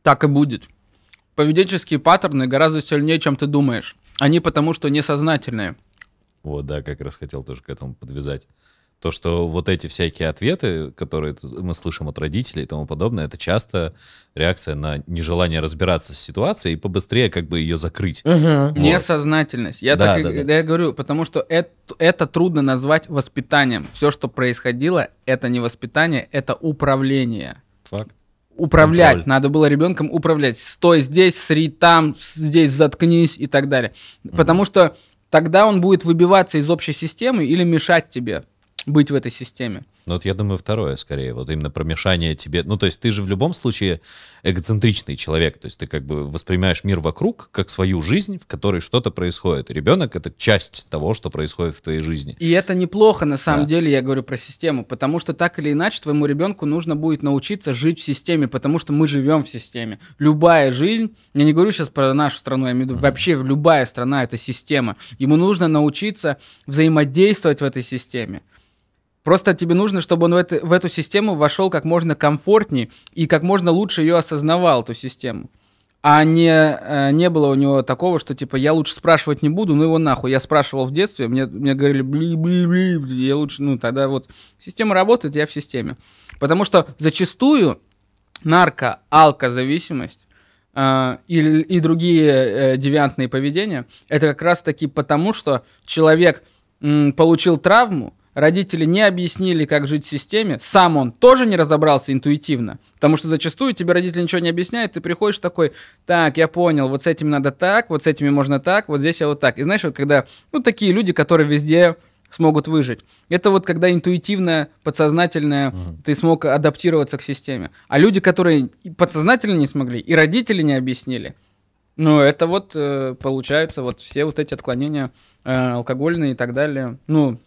Так и будет. Поведенческие паттерны гораздо сильнее, чем ты думаешь. Они потому что несознательные. Вот, да, как раз хотел тоже к этому подвязать. То, что вот эти всякие ответы, которые мы слышим от родителей и тому подобное, это часто реакция на нежелание разбираться с ситуацией и побыстрее как бы ее закрыть. Мгм. Вот. Несознательность. Я Да, так и- да, да. да, я говорю, потому что это, это трудно назвать воспитанием. Все, что происходило, это не воспитание, это управление. Факт. Управлять. Контроль. Надо было ребенком управлять. Стой здесь, сри там, здесь заткнись и так далее. Потому что тогда он будет выбиваться из общей системы или мешать тебе быть в этой системе. Ну вот я думаю, второе скорее, вот именно промешание тебе. Ну то есть ты же в любом случае эгоцентричный человек, то есть ты как бы воспринимаешь мир вокруг как свою жизнь, в которой что-то происходит. И ребенок — это часть того, что происходит в твоей жизни. И это неплохо, на самом Да. деле, я говорю про систему, потому что так или иначе твоему ребенку нужно будет научиться жить в системе, потому что мы живем в системе. Любая жизнь, я не говорю сейчас про нашу страну, я имею в виду вообще любая страна это система. Ему нужно научиться взаимодействовать в этой системе. Просто тебе нужно, чтобы он в, это- в эту систему вошел как можно комфортнее и как можно лучше ее осознавал, эту систему. А не, э, не было у него такого, что типа я лучше спрашивать не буду, ну его нахуй. Я спрашивал в детстве, мне, мне говорили, бли бли бли бли», я лучше, ну тогда вот система работает, я в системе. Потому что зачастую нарко, алкозависимость э, и, и другие э, девиантные поведения, это как раз таки потому, что человек м, получил травму, родители не объяснили, как жить в системе, сам он тоже не разобрался интуитивно, потому что зачастую тебе родители ничего не объясняют, ты приходишь такой, так, я понял, вот с этим надо так, вот с этими можно так, вот здесь я вот так. И знаешь, вот когда, ну, такие люди, которые везде смогут выжить. Это вот когда интуитивное, подсознательное, ты смог адаптироваться к системе. А люди, которые подсознательно не смогли, и родители не объяснили, ну, это вот э, получается вот все вот эти отклонения э, алкогольные и так далее. Ну,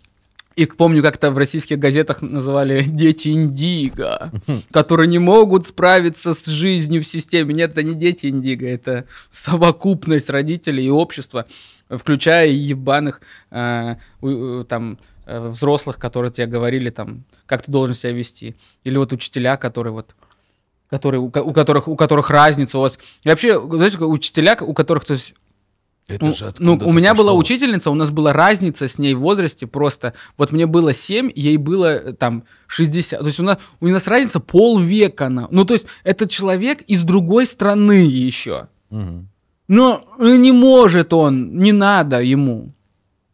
и помню, как-то в российских газетах называли дети индиго, которые не могут справиться с жизнью в системе. Нет, это не дети индиго, это совокупность родителей и общества, включая ебаных э, у- там э, взрослых, которые тебе говорили там, как ты должен себя вести. Или вот учителя, которые вот которые, у, у которых, у которых разница у вас. И вообще, знаете, учителя, у которых, то есть, Это ну, же ну, откуда-то у меня была пошло. учительница, у нас была разница с ней в возрасте просто. Вот мне было 7, ей было э, там 60. То есть у нас, у нас разница полвека. на- Ну, то есть это человек из другой страны еще. Мгм. Но ну, не может он, не надо ему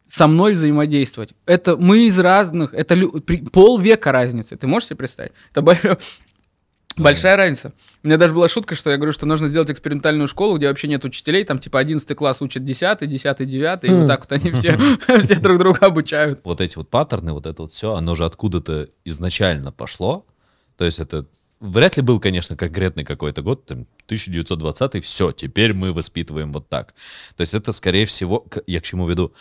со мной взаимодействовать. Это мы из разных, это лю- при- полвека разницы. Ты можешь себе представить? Это Большая разница. У меня даже была шутка, что я говорю, что нужно сделать экспериментальную школу, где вообще нет учителей, там типа 11 класс учат 10, 10, 9, и вот Хм. так вот они все, [laughs] [laughs] все друг друга обучают. Вот эти вот паттерны, вот это вот все, оно же откуда-то изначально пошло. То есть это вряд ли был, конечно, конкретный какой-то год, там, 1920 все, теперь мы воспитываем вот так. То есть это, скорее всего, я к чему веду,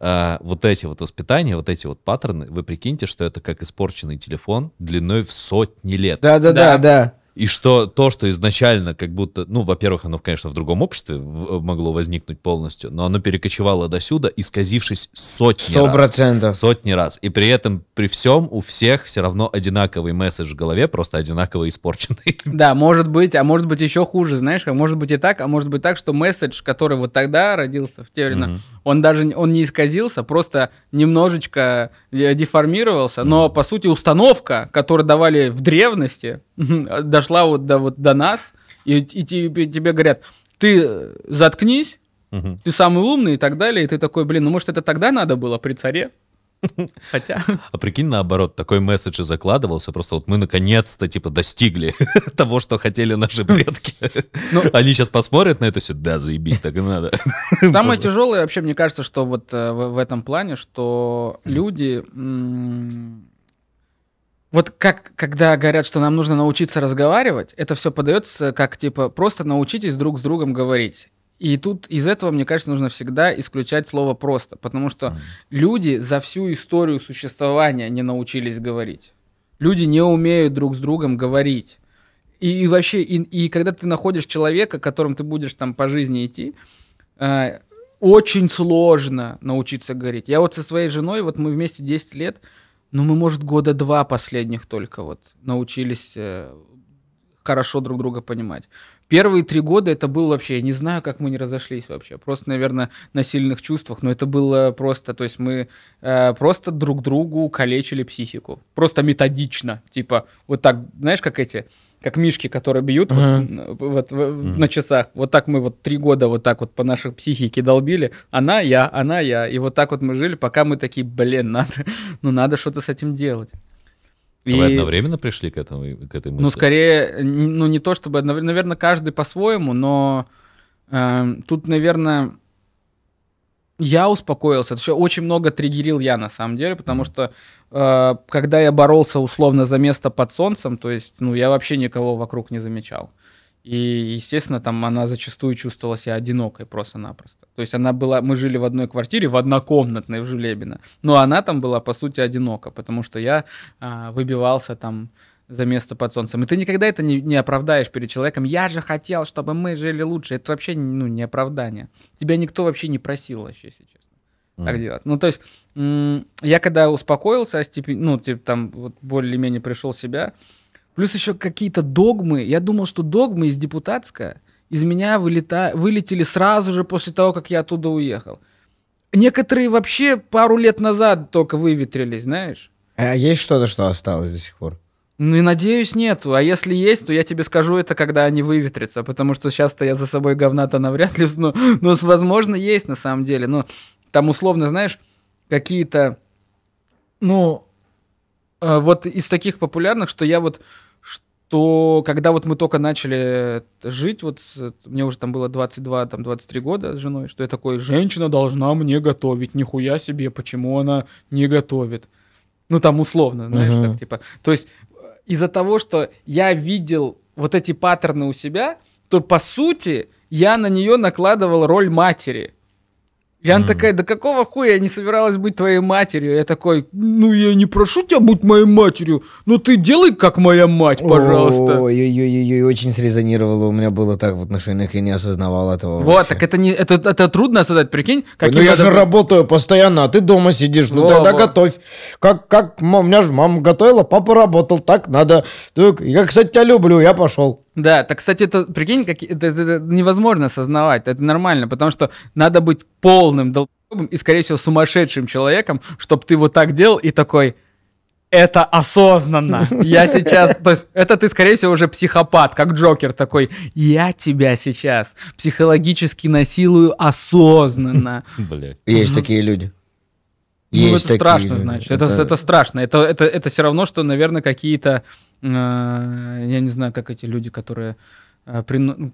А, вот эти вот воспитания, вот эти вот паттерны, вы прикиньте, что это как испорченный телефон длиной в сотни лет. Да-да-да, Да. да. И что то, что изначально как будто, ну, во-первых, оно, конечно, в другом обществе в- могло возникнуть полностью, но оно перекочевало до сюда, исказившись сотни Сто раз. процентов. Сотни раз. И при этом, при всем, у всех все равно одинаковый месседж в голове, просто одинаково испорченный. [laughs] Да, может быть, а может быть еще хуже, знаешь, а может быть и так, а может быть так, что месседж, который вот тогда родился в те времена, Мгм. Он даже он не исказился, просто немножечко э, деформировался, но по сути установка, которую давали в древности, [laughs] дошла вот до, вот до нас, и, и тебе, тебе говорят, ты э, заткнись, Мгм. ты самый умный и так далее, и ты такой, блин, ну может это тогда надо было при царе? [laughs] Хотя... А прикинь, наоборот, такой месседж и закладывался, просто вот мы наконец-то, типа, достигли [laughs] того, что хотели наши предки. Ну- [laughs] Они сейчас посмотрят на это все, да, заебись, так и надо. Самое тяжелое вообще, мне кажется, что вот э, в, этом плане, что люди... Вот как, когда говорят, что нам нужно научиться разговаривать, это все подается как, типа, просто научитесь друг с другом говорить. И тут из этого, мне кажется, нужно всегда исключать слово «просто», потому что люди за всю историю существования не научились говорить. Люди не умеют друг с другом говорить. И, и вообще, и, и когда ты находишь человека, которым ты будешь там по жизни идти, э, очень сложно научиться говорить. Я вот со своей женой, вот мы вместе 10 лет, ну мы, может, года два последних только вот научились э, хорошо друг друга понимать. Первые три года это было вообще, я не знаю, как мы не разошлись вообще. Просто, наверное, на сильных чувствах, но это было просто, то есть мы э, просто друг другу калечили психику. Просто методично. Типа, вот так, знаешь, как эти, как мишки, которые бьют вот, Мгм. н- вот в- на часах. Вот так мы вот три года вот так вот по нашей психике долбили. Она, я, она, я. И вот так вот мы жили, пока мы такие, блин, надо, [laughs] ну надо что-то с этим делать. Вы И- одновременно пришли к, этому, к этой мысли? ну, скорее, ну, не то чтобы, наверное, каждый по-своему, но эм, тут, наверное, я успокоился. Это еще очень много триггерил я, на самом деле, потому что э, когда я боролся условно за место под солнцем, то есть, ну, я вообще никого вокруг не замечал. И, естественно, там она зачастую чувствовала себя одинокой просто-напросто. То есть она была, мы жили в одной квартире, в однокомнатной в Жулебино, но она там была, по сути, одинока, потому что я а, выбивался там за место под солнцем. И ты никогда это не, не оправдаешь перед человеком. Я же хотел, чтобы мы жили лучше. Это вообще ну, не оправдание. Тебя никто вообще не просил вообще, если честно так Мгм. делать. Ну, то есть, я когда успокоился, остепи- ну, типа, там, вот, более-менее пришел в себя, плюс еще какие-то догмы, я думал, что догмы из депутатска из меня вылета... вылетели сразу же после того, как я оттуда уехал. Некоторые вообще пару лет назад только выветрились, знаешь? А есть что-то, что осталось до сих пор? Ну и надеюсь, нету. А если есть, то я тебе скажу это, когда они выветрятся. Потому что сейчас-то я за собой говна-то навряд ли. Но, [laughs] но возможно, есть на самом деле. Но там условно, знаешь, какие-то. Ну, вот из таких популярных, что я вот что когда вот мы только начали жить, вот с- мне уже там было 22, там 23 года с женой, что я такой, женщина должна мне готовить, нихуя себе, почему она не готовит. Ну там условно, знаешь, Мгм. так типа. То есть э, из-за того, что я видел вот эти паттерны у себя, то по сути я на нее накладывал роль матери. И она Мгм. такая, да какого хуя я не собиралась быть твоей матерью? Я такой, ну я не прошу тебя быть моей матерью, но ты делай как моя мать, пожалуйста. Ой-ой-ой, очень срезонировало. У меня было так в отношениях, я не осознавал этого. Вот, вообще. так это не это, это трудно осознать, прикинь, Ну каким я надо же работаю постоянно, а ты дома сидишь. Ну Во, тогда во. готовь. Как, как у меня же мама готовила, папа работал, так надо. Я, кстати, тебя люблю, я пошел. Да, так, кстати, это, прикинь, как, это, это- это невозможно осознавать, это нормально, потому что надо быть полным долбоебом и, скорее всего, сумасшедшим человеком, чтобы ты вот так делал и такой, это осознанно. Я сейчас, то есть это ты, скорее всего, уже психопат, как Джокер такой, я тебя сейчас психологически насилую осознанно. Блядь. Есть такие люди. Ну, Есть это такие страшно, люди. значит. Это, это... страшно. Это, это, это все равно, что, наверное, какие-то я не знаю, как эти люди, которые э, ну,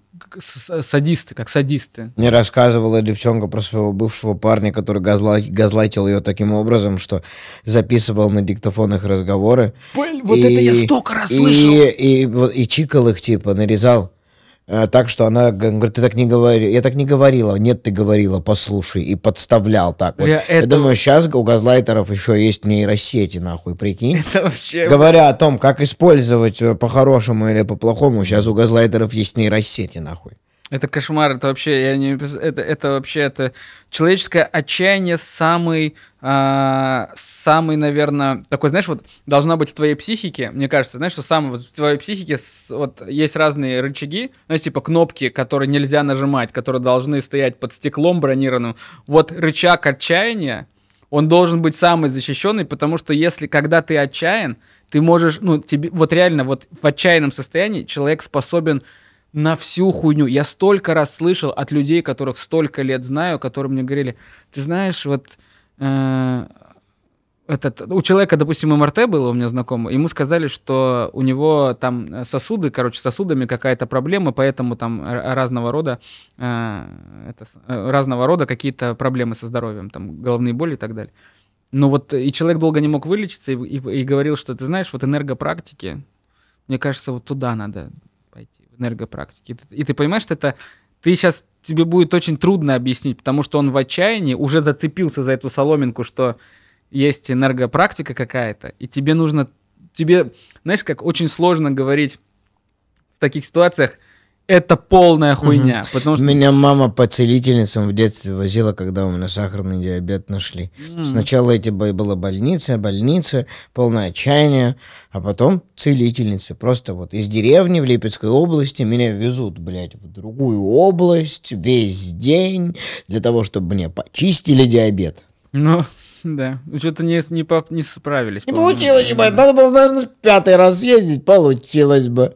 садисты, как садисты. Мне рассказывала девчонка про своего бывшего парня, который газла- газлайтил ее таким образом, что записывал на диктофон их разговоры. вот это я столько раз И, и, вот- и чикал их, типа, нарезал. Э, Так что она говорит, ты так не говори, я так не говорила, нет, ты говорила, послушай, и подставлял так вот. Я Я, это- думаю, сейчас у газлайтеров еще есть нейросети, нахуй, прикинь. [laughs] Это вообще... Говоря о том, как использовать э, по-хорошему или по-плохому, сейчас у газлайтеров есть нейросети, нахуй. Это кошмар, это вообще, я не, это, это вообще, это человеческое отчаяние самый, а, самый, наверное, такой, знаешь, вот должна быть в твоей психике, мне кажется, знаешь, что самое, вот в твоей психике с- вот есть разные рычаги, знаешь, типа кнопки, которые нельзя нажимать, которые должны стоять под стеклом бронированным. Вот рычаг отчаяния, он должен быть самый защищенный, потому что если, когда ты отчаян, ты можешь, ну, тебе, вот реально, вот в отчаянном состоянии человек способен на всю хуйню. Я столько раз слышал от людей, которых столько лет знаю, которые мне говорили, ты знаешь, вот э, этот, у человека, допустим, МРТ было у меня знакомый, ему сказали, что у него там сосуды, короче, сосудами какая-то проблема, поэтому там разного рода, э, это, разного рода какие-то проблемы со здоровьем, там головные боли и так далее. Ну вот и человек долго не мог вылечиться и, и- и говорил, что ты знаешь, вот энергопрактики, мне кажется, вот туда надо пойти, энергопрактики. И ты понимаешь, что это ты сейчас тебе будет очень трудно объяснить, потому что он в отчаянии уже зацепился за эту соломинку, что есть энергопрактика какая-то, и тебе нужно, тебе, знаешь, как очень сложно говорить в таких ситуациях, это полная хуйня, потому что... Меня мама по целительницам в детстве возила, когда у меня сахарный диабет нашли. М, Сначала эти была больница, больница, полное отчаяние, а потом целительницы. Просто вот из деревни в Липецкой области меня везут, блядь, в другую область весь день для того, чтобы мне почистили диабет. Ну, да, что-то не, не, по- не справились. Не получилось, ебать. Надо было, наверное, пятый раз съездить, получилось бы.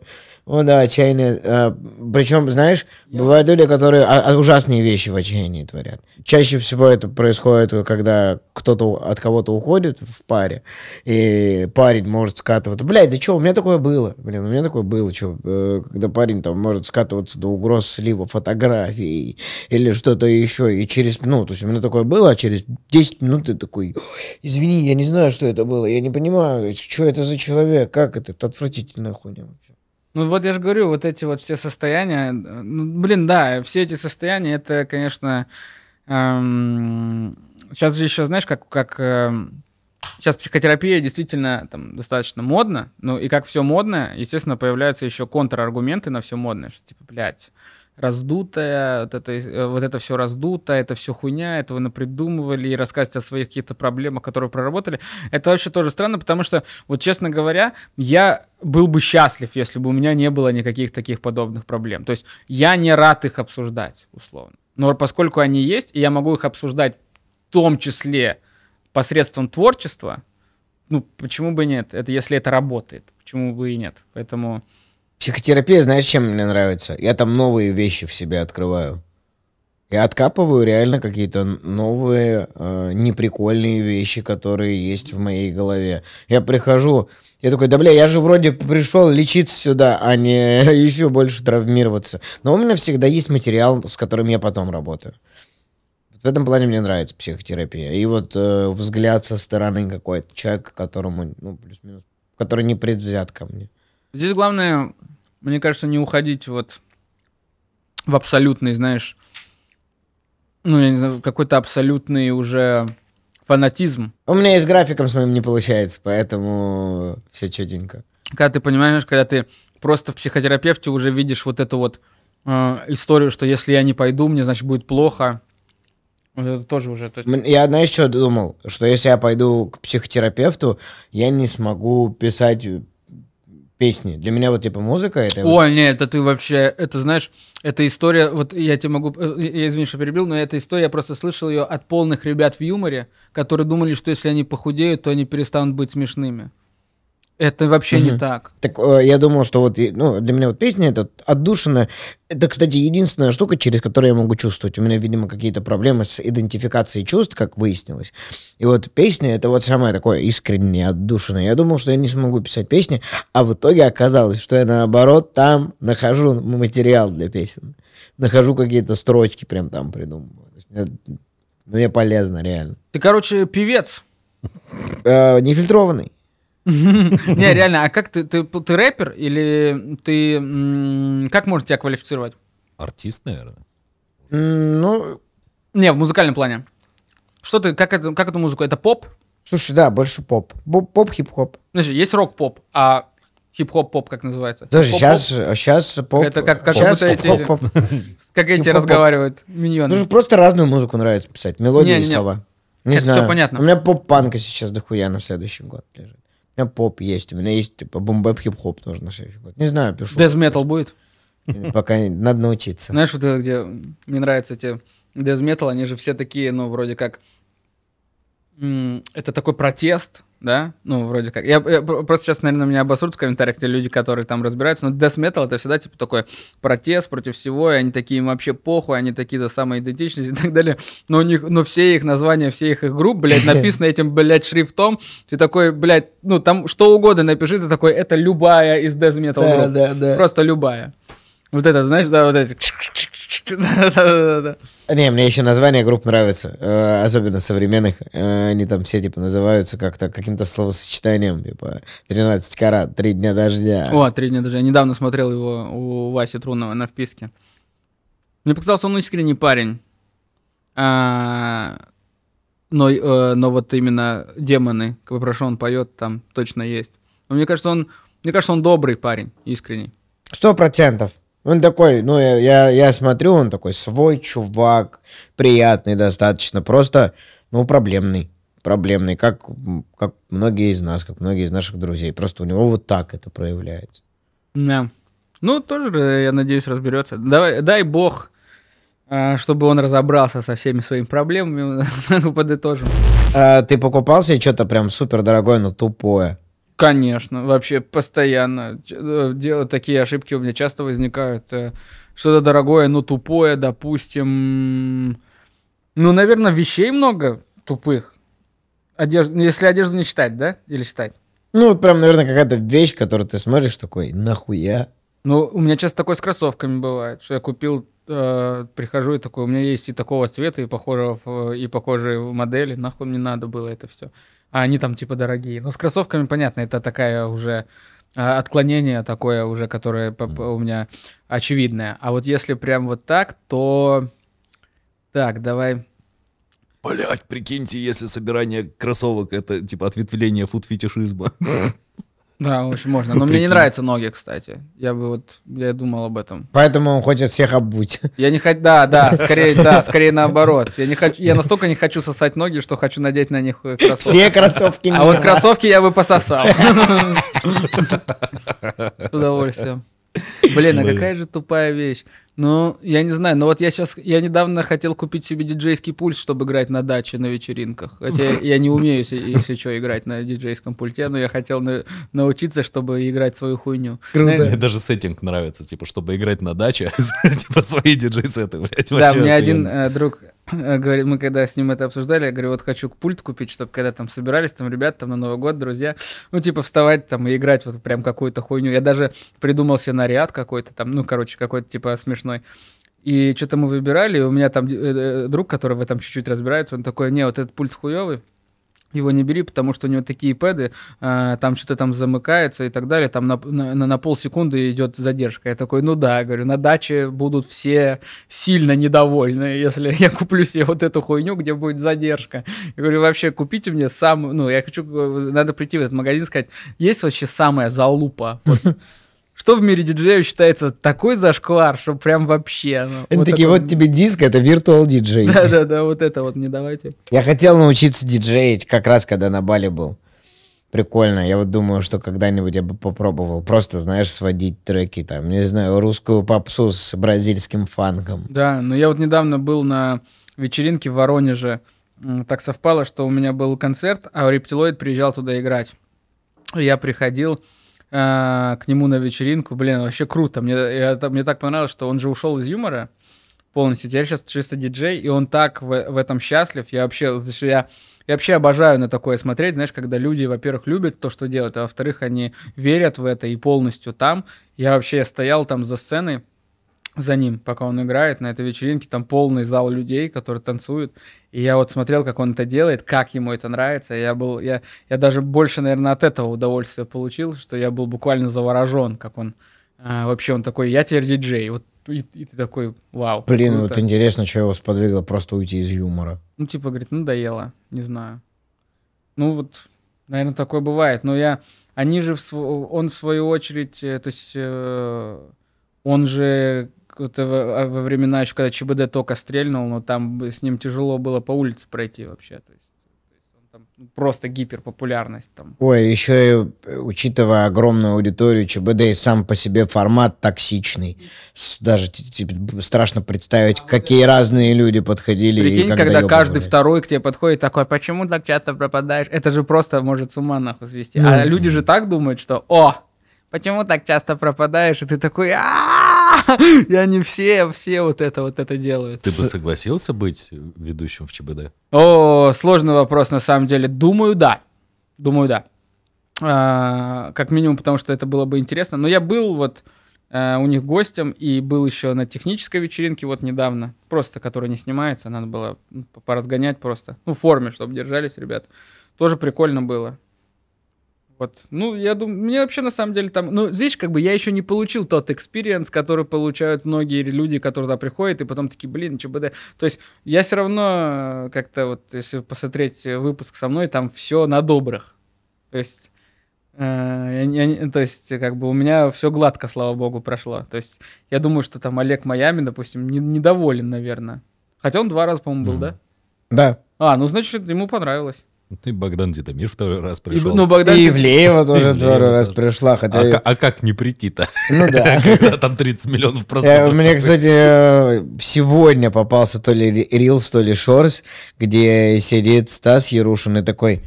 О, да, отчаяние. причем, знаешь, бывают люди, которые а- а, ужасные вещи в отчаянии творят. Чаще всего это происходит, когда кто-то от кого-то уходит в паре, и парень может скатываться. Блядь, да что, у меня такое было. Блин, у меня такое было, что, когда парень там может скатываться до угроз слива фотографий или что-то еще, и через, ну, то есть у меня такое было, а через 10 минут ты такой, извини, я не знаю, что это было, я не понимаю, что это за человек, как это, это отвратительная хуйня вообще. Ну вот я же говорю, вот эти вот все состояния, ну, блин, да, все эти состояния, это, конечно, сейчас же еще, знаешь, как, как сейчас психотерапия действительно там достаточно модно, ну и как все модно, естественно, появляются еще контраргументы на все модное, что типа, блядь, раздутая, вот это, э, вот это все раздуто, это все хуйня, это вы напридумывали и рассказывать о своих каких-то проблемах, которые проработали. Это вообще тоже странно, потому что, вот честно говоря, я был бы счастлив, если бы у меня не было никаких таких подобных проблем. То есть я не рад их обсуждать, условно. Но поскольку они есть, и я могу их обсуждать в том числе посредством творчества, ну, почему бы нет? Это если это работает, почему бы и нет? Поэтому... Психотерапия, знаешь, чем мне нравится? Я там новые вещи в себе открываю. Я откапываю реально какие-то новые, э, неприкольные вещи, которые есть в моей голове. Я прихожу, я такой, да бля, я же вроде пришел лечиться сюда, а не [laughs] еще больше травмироваться. Но у меня всегда есть материал, с которым я потом работаю. В этом плане мне нравится психотерапия. И вот э, взгляд со стороны какой-то человека, которому, ну, плюс-минус, который не предвзят ко мне. Здесь главное, мне кажется, не уходить вот в абсолютный, знаешь, ну, я не знаю, какой-то абсолютный уже фанатизм. У меня и с графиком с моим не получается, поэтому все четенько. Когда ты понимаешь, когда ты просто в психотерапевте уже видишь вот эту вот э, историю, что если я не пойду, мне, значит, будет плохо. Вот это тоже уже... То есть... Я, знаешь, что думал? Что если я пойду к психотерапевту, я не смогу писать песни. Для меня вот типа музыка это... Ой, нет, это ты вообще, это знаешь, эта история, вот я тебе могу, я извини, что перебил, но эта история, я просто слышал ее от полных ребят в юморе, которые думали, что если они похудеют, то они перестанут быть смешными. Это вообще не Мгм. так. Так э, я думал, что вот, ну, для меня вот песня это отдушина. Это, кстати, единственная штука, через которую я могу чувствовать. У меня, видимо, какие-то проблемы с идентификацией чувств, как выяснилось. И вот песня это вот самое такое искреннее, отдушина. Я думал, что я не смогу писать песни, а в итоге оказалось, что я наоборот там нахожу материал для песен. Нахожу какие-то строчки, прям там придумываю. Мне- Мне полезно, реально. Ты, короче, певец. Э, нефильтрованный. [laughs] Не, [laughs] реально, а как ты, ты, ты рэпер или ты... Как можно тебя квалифицировать? Артист, наверное. Ну, Не, в музыкальном плане. Что ты, как, это, как эту музыку? Это поп? слушай, да, больше поп. Бо- Поп-хип-хоп. Значит, есть рок-поп, а хип-хоп-поп, как называется? Поп-поп? сейчас, сейчас поп. Это как- как щас будто эти- хип-хоп. [laughs] Как эти разговаривают миньоны. Слушай, просто разную музыку нравится писать. Мелодии и слова. Не знаю. понятно. У меня поп-панка сейчас дохуя на следующий год лежит. У меня поп есть. У меня есть типа бомбэп хип-хоп тоже на следующий год. Не знаю, пишу. Death metal будет? Пока надо научиться. Знаешь, вот это, где мне нравятся эти death metal, они же все такие, ну, вроде как... Это такой протест, да? Ну, вроде как. Я, я про- просто сейчас, наверное, меня обосрут в комментариях те люди, которые там разбираются. Но death metal это всегда типа такой протест против всего, и они такие им вообще похуй, они такие за самоидентичность и так далее. Но у них, но все их названия, все их, их групп, блядь, [laughs] написано этим, блядь, шрифтом. Ты такой, блядь, ну там что угодно напиши, ты такой, это любая из death metal Да, групп. да, да. Просто любая. Вот это, знаешь, да, вот эти. [laughs] Не, мне еще название групп нравится, э, особенно современных. Э, Они там все типа называются как-то каким-то словосочетанием, типа 13 карат, 3 дня дождя. О, три дня даже. Я недавно смотрел его у Васи Трунова на вписке. Мне показался, он искренний парень. А, но, э, но вот именно демоны, как бы он поет, там точно есть. Но мне кажется, он, мне кажется, он добрый парень, искренний. Сто процентов. Он такой, ну, я, я, я смотрю, он такой свой чувак, приятный достаточно, просто, ну, проблемный. Проблемный, как, как многие из нас, как многие из наших друзей. Просто у него вот так это проявляется. Да. Ну, тоже, я надеюсь, разберется. Давай, дай бог, а, чтобы он разобрался со всеми своими проблемами. [laughs] Подытожим. А, ты покупал себе что-то прям супер дорогое, но тупое? Конечно, вообще постоянно. Э, Дело, такие ошибки у меня часто возникают. Э, Что-то дорогое, но тупое, допустим. Ну, наверное, вещей много тупых. Одежда, ну, если одежду не считать, да? Или считать? Ну, вот прям, наверное, какая-то вещь, которую ты смотришь такой, нахуя? Ну, у меня часто такое с кроссовками бывает, что я купил, э, прихожу и такой, у меня есть и такого цвета, и похожего, в- и похожие модели, нахуй мне надо было это все. А они там типа дорогие. Но с кроссовками, понятно, это такая уже а, отклонение такое уже, которое у меня очевидное. А вот если прям вот так, то... Так, давай... Блять, прикиньте, если собирание кроссовок это типа ответвление фуд-фетишизма. [laughs] Да, общем, можно. Но мне не нравятся ноги, кстати. Я бы вот... Я думал об этом. Поэтому он хочет всех обуть. Я не хочу, да, да, [laughs] скорее, да, скорее наоборот. Я не хочу, я настолько не хочу сосать ноги, что хочу надеть на них э, кроссовки. Все кроссовки А вот кроссовки я бы пососал. [laughs] С удовольствием. Блин, а какая же тупая вещь. Ну, я не знаю, но вот я сейчас, я недавно хотел купить себе диджейский пульт, чтобы играть на даче на вечеринках. Хотя я, не умею, если, если что, играть на диджейском пульте, но я хотел на- научиться, чтобы играть свою хуйню. Круто. Мне даже сеттинг нравится, типа, чтобы играть на даче, [laughs] типа, свои диджей-сеты, блядь, Да, мне один э, друг говорит, мы когда с ним это обсуждали, я говорю, вот хочу пульт купить, чтобы когда там собирались, там ребята там на Новый год, друзья, ну типа вставать там и играть вот прям какую-то хуйню. Я даже придумал наряд какой-то там, ну короче, какой-то типа смешной. И что-то мы выбирали, и у меня там э, э, друг, который в этом чуть-чуть разбирается, он такой, не, вот этот пульт хуёвый, его не бери, потому что у него такие пэды, а, там что-то там замыкается и так далее, там на, на, на- полсекунды идет задержка. Я такой, ну да, говорю, на даче будут все сильно недовольны, если я куплю себе вот эту хуйню, где будет задержка. Я говорю, вообще купите мне сам, ну я хочу, э, надо прийти в этот магазин сказать, есть вообще самая залупа? Вот [laughs] Что в мире диджеев считается такой зашквар, что прям вообще... ну, Они вот такие, такой- вот тебе диск, это Virtual [laughs] DJ. Да-да-да, вот это вот не давайте. Я хотел научиться диджеить как раз, когда на Бали был. Прикольно. Я вот думаю, что когда-нибудь я бы попробовал. Просто, знаешь, сводить треки там, не знаю, русскую попсу с бразильским фанком. Да, но я вот недавно был на вечеринке в Воронеже. Так совпало, что у меня был концерт, а Рептилоид приезжал туда играть. я приходил э, к нему на вечеринку, блин, вообще круто. Мне, я, мне так понравилось, что он же ушел из юмора полностью. Теперь сейчас чисто диджей, и он так в, в этом счастлив. Я вообще, я, я вообще обожаю на такое смотреть, знаешь, когда люди, во-первых, любят то, что делают, а во-вторых, они верят в это и полностью там. Я вообще стоял там за сценой, за ним, пока он играет на этой вечеринке, там полный зал людей, которые танцуют, и я вот смотрел, как он это делает, как ему это нравится, я был, я, я даже больше, наверное, от этого удовольствия получил, что я был буквально заворожен, как он, а, вообще он такой, я теперь диджей, вот, и, и ты такой, вау. Блин, круто». вот интересно, что его сподвигло просто уйти из юмора. Ну, типа, говорит, надоело, не знаю. Ну, вот, наверное, такое бывает. Но я... Они же, в он в свою очередь, э, то есть, э, он же вот во, во времена еще, когда ЧБД только стрельнул, но там с ним тяжело было по улице пройти вообще. То есть, то есть он там ну, просто гиперпопулярность там. Ой, еще и учитывая огромную аудиторию ЧБД и сам по себе формат токсичный. С- Даже типа, страшно представить, какие разные люди подходили. и Прикинь, когда каждый второй к тебе подходит такой, почему так часто пропадаешь? Это же просто может с ума нахуй свести. Ну. А люди же так думают, что, о, почему так часто пропадаешь? И ты такой, «А-а-а!» И они все, все вот это, вот это делают. Ты бы согласился быть ведущим в ЧБД? О, сложный вопрос на самом деле. Думаю, да. Думаю, да. А, как минимум, потому что это было бы интересно. Но я был вот э, у них гостем и был еще на технической вечеринке вот недавно. Просто, которая не снимается. Надо было ну, по- поразгонять просто. Ну, в форме, чтобы держались ребят. Тоже прикольно было. Вот. Ну, я думаю, мне вообще на самом деле там, ну, видишь, как бы я еще не получил тот experience, который получают многие люди, которые туда приходят, и потом такие, блин, ЧБД. То есть я все равно э, как-то вот, если посмотреть э, выпуск со мной, там все на добрых. То есть, э, я я то есть, как бы у меня все гладко, слава богу, прошло. То есть, я думаю, что там Олег Майами, допустим, не- недоволен, наверное. Хотя он два раза, по-моему, был, Мгм. да? Да. А, ну, значит, ему понравилось. Ты Богдан Титамир второй раз И, пришел. ну, Богдан... И Ивлеева тоже Ивлеева второй раз пришла, хотя... а, а как не прийти-то? Ну да. [laughs] Когда там 30 миллионов Э, просмотров. Мне, кстати, э, сегодня попался то ли Рилс, то ли Шорс, где сидит Стас Ярушин и такой,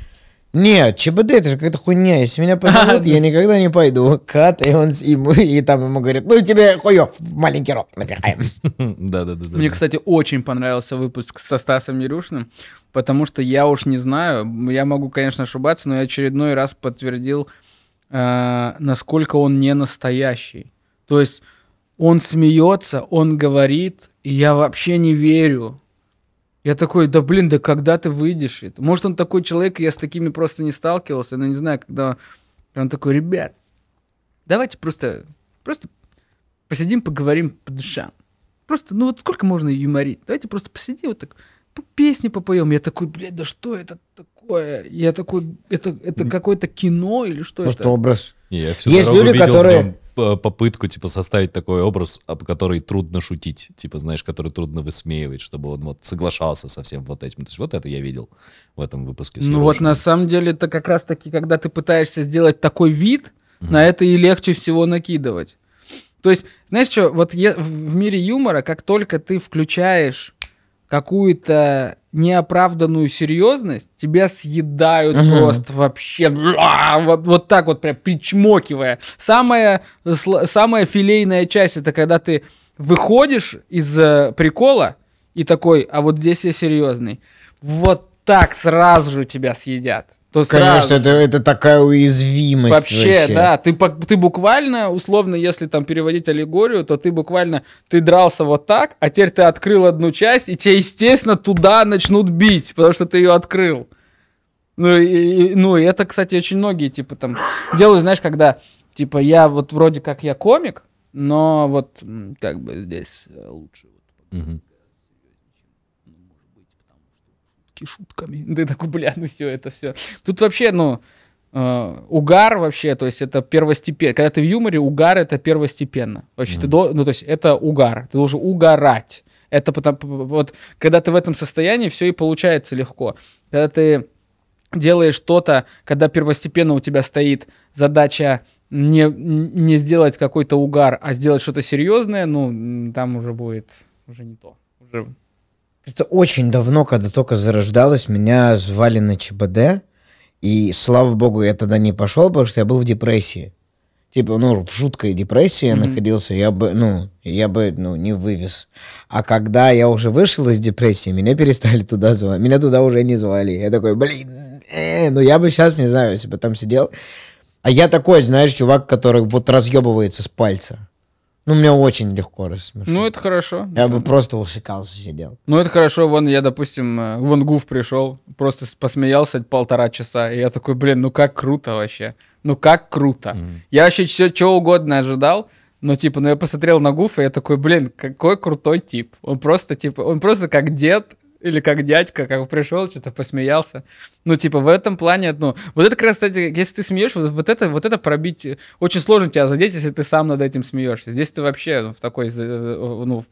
нет, ЧБД это же какая-то хуйня, если меня позовут, [laughs] я никогда не пойду. Кат, и он с- ему, и там ему говорит, ну тебе хуев, маленький рот напихаем. [laughs] Да-да-да. Мне, кстати, очень понравился выпуск со Стасом Ярушиным, потому что я уж не знаю, я могу, конечно, ошибаться, но я очередной раз подтвердил, э, насколько он не настоящий. То есть он смеется, он говорит, и я вообще не верю. Я такой, да блин, да когда ты выйдешь? Может, он такой человек, я с такими просто не сталкивался, но не знаю, когда он такой, ребят, давайте просто, просто посидим, поговорим по душам. Просто, ну вот сколько можно юморить? Давайте просто посидим вот так, песни попоем. Я такой, блядь, да что это такое? Я такой, это, это какое-то кино или что Может, это? образ. Не, Я всю Есть люди, которые- п- попытку, типа, составить такой образ, об который трудно шутить. Типа, знаешь, который трудно высмеивать, чтобы он вот соглашался со всем вот этим. То есть вот это я видел в этом выпуске. Ну вот на самом деле это как раз таки, когда ты пытаешься сделать такой вид, Мгм. на это и легче всего накидывать. То есть, знаешь что, вот в в мире юмора, как только ты включаешь какую-то неоправданную серьезность, тебя съедают Мгм. просто вообще бла, вот, вот так вот прям причмокивая. Самая, самая филейная часть это когда ты выходишь из э, прикола и такой, а вот здесь я серьезный. Вот так сразу же тебя съедят. То Конечно, сразу это, это такая уязвимость Вообще, да, ты, ты буквально, условно, если там переводить аллегорию, то ты буквально, ты дрался вот так, а теперь ты открыл одну часть, и тебя, естественно, туда начнут бить, потому что ты ее открыл. Ну и, ну, и это, кстати, очень многие, типа, там, делают, знаешь, когда, типа, я вот вроде как я комик, но вот, как бы, здесь э, лучше Мгм. Шутки шутками. [laughs] Ты такой, бля, ну все, это все. Тут вообще, ну, э, угар вообще, то есть это первостепенно. Когда ты в юморе, угар это первостепенно. Вообще, ты Мгм. до- ну, то есть это угар. Ты должен угорать. Это потому, вот, когда ты в этом состоянии, все и получается легко. Когда ты делаешь что-то, когда первостепенно у тебя стоит задача не, не сделать какой-то угар, а сделать что-то серьезное, ну, там уже будет уже не то. Уже Это очень давно, когда только зарождалось, меня звали на ЧБД, И слава богу, я тогда не пошел, потому что я был в депрессии. Типа, ну, в жуткой депрессии я Мгм. находился, я бы, ну, я бы, ну, не вывез. А когда я уже вышел из депрессии, меня перестали туда звать. Меня туда уже не звали. Я такой, блин, э, ну я бы сейчас, не знаю, если бы там сидел. А я такой, знаешь, чувак, который вот разъебывается с пальца. Ну, мне очень легко рассмешить. Ну, это хорошо. Я бы просто усыкался, сидел. Ну, это хорошо. Вон я, допустим, э, вон Гуф пришел, просто посмеялся полтора часа. И я такой, блин, ну как круто вообще. Ну как круто. Мгм. Я вообще все, чего угодно ожидал. Но, типа, ну я посмотрел на Гуфа, и я такой, блин, какой крутой тип. Он просто, типа, он просто как дед или как дядька, как пришел, что-то посмеялся. Ну, типа, в этом плане, ну, вот это как раз, кстати, если ты смеешь, вот, вот это, вот это пробить, э, очень сложно тебя задеть, если ты сам над этим смеешься. Здесь ты вообще ну, в такой, за- э, ну,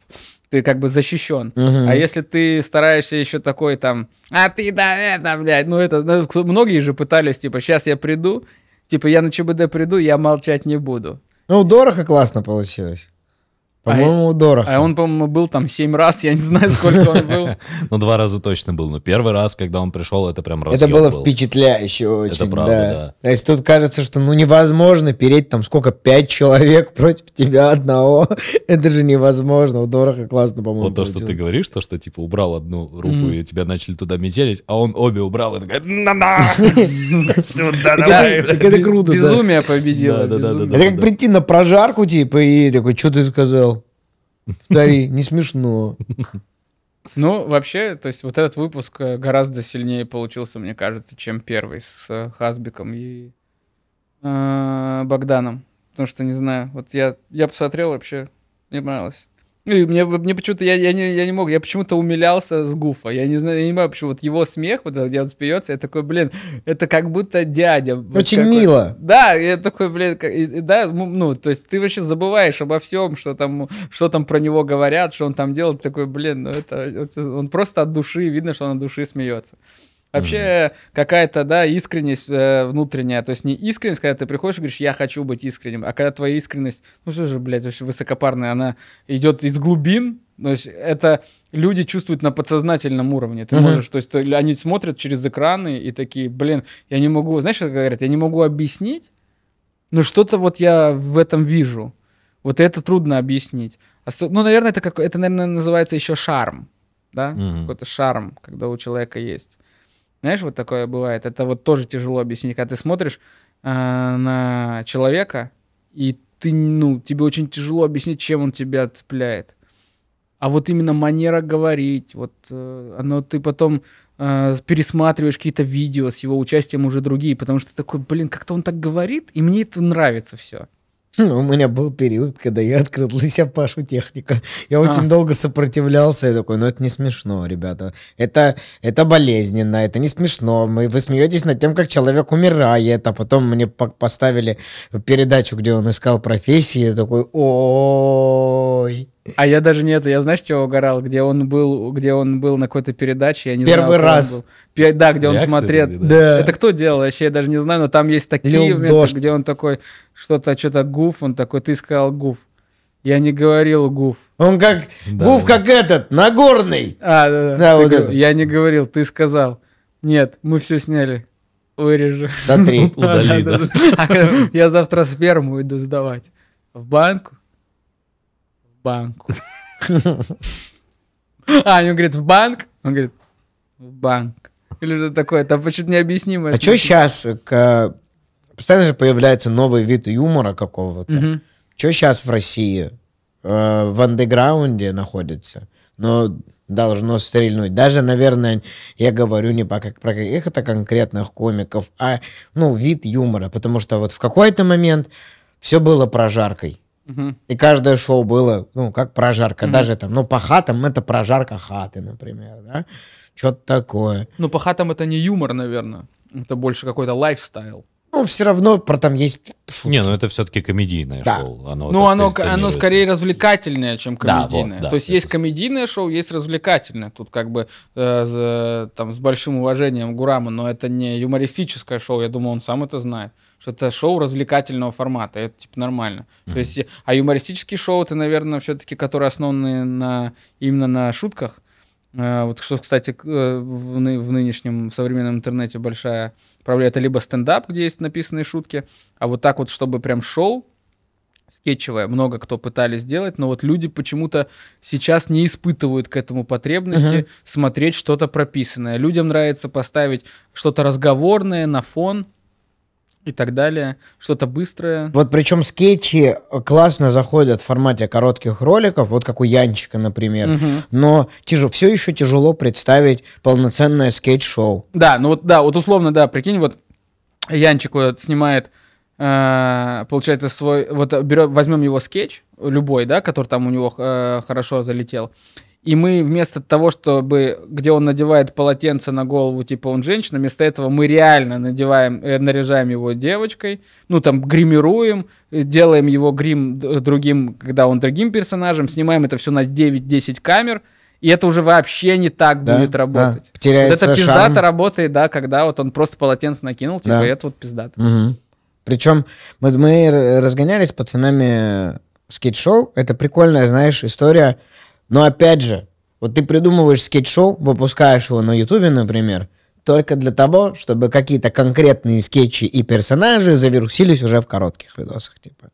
ты как бы защищен. Мгм. А если ты стараешься еще такой там, а ты да это, блядь, ну это, ну, многие же пытались, типа, сейчас я приду, типа, я на ЧБД приду, я молчать не буду. Ну, у Дороха классно получилось. По-моему, у Дороха. А он, по-моему, был там семь раз, я не знаю, сколько он был. [laughs] Ну, два раза точно был. Но первый раз, когда он пришел, это прям Это разъем было был. впечатляюще очень, правда, да. да. То есть тут кажется, что ну невозможно переть там сколько, пять человек [laughs] против тебя одного. [laughs] Это же невозможно. У Дороха классно, по-моему, Вот то, что ты говоришь, то, что типа убрал одну руку, и тебя начали туда метелить, а он обе убрал, и такой, на-на, сюда давай. это- так это круто. Безумие победило. Да, да, да, безумие. да, Это как прийти на прожарку, типа, и такой, что ты сказал? Повтори, не смешно. Ну, вообще, то есть вот этот выпуск э, гораздо сильнее получился, мне кажется, чем первый с э, Хасбиком и э, Богданом. Потому что, не знаю, вот я, я посмотрел вообще, мне понравилось. Ну, и мне, мне почему-то, я, я, не, я не мог, я почему-то умилялся с Гуфа. Я не знаю, я не понимаю, почему вот его смех, вот где он смеется, я такой, блин, это как будто дядя. Вот Очень какой- мило. Да, я такой, блин, как- и- и да, ну, ну, то есть ты вообще забываешь обо всем, что там, что там про него говорят, что он там делает, такой, блин, ну это- он просто от души, видно, что он от души смеется. Вообще какая-то, да, искренность э, внутренняя, то есть не искренность, когда ты приходишь и говоришь, я хочу быть искренним, а когда твоя искренность, ну что же, блядь, вообще высокопарная, она идет из глубин, то есть это люди чувствуют на подсознательном уровне. Ты Мгм. можешь, то есть они смотрят через экраны и такие, блин, я не могу, знаешь, что говорят, я не могу объяснить, но что-то вот я в этом вижу. Вот это трудно объяснить. Ну, наверное, это, как, это, наверное, называется еще шарм. Да? Мгм. Какой-то шарм, когда у человека есть. Знаешь, вот такое бывает. Это вот тоже тяжело объяснить. Когда ты смотришь э, на человека, и ты, ну, тебе очень тяжело объяснить, чем он тебя цепляет. А вот именно манера говорить, вот э, оно ты потом э, пересматриваешь какие-то видео с его участием уже другие, потому что такой, блин, как-то он так говорит, и мне это нравится все. [laughs] У меня был период, когда я открыл для себя Пашу техника. Я А. очень долго сопротивлялся. Я такой, ну это не смешно, ребята. Это, это болезненно, это не смешно. Мы, вы смеетесь над тем, как человек умирает. А потом мне по- поставили передачу, где он искал профессии. Я такой, ой. А я даже не это, я знаешь, чего угорал, где он был, где он был на какой-то передаче, я не Первый он раз. Был. Пе- Да, где он Реакции смотрел. были, да? Да. Это кто делал, вообще я даже не знаю, но там есть такие Лил моменты, Дождь. где он такой, что-то, что-то гуф, он такой, ты сказал гуф. Я не говорил гуф. Он как, Да, Гуф да. как этот, Нагорный. А, да, да. Да, Ты вот говорил, это. Я не говорил, ты сказал. Нет, мы все сняли. Вырежу. Смотри. [laughs] Удали, да. А Я завтра сперму иду сдавать. В банку? В банку. [laughs] А, он говорит, в банк? Он говорит, в банк. Или что такое, там почему-то необъяснимое. А что сейчас? Постоянно же появляется новый вид юмора какого-то. Мгм. Что сейчас в России? Э, в андеграунде находится, но должно стрельнуть. Даже, наверное, я говорю не по- как про каких-то конкретных комиков, а ну, вид юмора. Потому что вот в какой-то момент все было прожаркой. И каждое шоу было, ну, как прожарка. Мгм. Даже там, ну, по хатам это прожарка хаты, например, да? Что-то такое. Ну, по хатам это не юмор, наверное. Это больше какой-то лайфстайл. Ну, все равно про там есть шутки. Не, ну это все-таки комедийное Да. шоу. Оно ну, оно, оно скорее развлекательное, чем Да, вот, комедийное. да, То есть есть комедийное шоу, есть развлекательное. Тут как бы э, за- там с большим уважением Гурама, но это не юмористическое шоу. Я думаю, он сам это знает. Что это шоу развлекательного формата. Это типа нормально. То есть, а юмористические шоу, это, наверное, все-таки, которые основаны на именно на шутках. Э, Вот что, кстати, э, в, ны- в нынешнем современном интернете большая проблема. Это либо стендап, где есть написанные шутки, а вот так вот, чтобы прям шоу скетчевое, много кто пытались сделать, но вот люди почему-то сейчас не испытывают к этому потребности Мгм. смотреть что-то прописанное. Людям нравится поставить что-то разговорное на фон и так далее, что-то быстрое. Вот причем скетчи классно заходят в формате коротких роликов, вот как у Янчика, например. Мгм. Но тяжело, все еще тяжело представить полноценное скетч-шоу. Да, ну вот, да, вот условно, да, прикинь, вот Янчик вот снимает, э, получается, свой, вот берет, возьмем его скетч, любой, да, который там у него э, хорошо залетел, и мы вместо того, чтобы, где он надевает полотенце на голову, типа он женщина, вместо этого мы реально надеваем, э, наряжаем его девочкой, ну там гримируем, э, делаем его грим другим, когда он другим персонажем, снимаем это все на 9-10 камер, и это уже вообще не так Да, будет да. работать. Вот Теряется это пиздато шарм. работает, да, когда вот он просто полотенце накинул, типа, Да. и это вот пиздато. Причем мы, мы разгонялись с пацанами скетч-шоу. Это прикольная, знаешь, история. Но опять же, вот ты придумываешь скетч-шоу, выпускаешь его на Ютубе, например, только для того, чтобы какие-то конкретные скетчи и персонажи завирусились уже в коротких видосах, типа.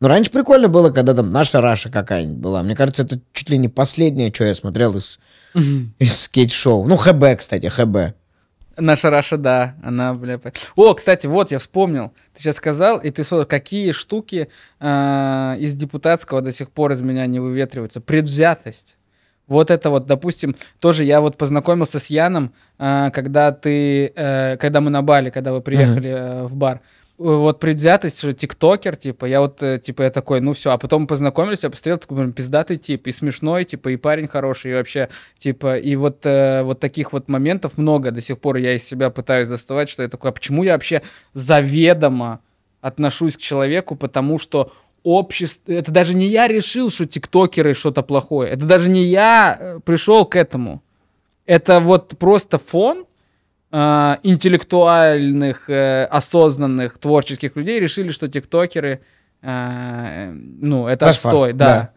Ну, раньше прикольно было, когда там наша Раша какая-нибудь была. Мне кажется, это чуть ли не последнее, что я смотрел из, из скетч-шоу. Ну, ХБ, кстати, ХБ. Наша Раша, да, она, бля... по- О, кстати, вот я вспомнил. Ты сейчас сказал, и ты сказал, какие штуки а, из депутатского до сих пор из меня не выветриваются. Предвзятость. Вот это вот, допустим, тоже я вот познакомился с Яном, а, когда ты, э, когда мы на Бали, когда вы приехали э, в бар. Вот предвзятость, что тиктокер, типа, я вот, э, типа, я такой, ну все, а потом познакомились, я посмотрел, такой, блин, пиздатый тип, и смешной, типа, и парень хороший, и вообще, типа, и вот, э, вот таких вот моментов много до сих пор я из себя пытаюсь доставать, что я такой, а почему я вообще заведомо отношусь к человеку, потому что общество, это даже не я решил, что тиктокеры что-то плохое, это даже не я э, пришел к этому, это вот просто фон, э, интеллектуальных, э, осознанных, творческих людей решили, что тиктокеры, э, ну, это Зашквар, отстой, да. да.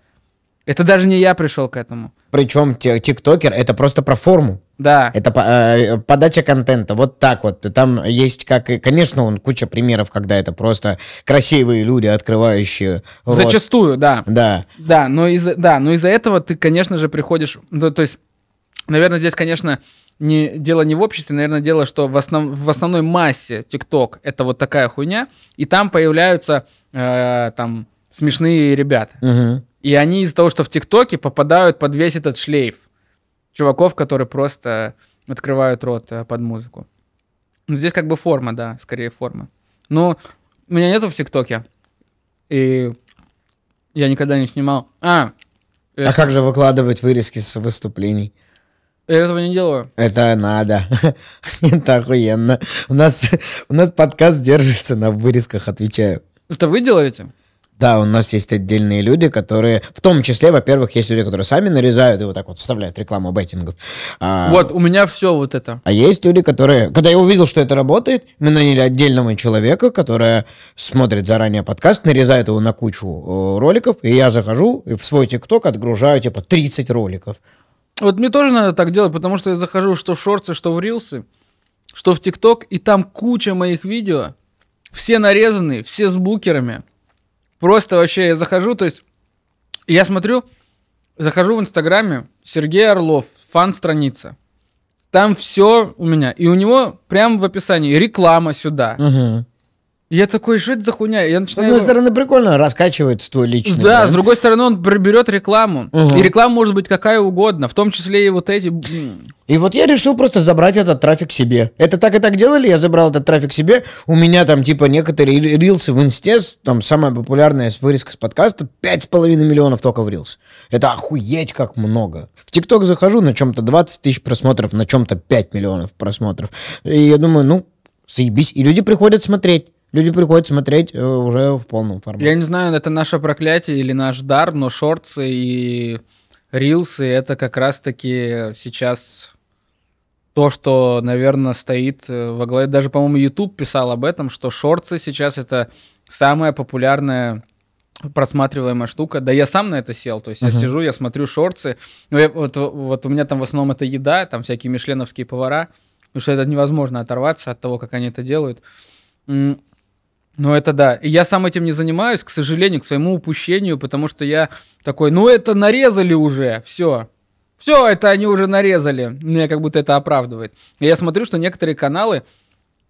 Это даже не я пришел к этому. Причем тиктокер это просто про форму. Да. Это э, подача контента. Вот так вот. Там есть как и, конечно, он куча примеров, когда это просто красивые люди, открывающие рот. Зачастую, да. Да. Да, но из-за да, но из-за этого ты, конечно же, приходишь. Ну, то есть, наверное, здесь, конечно, не, дело не в обществе, наверное, дело, что в, основ, в основной массе ТикТок это вот такая хуйня, и там появляются э, там смешные ребята. Мгм. И они из-за того, что в ТикТоке попадают под весь этот шлейф чуваков, которые просто открывают рот э, под музыку. Ну, здесь как бы форма, да, скорее форма. Но меня нету в ТикТоке. И я никогда не снимал. А, я, А как же выкладывать вырезки с выступлений? Я этого не делаю. Это надо. [laughs] Это охуенно. У нас, у нас подкаст держится на вырезках, отвечаю. Это вы делаете? Да, у нас есть отдельные люди, которые, в том числе, во-первых, есть люди, которые сами нарезают и вот так вот вставляют рекламу беттингов. А, Вот, у меня все вот это. А есть люди, которые... Когда я увидел, что это работает, мы наняли отдельного человека, который смотрит заранее подкаст, нарезает его на кучу э, роликов, и я захожу и в свой ТикТок отгружаю типа 30 роликов. Вот мне тоже надо так делать, потому что я захожу что в шорты, что в рилсы, что в ТикТок, и там куча моих видео, все нарезанные, все с букерами. Просто вообще я захожу, то есть я смотрю, захожу в Инстаграме, Сергей Орлов, фан-страница. Там все у меня. И у него прямо в описании реклама сюда. Мгм. Я такой, что это за хуйня? Я С начинаю... одной его- стороны, прикольно, раскачивается твой личный Да, бренд. с другой стороны, он берет рекламу. Мгм. И реклама может быть какая угодно, в том числе и вот эти... И вот я решил просто забрать этот трафик себе. Это так и так делали, я забрал этот трафик себе. У меня там типа некоторые ри- рилсы в инсте, с- там самая популярная с- вырезка с подкаста, 5,5 миллионов только в рилс. Это охуеть как много. В ТикТок захожу, на чем-то 20 тысяч просмотров, на чем-то 5 миллионов просмотров. И я думаю, ну, заебись. И люди приходят смотреть. Люди приходят смотреть э, уже в полном формате. Я не знаю, это наше проклятие или наш дар, но шорты и рилсы это как раз-таки сейчас то, что, наверное, стоит э, во главе. Даже, по-моему, YouTube писал об этом, что шорты сейчас это самая популярная просматриваемая штука. Да я сам на это сел. То есть я Мгм. сижу, я смотрю шорты. Ну, я- вот, вот у меня там в основном это еда, там всякие мишленовские повара. Потому что это невозможно оторваться от того, как они это делают. Ну, это да. И я сам этим не занимаюсь, к сожалению, к своему упущению, потому что я такой, ну, это нарезали уже, все. Все, это они уже нарезали. Меня как будто это оправдывает. И я смотрю, что некоторые каналы,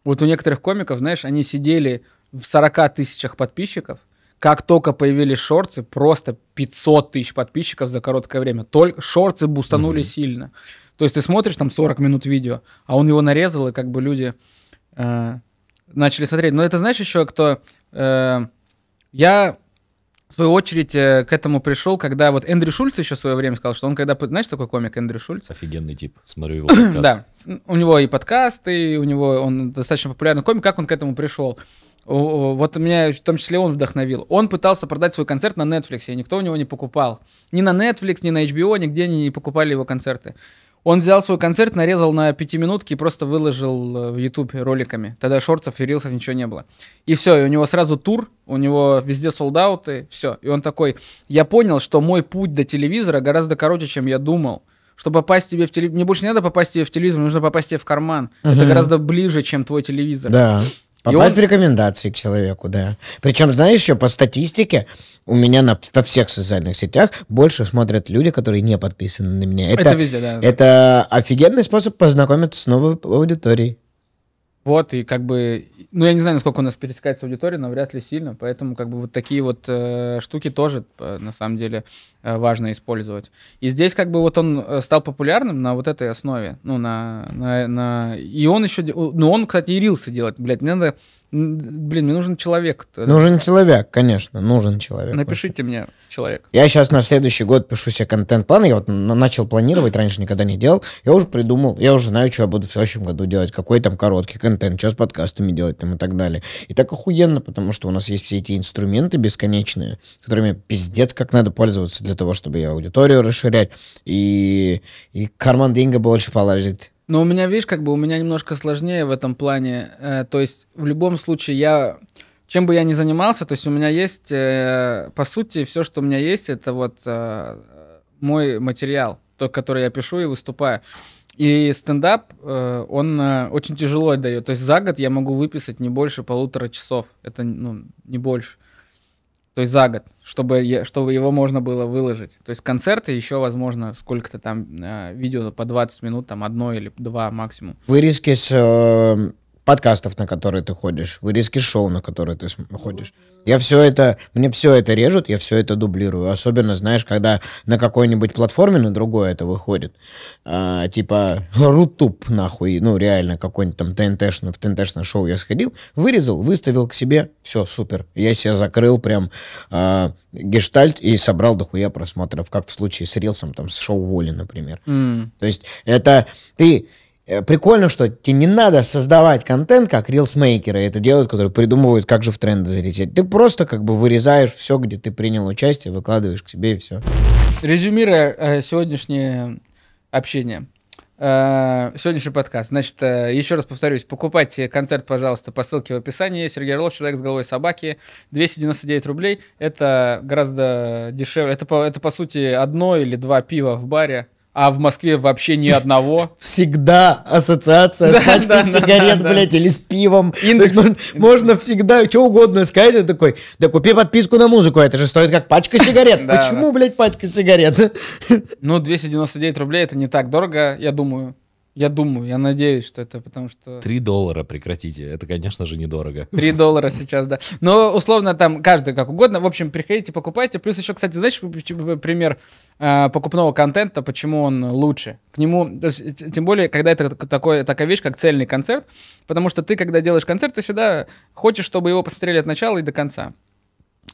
вот у некоторых комиков, знаешь, они сидели в 40 тысячах подписчиков, как только появились шорты, просто 500 тысяч подписчиков за короткое время. Только шорты бустанули Мгм. сильно. То есть ты смотришь там 40 минут видео, а он его нарезал, и как бы люди э, начали смотреть. Но это знаешь еще кто... э, я, в свою очередь, э, к этому пришел, когда вот Эндрю Шульц еще в свое время сказал, что он когда... Знаешь, такой комик Эндрю Шульц? Офигенный тип. Смотрю его подкаст. Да, у него и подкасты, у него он достаточно популярный комик. Как он к этому пришел? Вот меня в том числе он вдохновил. Он пытался продать свой концерт на Netflix, и никто у него не покупал. Ни на Netflix, ни на HBO, нигде не покупали его концерты. Он взял свой концерт, нарезал на пятиминутки и просто выложил э, в YouTube роликами. Тогда шортов и рилсов ничего не было. И все, и у него сразу тур, у него везде солдаты, все. И он такой, я понял, что мой путь до телевизора гораздо короче, чем я думал. Чтобы попасть тебе в телевизор, мне больше не надо попасть тебе в телевизор, мне нужно попасть тебе в карман. Это Мгм. гораздо ближе, чем твой телевизор. Да. И Попасть он- в рекомендации к человеку, да. Причем, знаешь, еще по статистике, у меня на, во всех социальных сетях больше смотрят люди, которые не подписаны на меня. Это, Это, везде, да. это офигенный способ познакомиться с новой аудиторией. Вот, и как бы, ну, я не знаю, насколько у нас пересекается аудитория, но вряд ли сильно, поэтому как бы вот такие вот э, штуки тоже, э, на самом деле, э, важно использовать. И здесь как бы вот он э, стал популярным на вот этой основе, ну, на, на, на- и он еще, ну, он, кстати, и рилсы делать, блядь, мне надо, блин, мне нужен человек. Нужен человек, конечно, нужен человек. Напишите мне человек. Я сейчас на следующий год пишу себе контент-план. Я вот начал планировать, раньше никогда не делал. Я уже придумал, я уже знаю, что я буду в следующем году делать, какой там короткий контент, что с подкастами делать там и так далее. И так охуенно, потому что у нас есть все эти инструменты бесконечные, которыми пиздец как надо пользоваться для того, чтобы и аудиторию расширять, и, и карман деньги больше положить. Но у меня, видишь, как бы у меня немножко сложнее в этом плане. Э, то есть в любом случае я, чем бы я ни занимался, то есть у меня есть, э, по сути, все, что у меня есть, это вот э, мой материал, тот, который я пишу и выступаю. И стендап, э, он э, очень тяжело дает. То есть за год я могу выписать не больше полутора часов. Это, ну, не больше. То есть за год, чтобы, чтобы его можно было выложить. То есть концерты еще, возможно, сколько-то там э, видео по 20 минут, там одно или два максимум. Вырезки с э, подкастов, на которые ты ходишь, вырезки шоу, на которые ты ходишь. Я все это, мне все это режут, я все это дублирую. Особенно, знаешь, когда на какой-нибудь платформе на другой это выходит. А, типа Рутуб, нахуй, ну реально, какой-нибудь там ТНТшный, в ТНТшное шоу я сходил, вырезал, выставил к себе, все, супер. Я себе закрыл прям а, гештальт и собрал дохуя просмотров, как в случае с Рилсом, там, с шоу Воли, например. М. То есть это ты... э, Прикольно, что тебе не надо создавать контент, как рилсмейкеры это делают, которые придумывают, как же в тренды залететь. Ты просто как бы вырезаешь все, где ты принял участие, выкладываешь к себе и все. Резюмируя э, сегодняшнее общение, э, сегодняшний подкаст. Значит, э, еще раз повторюсь, покупайте концерт, пожалуйста, по ссылке в описании. Сергей Орлов, человек с головой собаки, 299 рублей. Это гораздо дешевле. Это, по, это, по сути, одно или два пива в баре, а в Москве вообще ни одного. [laughs] Всегда ассоциация с пачкой сигарет, блядь, или с пивом. Можно, всегда что угодно сказать, и такой, да купи подписку на музыку, это же стоит как пачка сигарет. [laughs] Почему, блядь, пачка сигарет? Ну, 299 рублей это не так дорого, я думаю. Я думаю, я надеюсь, что это потому что... 3 доллара прекратите. Это, конечно же, недорого. 3 доллара сейчас, да. Но условно там каждый как угодно. В общем, приходите, покупайте. Плюс еще, кстати, знаешь, пример э, покупного контента, почему он лучше. К нему, есть, тем более, когда это так- такое, такая вещь, как цельный концерт, потому что ты, когда делаешь концерт, ты всегда хочешь, чтобы его посмотрели от начала и до конца.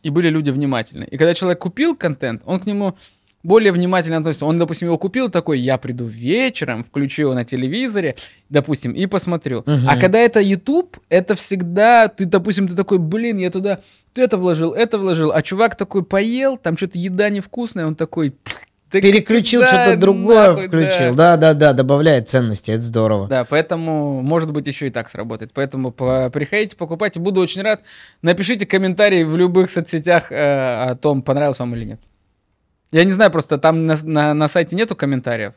И были люди внимательны. И когда человек купил контент, он к нему более внимательно относится. Он, допустим, его купил такой, я приду вечером, включу его на телевизоре, допустим, и посмотрю. Мгм. А когда это YouTube, это всегда, ты, допустим, ты такой, блин, я туда это вложил, это вложил, а чувак такой поел, там что-то еда невкусная, он такой, «Пф, Ты переключил, что-то другое нахуй, включил. да. Да, да, да, добавляет ценности, это здорово. Да, поэтому, может быть, еще и так сработает. Поэтому по- приходите, покупайте, буду очень рад. Напишите комментарий в любых соцсетях э, о том, понравилось вам или нет. Я не знаю, просто там на, на- на сайте нету комментариев.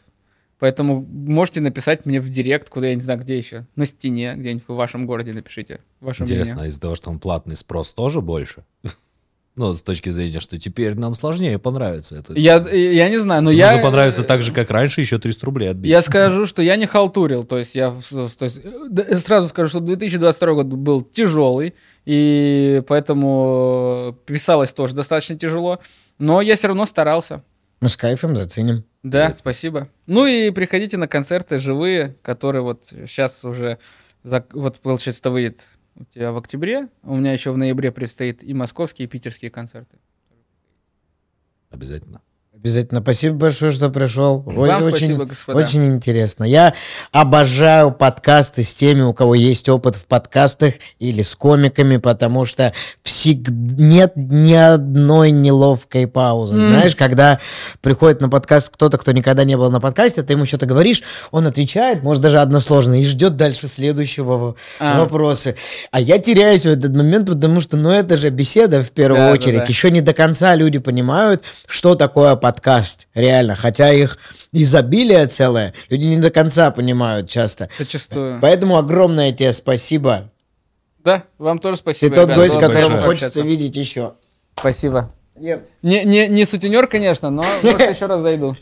Поэтому можете написать мне в директ, куда я не знаю, где еще. На стене, где-нибудь в вашем городе напишите. Ваше Интересно, мнение. а из-за того, что он платный, спрос тоже больше? [laughs] Ну, с точки зрения, что теперь нам сложнее понравится это. Я, я не знаю, но Нужно я... понравится так же, как раньше, еще 300 рублей отбить. Я [laughs] скажу, что я не халтурил. То есть я то есть, э, сразу скажу, что 2022 год был тяжелый, и поэтому писалось тоже достаточно тяжело. Но я все равно старался. Мы с кайфом заценим. Да, спасибо. Ну и приходите на концерты живые, которые вот сейчас уже, вот получается, выйдет у тебя в октябре, у меня еще в ноябре предстоит и московские, и питерские концерты. Обязательно. Обязательно. Спасибо большое, что пришел. Ой, Вам очень, спасибо, господа. очень интересно. Я обожаю подкасты с теми, у кого есть опыт в подкастах или с комиками, потому что всег... нет ни одной неловкой паузы. М. Знаешь, когда приходит на подкаст кто-то, кто никогда не был на подкасте, ты ему что-то говоришь, он отвечает, может, даже односложно, и ждет дальше следующего А. вопроса. А я теряюсь в этот момент, потому что, ну, это же беседа в первую Да, да, очередь. да. Еще не до конца люди понимают, что такое подкаст, реально. Хотя их изобилие целое, люди не до конца понимают часто. Зачастую. Поэтому огромное тебе спасибо. Да, вам тоже Ты спасибо. тот ребят, гость, приятно хочется видеть еще. Спасибо. Не, не, не сутенер, конечно, но [laughs] может еще раз зайду.